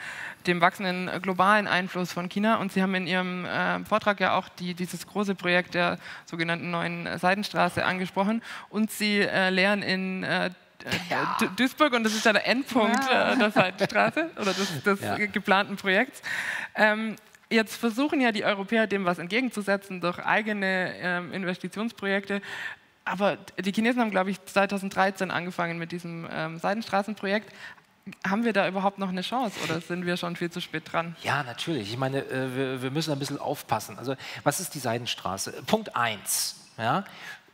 dem wachsenden globalen Einfluss von China. Und Sie haben in Ihrem äh, Vortrag ja auch die, dieses große Projekt der sogenannten neuen Seidenstraße angesprochen. Und Sie äh, lehren in äh, ja. Duisburg und das ist ja der Endpunkt ja. äh, der Seitenstraße oder des, des ja. geplanten Projekts. Ähm, jetzt versuchen ja die Europäer dem was entgegenzusetzen durch eigene ähm, Investitionsprojekte. Aber die Chinesen haben, glaube ich, 2013 angefangen mit diesem ähm, Seidenstraßenprojekt. Haben wir da überhaupt noch eine Chance oder sind wir schon viel zu spät dran? Ja, natürlich. Ich meine, äh, wir, wir, müssen ein bisschen aufpassen. Also, was ist die Seidenstraße? Punkt 1. Ja?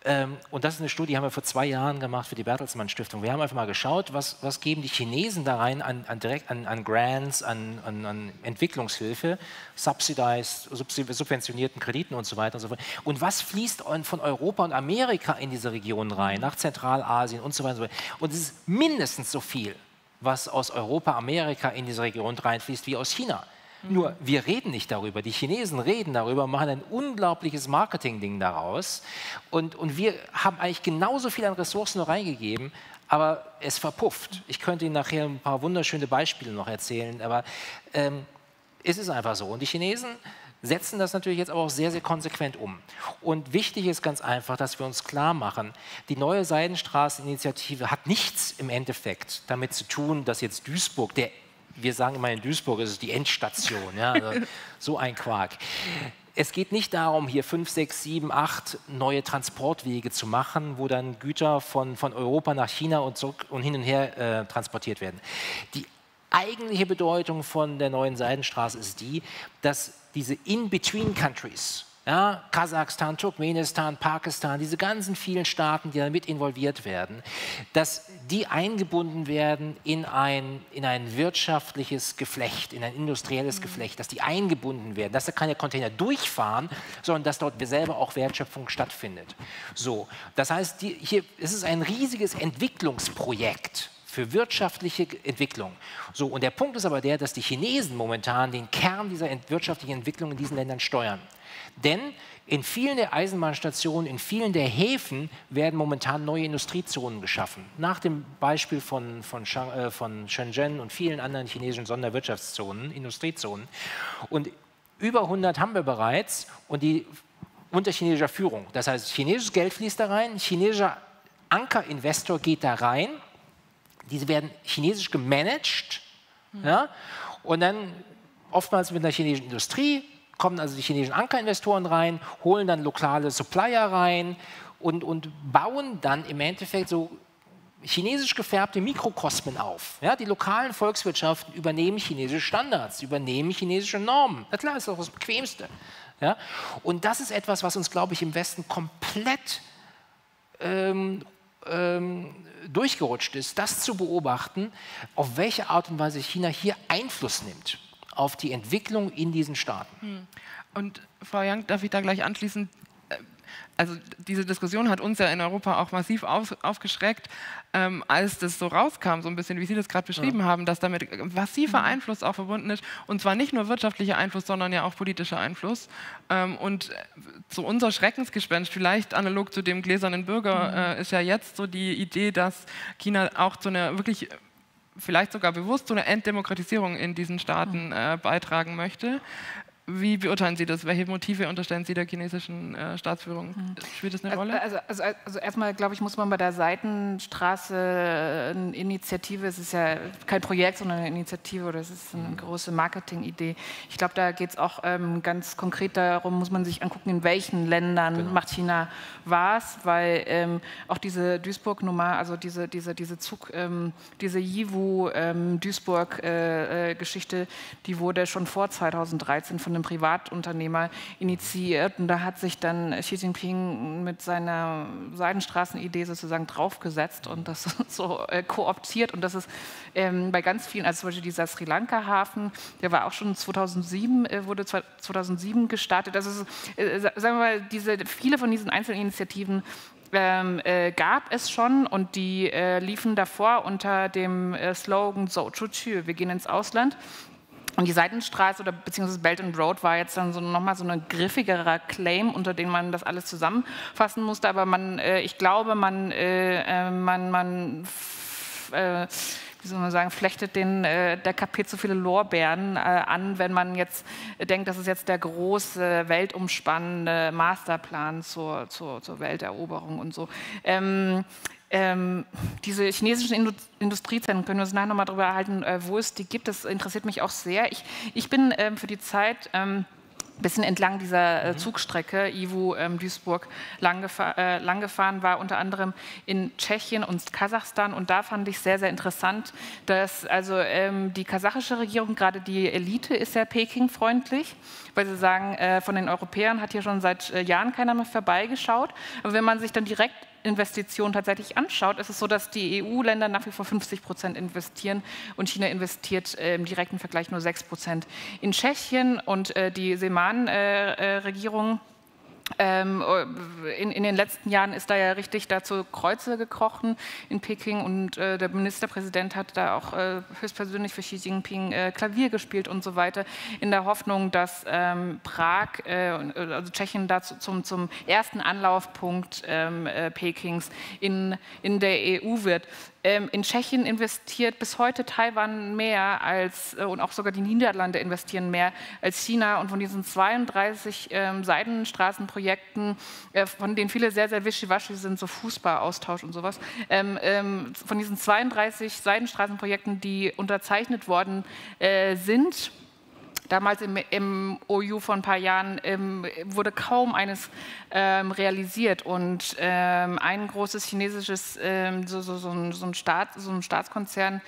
Ähm, und das ist eine Studie, die haben wir vor zwei Jahren gemacht für die Bertelsmann Stiftung. Wir haben einfach mal geschaut, was, was geben die Chinesen da rein an, an, direkt, an, an Grants, an, an, Entwicklungshilfe, subsidized, subventionierten Krediten und so weiter und so fort. Und was fließt von Europa und Amerika in diese Region rein, nach Zentralasien und so weiter und so fort. Und es ist mindestens so viel, was aus Europa, Amerika in diese Region reinfließt, wie aus China. Nur wir reden nicht darüber. Die Chinesen reden darüber, machen ein unglaubliches Marketing-Ding daraus. Und, und wir haben eigentlich genauso viel an Ressourcen noch reingegeben, aber es verpufft. Ich könnte Ihnen nachher ein paar wunderschöne Beispiele noch erzählen, aber ähm, es ist einfach so. Und die Chinesen setzen das natürlich jetzt aber auch sehr, sehr konsequent um. Und wichtig ist ganz einfach, dass wir uns klar machen, die neue Seidenstraßeninitiative hat nichts im Endeffekt damit zu tun, dass jetzt Duisburg, der wir sagen immer in Duisburg, ist es die Endstation. Ja, also so ein Quark. Es geht nicht darum, hier fünf, sechs, sieben, acht neue Transportwege zu machen, wo dann Güter von, von Europa nach China und, zurück und hin und her äh, transportiert werden. Die eigentliche Bedeutung von der neuen Seidenstraße ist die, dass diese In-Between-Countries, ja, Kasachstan, Turkmenistan, Pakistan, diese ganzen vielen Staaten, die damit involviert werden, dass die eingebunden werden in ein, in ein wirtschaftliches Geflecht, in ein industrielles mhm. Geflecht, dass die eingebunden werden, dass da keine Container durchfahren, sondern dass dort selber auch Wertschöpfung stattfindet. So, das heißt, die, hier ist es ein riesiges Entwicklungsprojekt für wirtschaftliche Entwicklung. So, und der Punkt ist aber der, dass die Chinesen momentan den Kern dieser wirtschaftlichen Entwicklung in diesen Ländern steuern. Denn in vielen der Eisenbahnstationen, in vielen der Häfen werden momentan neue Industriezonen geschaffen. Nach dem Beispiel von, von, äh, von Shenzhen und vielen anderen chinesischen Sonderwirtschaftszonen, Industriezonen. Und über 100 haben wir bereits und die unter chinesischer Führung. Das heißt, chinesisches Geld fließt da rein, chinesischer Ankerinvestor geht da rein. Diese werden chinesisch gemanagt. Mhm. Ja, und dann oftmals mit einer chinesischen Industrie, kommen also die chinesischen Ankerinvestoren rein, holen dann lokale Supplier rein und, und bauen dann im Endeffekt so chinesisch gefärbte Mikrokosmen auf. Ja, die lokalen Volkswirtschaften übernehmen chinesische Standards, übernehmen chinesische Normen. Na klar, ist doch das Bequemste. Ja? Und das ist etwas, was uns, glaube ich, im Westen komplett ähm, ähm, durchgerutscht ist, das zu beobachten, auf welche Art und Weise China hier Einfluss nimmt auf die Entwicklung in diesen Staaten. Hm. Und Frau Young, darf ich da gleich anschließen? also diese Diskussion hat uns ja in Europa auch massiv auf, aufgeschreckt, ähm, als das so rauskam, so ein bisschen, wie Sie das gerade beschrieben ja. haben, dass damit massiver mhm. Einfluss auch verbunden ist. Und zwar nicht nur wirtschaftlicher Einfluss, sondern ja auch politischer Einfluss. Ähm, und zu unser Schreckensgespenst, vielleicht analog zu dem gläsernen Bürger, mhm. äh, ist ja jetzt so die Idee, dass China auch zu einer wirklich vielleicht sogar bewusst zu einer Enddemokratisierung in diesen Staaten äh, beitragen möchte. Wie beurteilen Sie das? Welche Motive unterstellen Sie der chinesischen äh, Staatsführung? Mhm. Spielt das eine Rolle? Also, also, also, also erstmal, glaube ich, muss man bei der Seitenstraße eine Initiative, es ist ja kein Projekt, sondern eine Initiative oder es ist eine mhm. große Marketingidee. Ich glaube, da geht es auch ähm, ganz konkret darum, muss man sich angucken, in welchen Ländern genau. macht China was, weil ähm, auch diese Duisburg-Nummer, also diese, diese, diese Zug, ähm, diese Yiwu-Duisburg-Geschichte, ähm, äh, äh, die wurde schon vor 2013 von einem einem Privatunternehmer initiiert. Und da hat sich dann Xi Jinping mit seiner Seidenstraßenidee sozusagen draufgesetzt und das so äh, kooptiert. Und das ist ähm, bei ganz vielen, also zum Beispiel dieser Sri Lanka-Hafen, der war auch schon 2007, äh, wurde 2007 gestartet. Also äh, sagen wir mal, diese, viele von diesen einzelnen Initiativen ähm, äh, gab es schon und die äh, liefen davor unter dem äh, Slogan So Chuchu, wir gehen ins Ausland. Und die Seitenstraße oder beziehungsweise Belt and Road war jetzt dann so nochmal so ein griffigerer Claim, unter dem man das alles zusammenfassen musste. Aber man, äh, ich glaube, man, äh, äh man, man äh, wie soll man sagen, flechtet den, äh, der KP zu viele Lorbeeren äh, an, wenn man jetzt denkt, das ist jetzt der große, weltumspannende Masterplan zur, zur, zur Welteroberung und so. Ähm, ähm, diese chinesischen Indu Industriezentren, können wir uns nachher nochmal darüber erhalten, äh, wo es die gibt, das interessiert mich auch sehr. Ich, ich bin ähm, für die Zeit ähm, bisschen entlang dieser äh, mhm. Zugstrecke Iwu ähm, Duisburg lang, gefahr, äh, lang, gefahren war, unter anderem in Tschechien und Kasachstan. Und da fand ich sehr, sehr interessant, dass also ähm, die kasachische Regierung, gerade die Elite, ist sehr Peking-freundlich, weil sie sagen, äh, von den Europäern hat hier schon seit äh, Jahren keiner mehr vorbeigeschaut. Aber wenn man sich dann direkt Investitionen tatsächlich anschaut, ist es so, dass die EU-Länder nach wie vor 50 Prozent investieren und China investiert äh, im direkten Vergleich nur 6 Prozent. In Tschechien und äh, die Seman-Regierung äh, ähm, in, in, den letzten Jahren ist da ja richtig dazu Kreuze gekrochen in Peking und äh, der Ministerpräsident hat da auch äh, höchstpersönlich für Xi Jinping äh, Klavier gespielt und so weiter, in der Hoffnung, dass ähm, Prag, äh, also Tschechien, dazu zum, zum ersten Anlaufpunkt ähm, äh, Pekings in, in der EU wird. Ähm, in Tschechien investiert bis heute Taiwan mehr als, äh, und auch sogar die Niederlande investieren mehr als China. Und von diesen 32 ähm, Seidenstraßenprojekten, äh, von denen viele sehr, sehr wischiwaschi sind, so Fußballaustausch und sowas, ähm, ähm, von diesen 32 Seidenstraßenprojekten, die unterzeichnet worden äh, sind, damals im, im OU vor ein paar Jahren ähm, wurde kaum eines ähm, realisiert. Und ähm, ein großes chinesisches, ähm, so, so, so, ein, so, ein Staat, so ein Staatskonzern,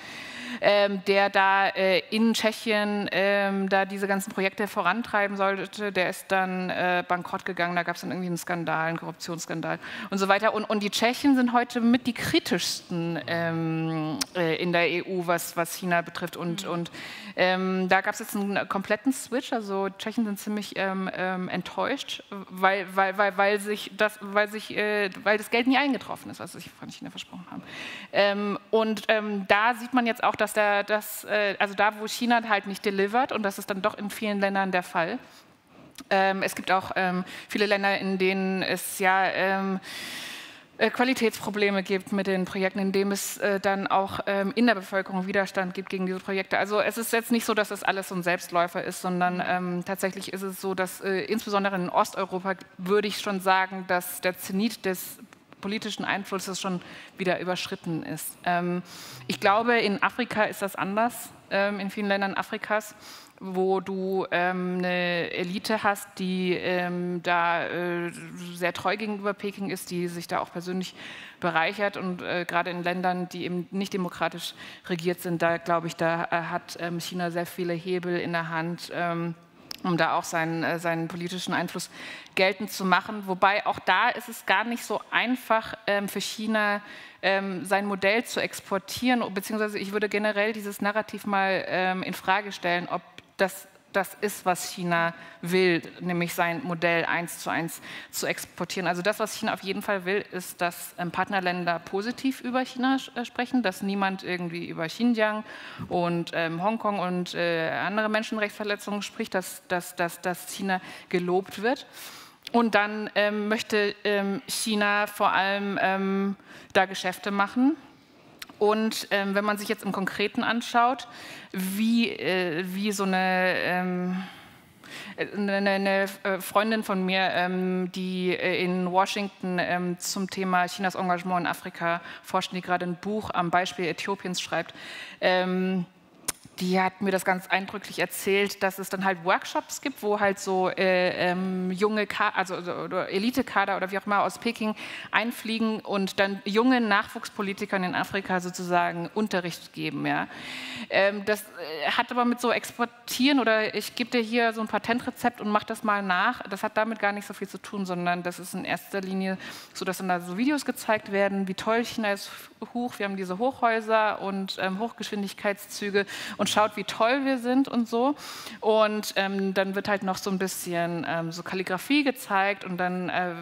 ähm, der da äh, in Tschechien ähm, da diese ganzen Projekte vorantreiben sollte, der ist dann äh, bankrott gegangen. Da gab es dann irgendwie einen Skandal, einen Korruptionsskandal und so weiter. Und, und die Tschechen sind heute mit die kritischsten äh, in der EU, was, was China betrifft. Und, mhm. und da gab es jetzt einen kompletten Switch. Also Tschechen sind ziemlich enttäuscht, weil, weil, weil weil, sich das, weil, sich, äh, weil das Geld nie eingetroffen ist, was sich von China versprochen haben. Ähm, und ähm, da sieht man jetzt auch, dass der, das, äh, also da, wo China halt nicht delivert, und das ist dann doch in vielen Ländern der Fall. Ähm, es gibt auch ähm, viele Länder, in denen es ja ähm, äh, Qualitätsprobleme gibt mit den Projekten, indem es äh, dann auch ähm, in der Bevölkerung Widerstand gibt gegen diese Projekte. Also es ist jetzt nicht so, dass das alles so ein Selbstläufer ist, sondern ähm, tatsächlich ist es so, dass äh, insbesondere in Osteuropa würde ich schon sagen, dass der Zenit des politischen Einflusses schon wieder überschritten ist. Ähm, ich glaube, in Afrika ist das anders, ähm, in vielen Ländern Afrikas wo du ähm, eine Elite hast, die ähm, da äh, sehr treu gegenüber Peking ist, die sich da auch persönlich bereichert und äh, gerade in Ländern, die eben nicht demokratisch regiert sind, da glaube ich, da äh, hat ähm, China sehr viele Hebel in der Hand. Um da auch seinen, äh, seinen politischen Einfluss geltend zu machen. Wobei auch da ist es gar nicht so einfach ähm, für China, ähm, sein Modell zu exportieren, beziehungsweise ich würde generell dieses Narrativ mal ähm, in Frage stellen, ob das das ist, was China will, nämlich sein Modell eins zu eins zu exportieren. Also das, was China auf jeden Fall will, ist, dass ähm, Partnerländer positiv über China äh, sprechen, dass niemand irgendwie über Xinjiang und ähm, Hongkong und äh, andere Menschenrechtsverletzungen spricht, dass, dass, dass, dass China gelobt wird. Und dann ähm, möchte ähm, China vor allem ähm, da Geschäfte machen und ähm, wenn man sich jetzt im Konkreten anschaut, wie, äh, wie so eine, ähm, eine, äh, Freundin von mir, ähm, die äh, in Washington ähm, zum Thema Chinas Engagement in Afrika forscht, die gerade ein Buch am Beispiel Äthiopiens schreibt, ähm, die hat mir das ganz eindrücklich erzählt, dass es dann halt Workshops gibt, wo halt so äh, ähm, junge, Ka also oder Elitekader oder wie auch immer aus Peking einfliegen und dann jungen Nachwuchspolitikern in Afrika sozusagen Unterricht geben. Ja. Ähm, das äh, hat aber mit so Exportieren oder ich gebe dir hier so ein Patentrezept und mach das mal nach. Das hat damit gar nicht so viel zu tun, sondern das ist in erster Linie so, dass dann da so Videos gezeigt werden, wie toll China ist, hoch, wir haben diese Hochhäuser und ähm, Hochgeschwindigkeitszüge schaut, wie toll wir sind und so. Und ähm, dann wird halt noch so ein bisschen ähm, so Kalligrafie gezeigt und dann äh,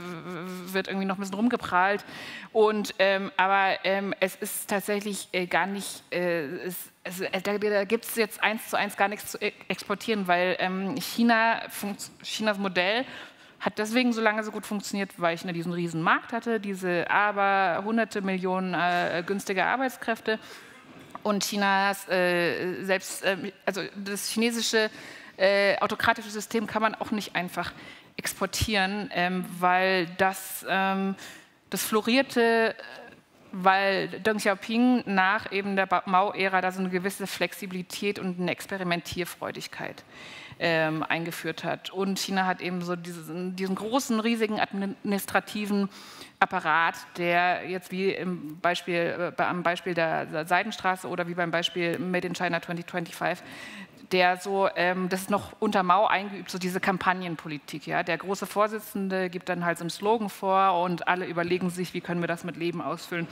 wird irgendwie noch ein bisschen rumgeprahlt. Und, ähm, aber ähm, es ist tatsächlich äh, gar nicht, äh, es, also, da, da gibt es jetzt eins zu eins gar nichts zu e-, exportieren, weil ähm, China, Chinas Modell hat deswegen so lange so gut funktioniert, weil China diesen riesen Markt hatte, diese aber hunderte Millionen äh, günstige Arbeitskräfte und Chinas äh, selbst, äh, also das chinesische äh, autokratische System kann man auch nicht einfach exportieren, ähm, weil das, ähm, das florierte, weil Deng Xiaoping nach eben der Mao-Ära da so eine gewisse Flexibilität und eine Experimentierfreudigkeit ähm, eingeführt hat. Und China hat eben so diesen, diesen großen, riesigen administrativen Apparat, der jetzt wie im Beispiel, äh, am Beispiel der Seidenstraße oder wie beim Beispiel Made in China 2025 der so, ähm, das ist noch unter Mao eingeübt, so diese Kampagnenpolitik. Ja? Der große Vorsitzende gibt dann halt so einen Slogan vor und alle überlegen sich, wie können wir das mit Leben ausfüllen.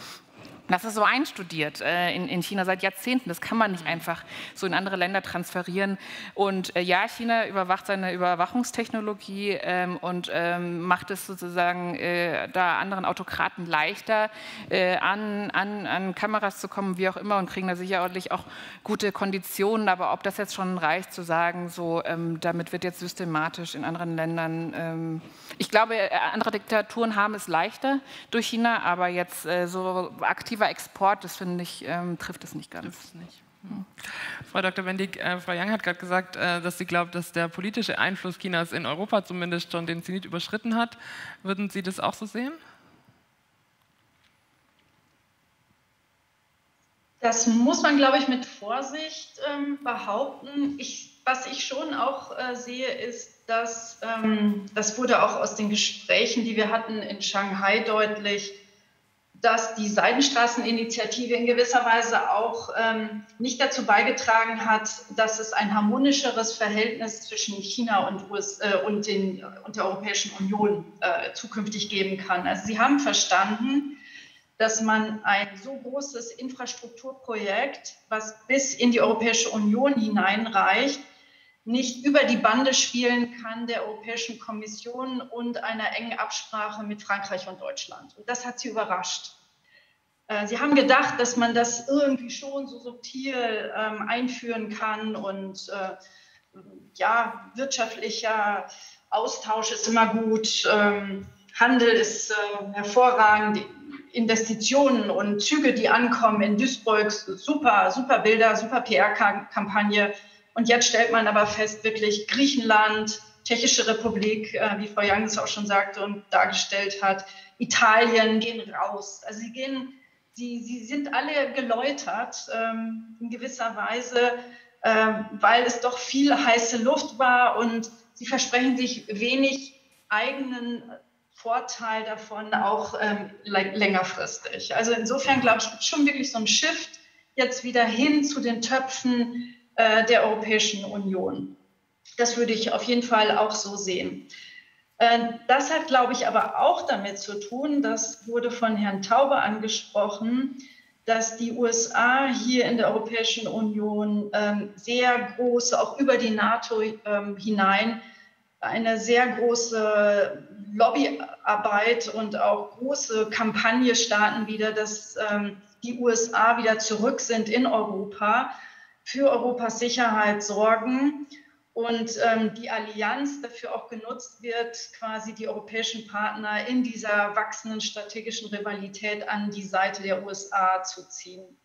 Das ist so einstudiert äh, in, in, China seit Jahrzehnten. Das kann man nicht einfach so in andere Länder transferieren. Und äh, ja, China überwacht seine Überwachungstechnologie ähm, und ähm, macht es sozusagen äh, da anderen Autokraten leichter, äh, an, an, an, Kameras zu kommen, wie auch immer, und kriegen da sicherlich auch gute Konditionen. Aber ob das jetzt schon reicht, zu sagen, so ähm, damit wird jetzt systematisch in anderen Ländern. Ähm, ich glaube, äh, andere Diktaturen haben es leichter durch China, aber jetzt äh, so aktiv aktiver Export, das finde ich, ähm, trifft es nicht ganz. Nicht. Hm. Frau Dr. Wendig, äh, Frau Young hat gerade gesagt, äh, dass sie glaubt, dass der politische Einfluss Chinas in Europa zumindest schon den Zenit überschritten hat. Würden Sie das auch so sehen? Das muss man, glaube ich, mit Vorsicht ähm, behaupten. Ich, was ich schon auch äh, sehe, ist, dass ähm, das wurde auch aus den Gesprächen, die wir hatten in Shanghai deutlich, dass die Seidenstraßeninitiative in gewisser Weise auch ähm, nicht dazu beigetragen hat, dass es ein harmonischeres Verhältnis zwischen China und, US, äh, und, den, und der Europäischen Union äh, zukünftig geben kann. Also sie haben verstanden, dass man ein so großes Infrastrukturprojekt, was bis in die Europäische Union hineinreicht, nicht über die Bande spielen kann der Europäischen Kommission und einer engen Absprache mit Frankreich und Deutschland. Und das hat sie überrascht. Äh, sie haben gedacht, dass man das irgendwie schon so subtil ähm, einführen kann und äh, ja, wirtschaftlicher Austausch ist immer gut, ähm, Handel ist äh, hervorragend, Investitionen und Züge, die ankommen in Duisburg, super, super Bilder, super PR-Kampagne. Und jetzt stellt man aber fest, wirklich Griechenland, Tschechische Republik, äh, wie Frau Young es auch schon sagte und dargestellt hat, Italien gehen raus. Also sie gehen, sie, sie sind alle geläutert ähm, in gewisser Weise, äh, weil es doch viel heiße Luft war und sie versprechen sich wenig eigenen Vorteil davon, auch ähm, längerfristig. Also insofern glaube ich, schon wirklich so ein Shift jetzt wieder hin zu den Töpfen äh, der Europäischen Union. Das würde ich auf jeden Fall auch so sehen. Äh, das hat, glaube ich, aber auch damit zu tun, das wurde von Herrn Taube angesprochen, dass die USA hier in der Europäischen Union ähm, sehr große, auch über die NATO ähm, hinein, eine sehr große Lobbyarbeit und auch große Kampagne starten wieder, dass ähm, die USA wieder zurück sind in Europa, für Europas Sicherheit sorgen und ähm, die Allianz dafür auch genutzt wird, quasi die europäischen Partner in dieser wachsenden strategischen Rivalität an die Seite der USA zu ziehen.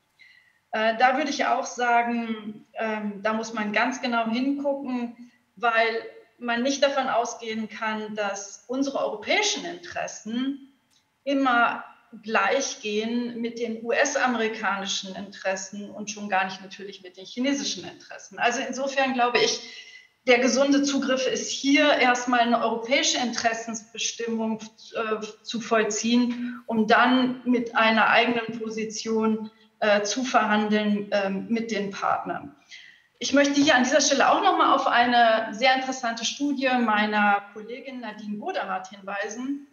Äh, da würde ich auch sagen, ähm, da muss man ganz genau hingucken, weil man nicht davon ausgehen kann, dass unsere europäischen Interessen immer gleich gehen mit den US-amerikanischen Interessen und schon gar nicht natürlich mit den chinesischen Interessen. Also insofern glaube ich, der gesunde Zugriff ist hier erstmal eine europäische Interessensbestimmung äh, zu vollziehen, um dann mit einer eigenen Position äh, zu verhandeln äh, mit den Partnern. Ich möchte hier an dieser Stelle auch noch mal auf eine sehr interessante Studie meiner Kollegin Nadine Boderath hinweisen,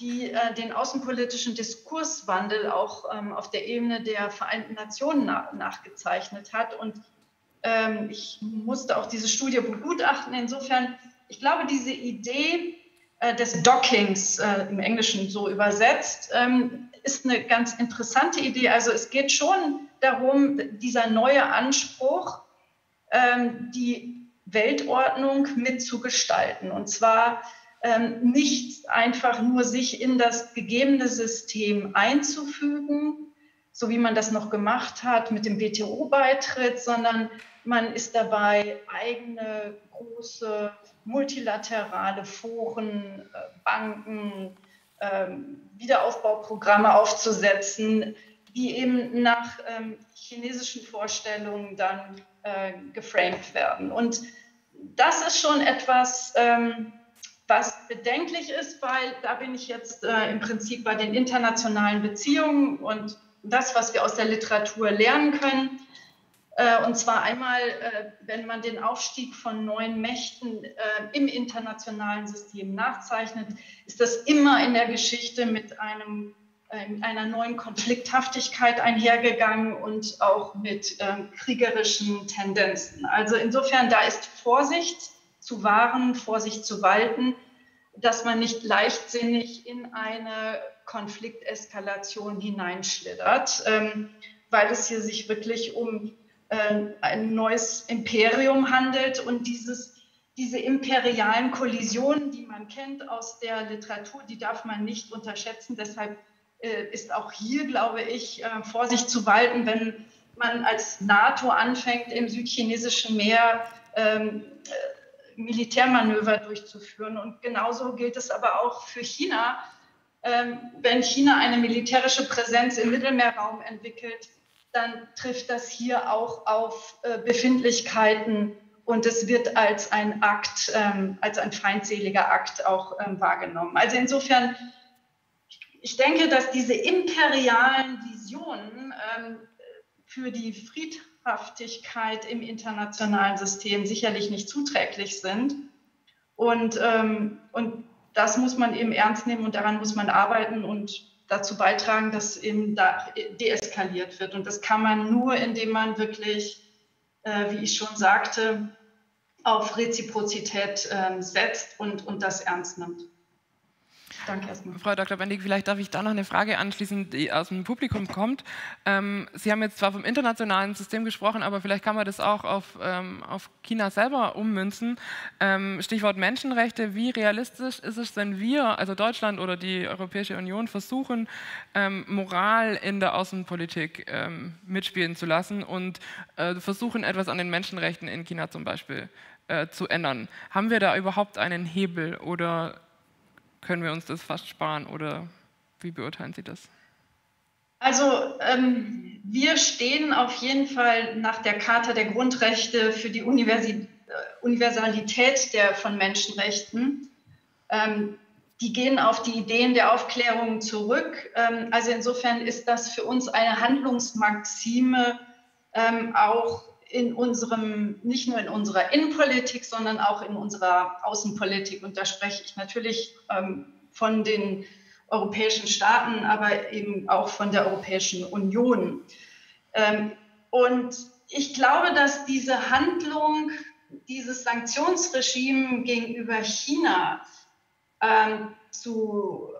die äh, den außenpolitischen Diskurswandel auch ähm, auf der Ebene der Vereinten Nationen na nachgezeichnet hat und ähm, ich musste auch diese Studie begutachten. Insofern, ich glaube, diese Idee äh, des Dockings, äh, im Englischen so übersetzt, ähm, ist eine ganz interessante Idee. Also es geht schon darum, dieser neue Anspruch, ähm, die Weltordnung mitzugestalten. Und zwar nicht einfach nur sich in das gegebene System einzufügen, so wie man das noch gemacht hat mit dem WTO-Beitritt, sondern man ist dabei, eigene große multilaterale Foren, äh, Banken, ähm, Wiederaufbauprogramme aufzusetzen, die eben nach ähm, chinesischen Vorstellungen dann äh, geframed werden. Und das ist schon etwas, ähm, was bedenklich ist, weil da bin ich jetzt äh, im Prinzip bei den internationalen Beziehungen und das, was wir aus der Literatur lernen können. Äh, und zwar einmal, äh, wenn man den Aufstieg von neuen Mächten äh, im internationalen System nachzeichnet, ist das immer in der Geschichte mit, einem, mit einer neuen Konflikthaftigkeit einhergegangen und auch mit kriegerischen Tendenzen. Also insofern, da ist Vorsicht zu wahren, Vorsicht zu walten, dass man nicht leichtsinnig in eine Konflikteskalation hineinschlittert, ähm, weil es hier sich wirklich um äh, ein neues Imperium handelt und dieses, diese imperialen Kollisionen, die man kennt aus der Literatur, die darf man nicht unterschätzen. Deshalb äh, ist auch hier, glaube ich, äh, Vorsicht zu walten, wenn man als NATO anfängt, im südchinesischen Meer ähm, Militärmanöver durchzuführen. Und genauso gilt es aber auch für China. Ähm, wenn China eine militärische Präsenz im Mittelmeerraum entwickelt, dann trifft das hier auch auf äh, Befindlichkeiten und es wird als ein Akt, ähm, als ein feindseliger Akt auch ähm, wahrgenommen. Also insofern, ich denke, dass diese imperialen Visionen für die Friedhaftigkeit im internationalen System sicherlich nicht zuträglich sind. Und, ähm, und das muss man eben ernst nehmen und daran muss man arbeiten und dazu beitragen, dass eben da deeskaliert wird. Und das kann man nur, indem man wirklich, äh, wie ich schon sagte, auf Reziprozität äh, setzt und, und das ernst nimmt. Danke erstmal. Frau Dr. Bendig, vielleicht darf ich da noch eine Frage anschließen, die aus dem Publikum kommt. Ähm, Sie haben jetzt zwar vom internationalen System gesprochen, aber vielleicht kann man das auch auf, ähm, auf China selber ummünzen. Ähm, Stichwort Menschenrechte. Wie realistisch ist es, wenn wir, also Deutschland oder die Europäische Union, versuchen, ähm, Moral in der Außenpolitik ähm, mitspielen zu lassen und äh, versuchen, etwas an den Menschenrechten in China zum Beispiel äh, zu ändern? Haben wir da überhaupt einen Hebel oder können wir uns das fast sparen oder wie beurteilen Sie das? Also ähm, wir stehen auf jeden Fall nach der Charta der Grundrechte für die Universi äh, Universalität der, von Menschenrechten. Ähm, die gehen auf die Ideen der Aufklärung zurück. Ähm, also insofern ist das für uns eine Handlungsmaxime, ähm, auch in unserem, nicht nur in unserer Innenpolitik, sondern auch in unserer Außenpolitik. Und da spreche ich natürlich ähm, von den europäischen Staaten, aber eben auch von der Europäischen Union. Ähm, und ich glaube, dass diese Handlung, dieses Sanktionsregime gegenüber China ähm, zu,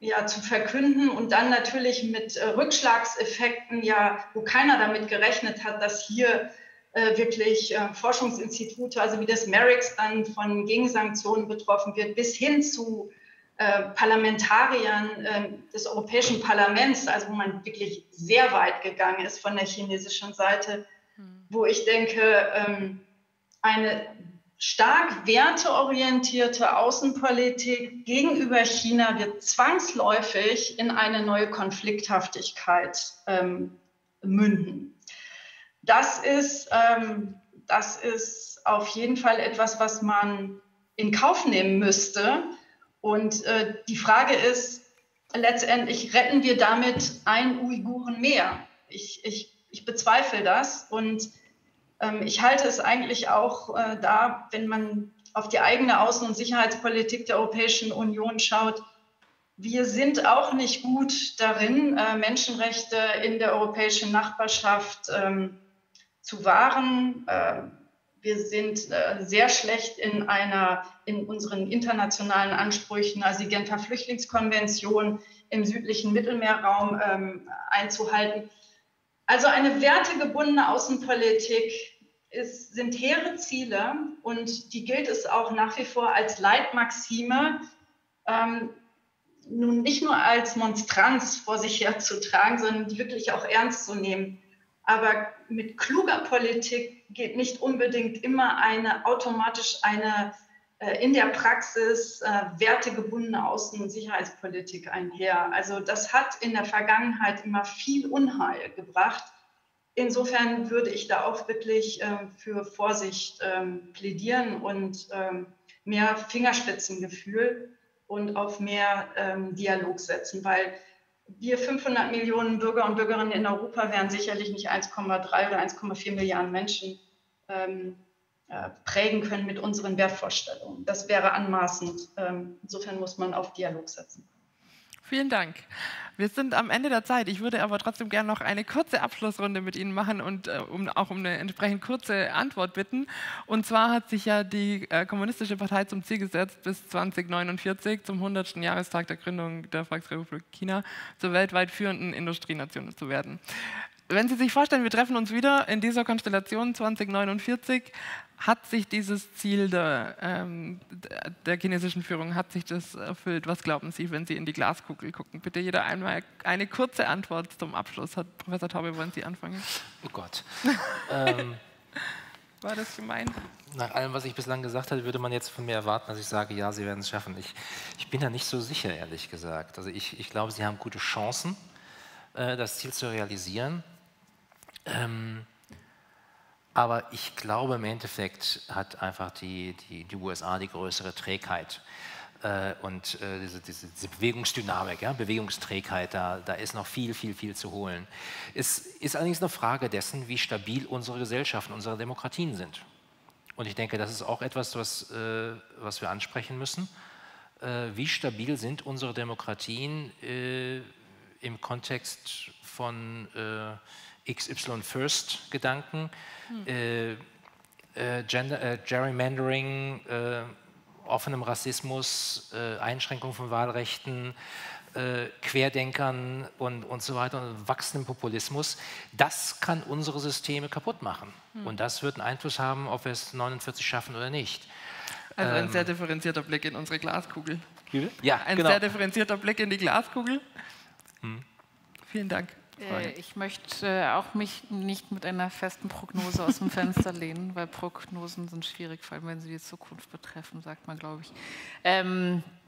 ja, zu verkünden und dann natürlich mit äh, Rückschlagseffekten, ja, wo keiner damit gerechnet hat, dass hier äh, wirklich äh, Forschungsinstitute, also wie das MERIX dann von Gegensanktionen betroffen wird, bis hin zu äh, Parlamentariern äh, des Europäischen Parlaments, also wo man wirklich sehr weit gegangen ist von der chinesischen Seite, hm. wo ich denke, ähm, eine stark werteorientierte Außenpolitik gegenüber China wird zwangsläufig in eine neue Konflikthaftigkeit ähm, münden. Das ist, ähm, das ist auf jeden Fall etwas, was man in Kauf nehmen müsste, und äh, die Frage ist letztendlich, retten wir damit einen Uiguren mehr? Ich, ich, ich bezweifle das und ich halte es eigentlich auch äh, da, wenn man auf die eigene Außen- und Sicherheitspolitik der Europäischen Union schaut, wir sind auch nicht gut darin, äh, Menschenrechte in der europäischen Nachbarschaft ähm, zu wahren. Äh, wir sind äh, sehr schlecht in einer, in unseren internationalen Ansprüchen, also die Genfer Flüchtlingskonvention im südlichen Mittelmeerraum ähm, einzuhalten. Also eine wertegebundene Außenpolitik ist, sind hehre Ziele und die gilt es auch nach wie vor als Leitmaxime, ähm, nun nicht nur als Monstranz vor sich herzutragen, sondern die wirklich auch ernst zu nehmen. Aber mit kluger Politik geht nicht unbedingt immer eine automatisch eine in der Praxis äh, wertegebundene Außen- und Sicherheitspolitik einher. Also das hat in der Vergangenheit immer viel Unheil gebracht. Insofern würde ich da auch wirklich äh, für Vorsicht ähm, plädieren und ähm, mehr Fingerspitzengefühl und auf mehr ähm, Dialog setzen, weil wir 500 Millionen Bürger und Bürgerinnen in Europa wären sicherlich nicht 1,3 oder 1,4 Milliarden Menschen ähm, äh, prägen können mit unseren Wertvorstellungen. Das wäre anmaßend. Ähm, insofern muss man auf Dialog setzen. Vielen Dank. Wir sind am Ende der Zeit. Ich würde aber trotzdem gerne noch eine kurze Abschlussrunde mit Ihnen machen und äh, um, auch um eine entsprechend kurze Antwort bitten. Und zwar hat sich ja die äh, Kommunistische Partei zum Ziel gesetzt, bis 2049, zum 100. Jahrestag der Gründung der Volksrepublik China, zur weltweit führenden Industrienation zu werden. Wenn Sie sich vorstellen, wir treffen uns wieder in dieser Konstellation 2049, hat sich dieses Ziel der, ähm, der, chinesischen Führung, hat sich das erfüllt? Was glauben Sie, wenn Sie in die Glaskugel gucken? Bitte jeder einmal eine kurze Antwort zum Abschluss. Hat Professor Taube, wollen Sie anfangen? Oh Gott. ähm, War das gemein? Nach allem, was ich bislang gesagt habe, würde man jetzt von mir erwarten, dass ich sage, ja, Sie werden es schaffen. Ich, ich bin da nicht so sicher, ehrlich gesagt. Also ich, ich glaube, Sie haben gute Chancen, äh, das Ziel zu realisieren. Ähm, aber ich glaube, im Endeffekt hat einfach die, die, die USA die größere Trägheit. Äh, und äh, diese, diese, diese, Bewegungsdynamik, ja, Bewegungsträgheit, da, da ist noch viel, viel, viel zu holen. Es ist allerdings eine Frage dessen, wie stabil unsere Gesellschaften, unsere Demokratien sind. Und ich denke, das ist auch etwas, was, äh, was wir ansprechen müssen. Äh, wie stabil sind unsere Demokratien äh, im Kontext von äh, XY First Gedanken, hm. äh, äh, Gender, äh, Gerrymandering, äh, offenem Rassismus, äh, Einschränkung von Wahlrechten, äh, Querdenkern und, und so weiter und wachsendem Populismus, das kann unsere Systeme kaputt machen. Hm. Und das wird einen Einfluss haben, ob wir es 49 schaffen oder nicht. Also ein ähm, sehr differenzierter Blick in unsere Glaskugel. Ja, ein genau. sehr differenzierter Blick in die Glaskugel. Hm. Vielen Dank. Äh, ich möchte äh, auch mich nicht mit einer festen Prognose aus dem Fenster lehnen, weil Prognosen sind schwierig, vor allem wenn sie die Zukunft betreffen, sagt man, glaube ich. Ähm, äh,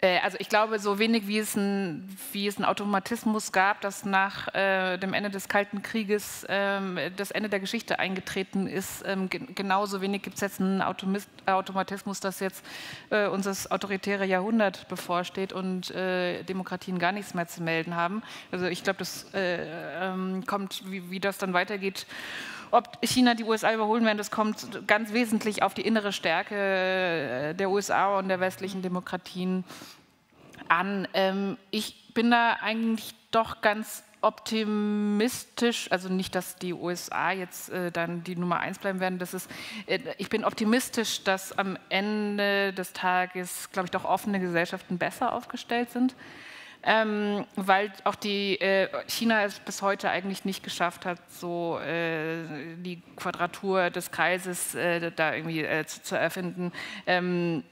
also ich glaube, so wenig wie es ein, wie es einen Automatismus gab, dass nach äh, dem Ende des Kalten Krieges ähm, das Ende der Geschichte eingetreten ist, ähm, genauso wenig gibt es jetzt einen Automist Automatismus, dass jetzt äh, unser autoritäre Jahrhundert bevorsteht und äh, Demokratien gar nichts mehr zu melden haben. Also ich glaube, das äh, ähm, kommt, wie, wie das dann weitergeht ob China die USA überholen wird, das kommt ganz wesentlich auf die innere Stärke äh, der USA und der westlichen Demokratien an. Ähm, ich bin da eigentlich doch ganz optimistisch, also nicht, dass die USA jetzt äh, dann die Nummer eins bleiben werden. Das ist, äh, ich bin optimistisch, dass am Ende des Tages, glaube ich, doch offene Gesellschaften besser aufgestellt sind. Ähm, weil auch die äh, China es bis heute eigentlich nicht geschafft hat, so äh, die Quadratur des Kreises äh, da irgendwie äh, zu, zu, erfinden. Ähm,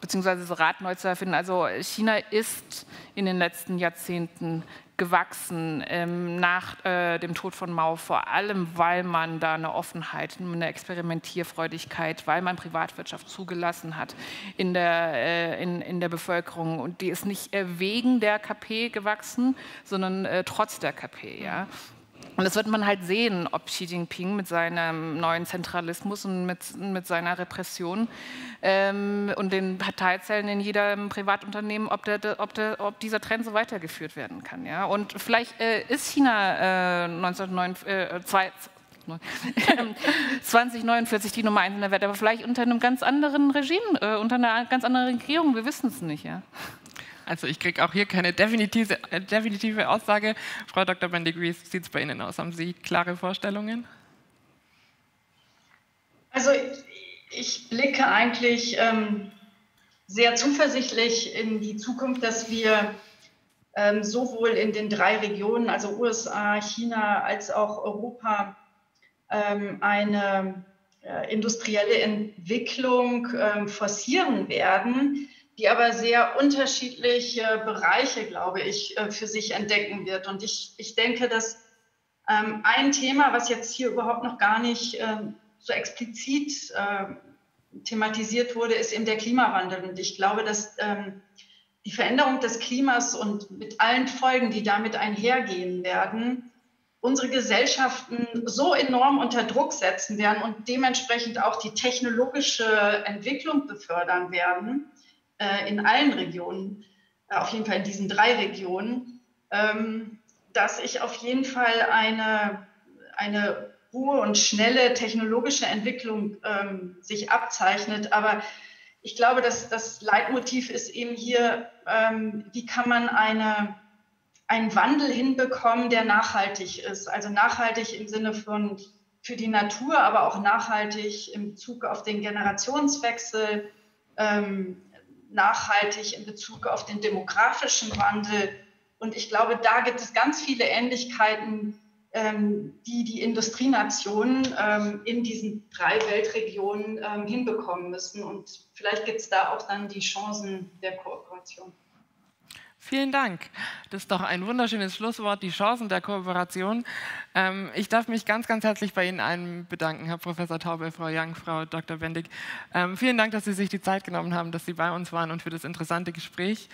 beziehungsweise das Rad neu zu erfinden. Also China ist in den letzten Jahrzehnten gewachsen ähm, nach äh, dem Tod von Mao, vor allem weil man da eine Offenheit, eine Experimentierfreudigkeit, weil man Privatwirtschaft zugelassen hat in der, äh, in, in der Bevölkerung. Und die ist nicht äh, wegen der KP gewachsen, sondern äh, trotz der KP. Ja? Und das wird man halt sehen, ob Xi Jinping mit seinem neuen Zentralismus und mit, mit seiner Repression ähm, und den Parteizellen in jedem Privatunternehmen, ob, der, ob, der, ob, dieser Trend so weitergeführt werden kann. Ja? Und vielleicht äh, ist China äh, 1949, äh, 2049 die Nummer eins in der Welt, aber vielleicht unter einem ganz anderen Regime, äh, unter einer ganz anderen Regierung, wir wissen es nicht. Ja? Also ich kriege auch hier keine definitive, äh, definitive Aussage. Frau Dr. Bendig, wie sieht es bei Ihnen aus? Haben Sie klare Vorstellungen? Also ich blicke eigentlich ähm, sehr zuversichtlich in die Zukunft, dass wir ähm, sowohl in den drei Regionen, also USA, China als auch Europa, ähm, eine äh, industrielle Entwicklung ähm, forcieren werden, die aber sehr unterschiedliche Bereiche, glaube ich, äh, für sich entdecken wird. Und ich, ich denke, dass ähm, ein Thema, was jetzt hier überhaupt noch gar nicht ähm, so explizit äh, thematisiert wurde, ist eben der Klimawandel. Und ich glaube, dass ähm, die Veränderung des Klimas und mit allen Folgen, die damit einhergehen werden, unsere Gesellschaften so enorm unter Druck setzen werden und dementsprechend auch die technologische Entwicklung befördern werden, äh, in allen Regionen, äh, auf jeden Fall in diesen drei Regionen, ähm, dass ich auf jeden Fall eine, eine hohe und schnelle technologische Entwicklung ähm, sich abzeichnet. Aber ich glaube, dass das Leitmotiv ist eben hier, ähm, wie kann man eine, einen Wandel hinbekommen, der nachhaltig ist. Also nachhaltig im Sinne von für die Natur, aber auch nachhaltig in Bezug auf den Generationswechsel, ähm, nachhaltig in Bezug auf den demografischen Wandel. Und ich glaube, da gibt es ganz viele Ähnlichkeiten, ähm, die die Industrienationen ähm, in diesen drei Weltregionen ähm, hinbekommen müssen. Und vielleicht gibt es da auch dann die Chancen der Kooperation. Vielen Dank. Das ist doch ein wunderschönes Schlusswort, die Chancen der Kooperation. Ähm, ich darf mich ganz, ganz herzlich bei Ihnen allen bedanken, Herr Professor Taube, Frau Young, Frau Dr. Bendig. Ähm, vielen Dank, dass Sie sich die Zeit genommen haben, dass Sie bei uns waren und für das interessante Gespräch.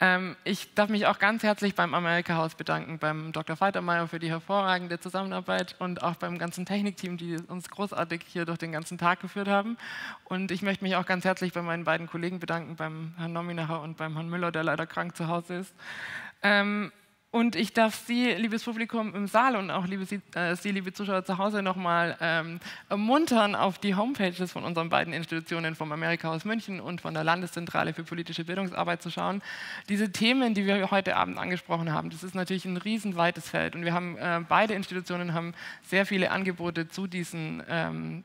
Ähm, ich darf mich auch ganz herzlich beim Amerika-Haus bedanken, beim Dr. Faltermeier für die hervorragende Zusammenarbeit und auch beim ganzen Technikteam, die uns großartig hier durch den ganzen Tag geführt haben. Und ich möchte mich auch ganz herzlich bei meinen beiden Kollegen bedanken, beim Herrn Nominacher und beim Herrn Müller, der leider krank zu Hause ist. Ähm, und ich darf Sie, liebes Publikum im Saal und auch liebe Sie, äh, Sie liebe Zuschauer zu Hause, nochmal ähm, ermuntern, auf die Homepages von unseren beiden Institutionen, vom Amerika-Haus München und von der Landeszentrale für politische Bildungsarbeit zu schauen. Diese Themen, die wir heute Abend angesprochen haben, das ist natürlich ein riesenweites Feld. Und wir haben, äh, beide Institutionen haben sehr viele Angebote zu diesen ähm,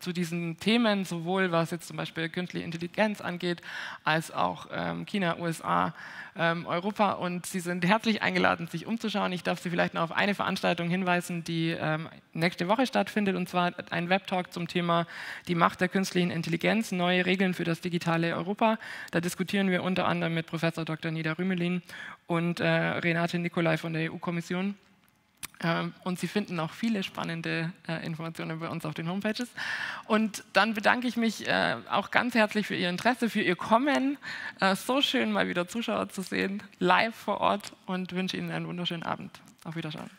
zu diesen Themen, sowohl was jetzt zum Beispiel künstliche Intelligenz angeht, als auch ähm, China, USA, ähm, Europa. Und Sie sind herzlich eingeladen, sich umzuschauen. Ich darf Sie vielleicht noch auf eine Veranstaltung hinweisen, die ähm, nächste Woche stattfindet, und zwar ein Webtalk zum Thema die Macht der künstlichen Intelligenz, neue Regeln für das digitale Europa. Da diskutieren wir unter anderem mit Professor Dr. Nida Rümelin und äh, Renate Nicolai von der EU-Kommission. Ähm, und Sie finden auch viele spannende äh, Informationen bei uns auf den Homepages. Und dann bedanke ich mich äh, auch ganz herzlich für Ihr Interesse, für Ihr Kommen. Äh, so schön, mal wieder Zuschauer zu sehen, live vor Ort und wünsche Ihnen einen wunderschönen Abend. Auf Wiedersehen.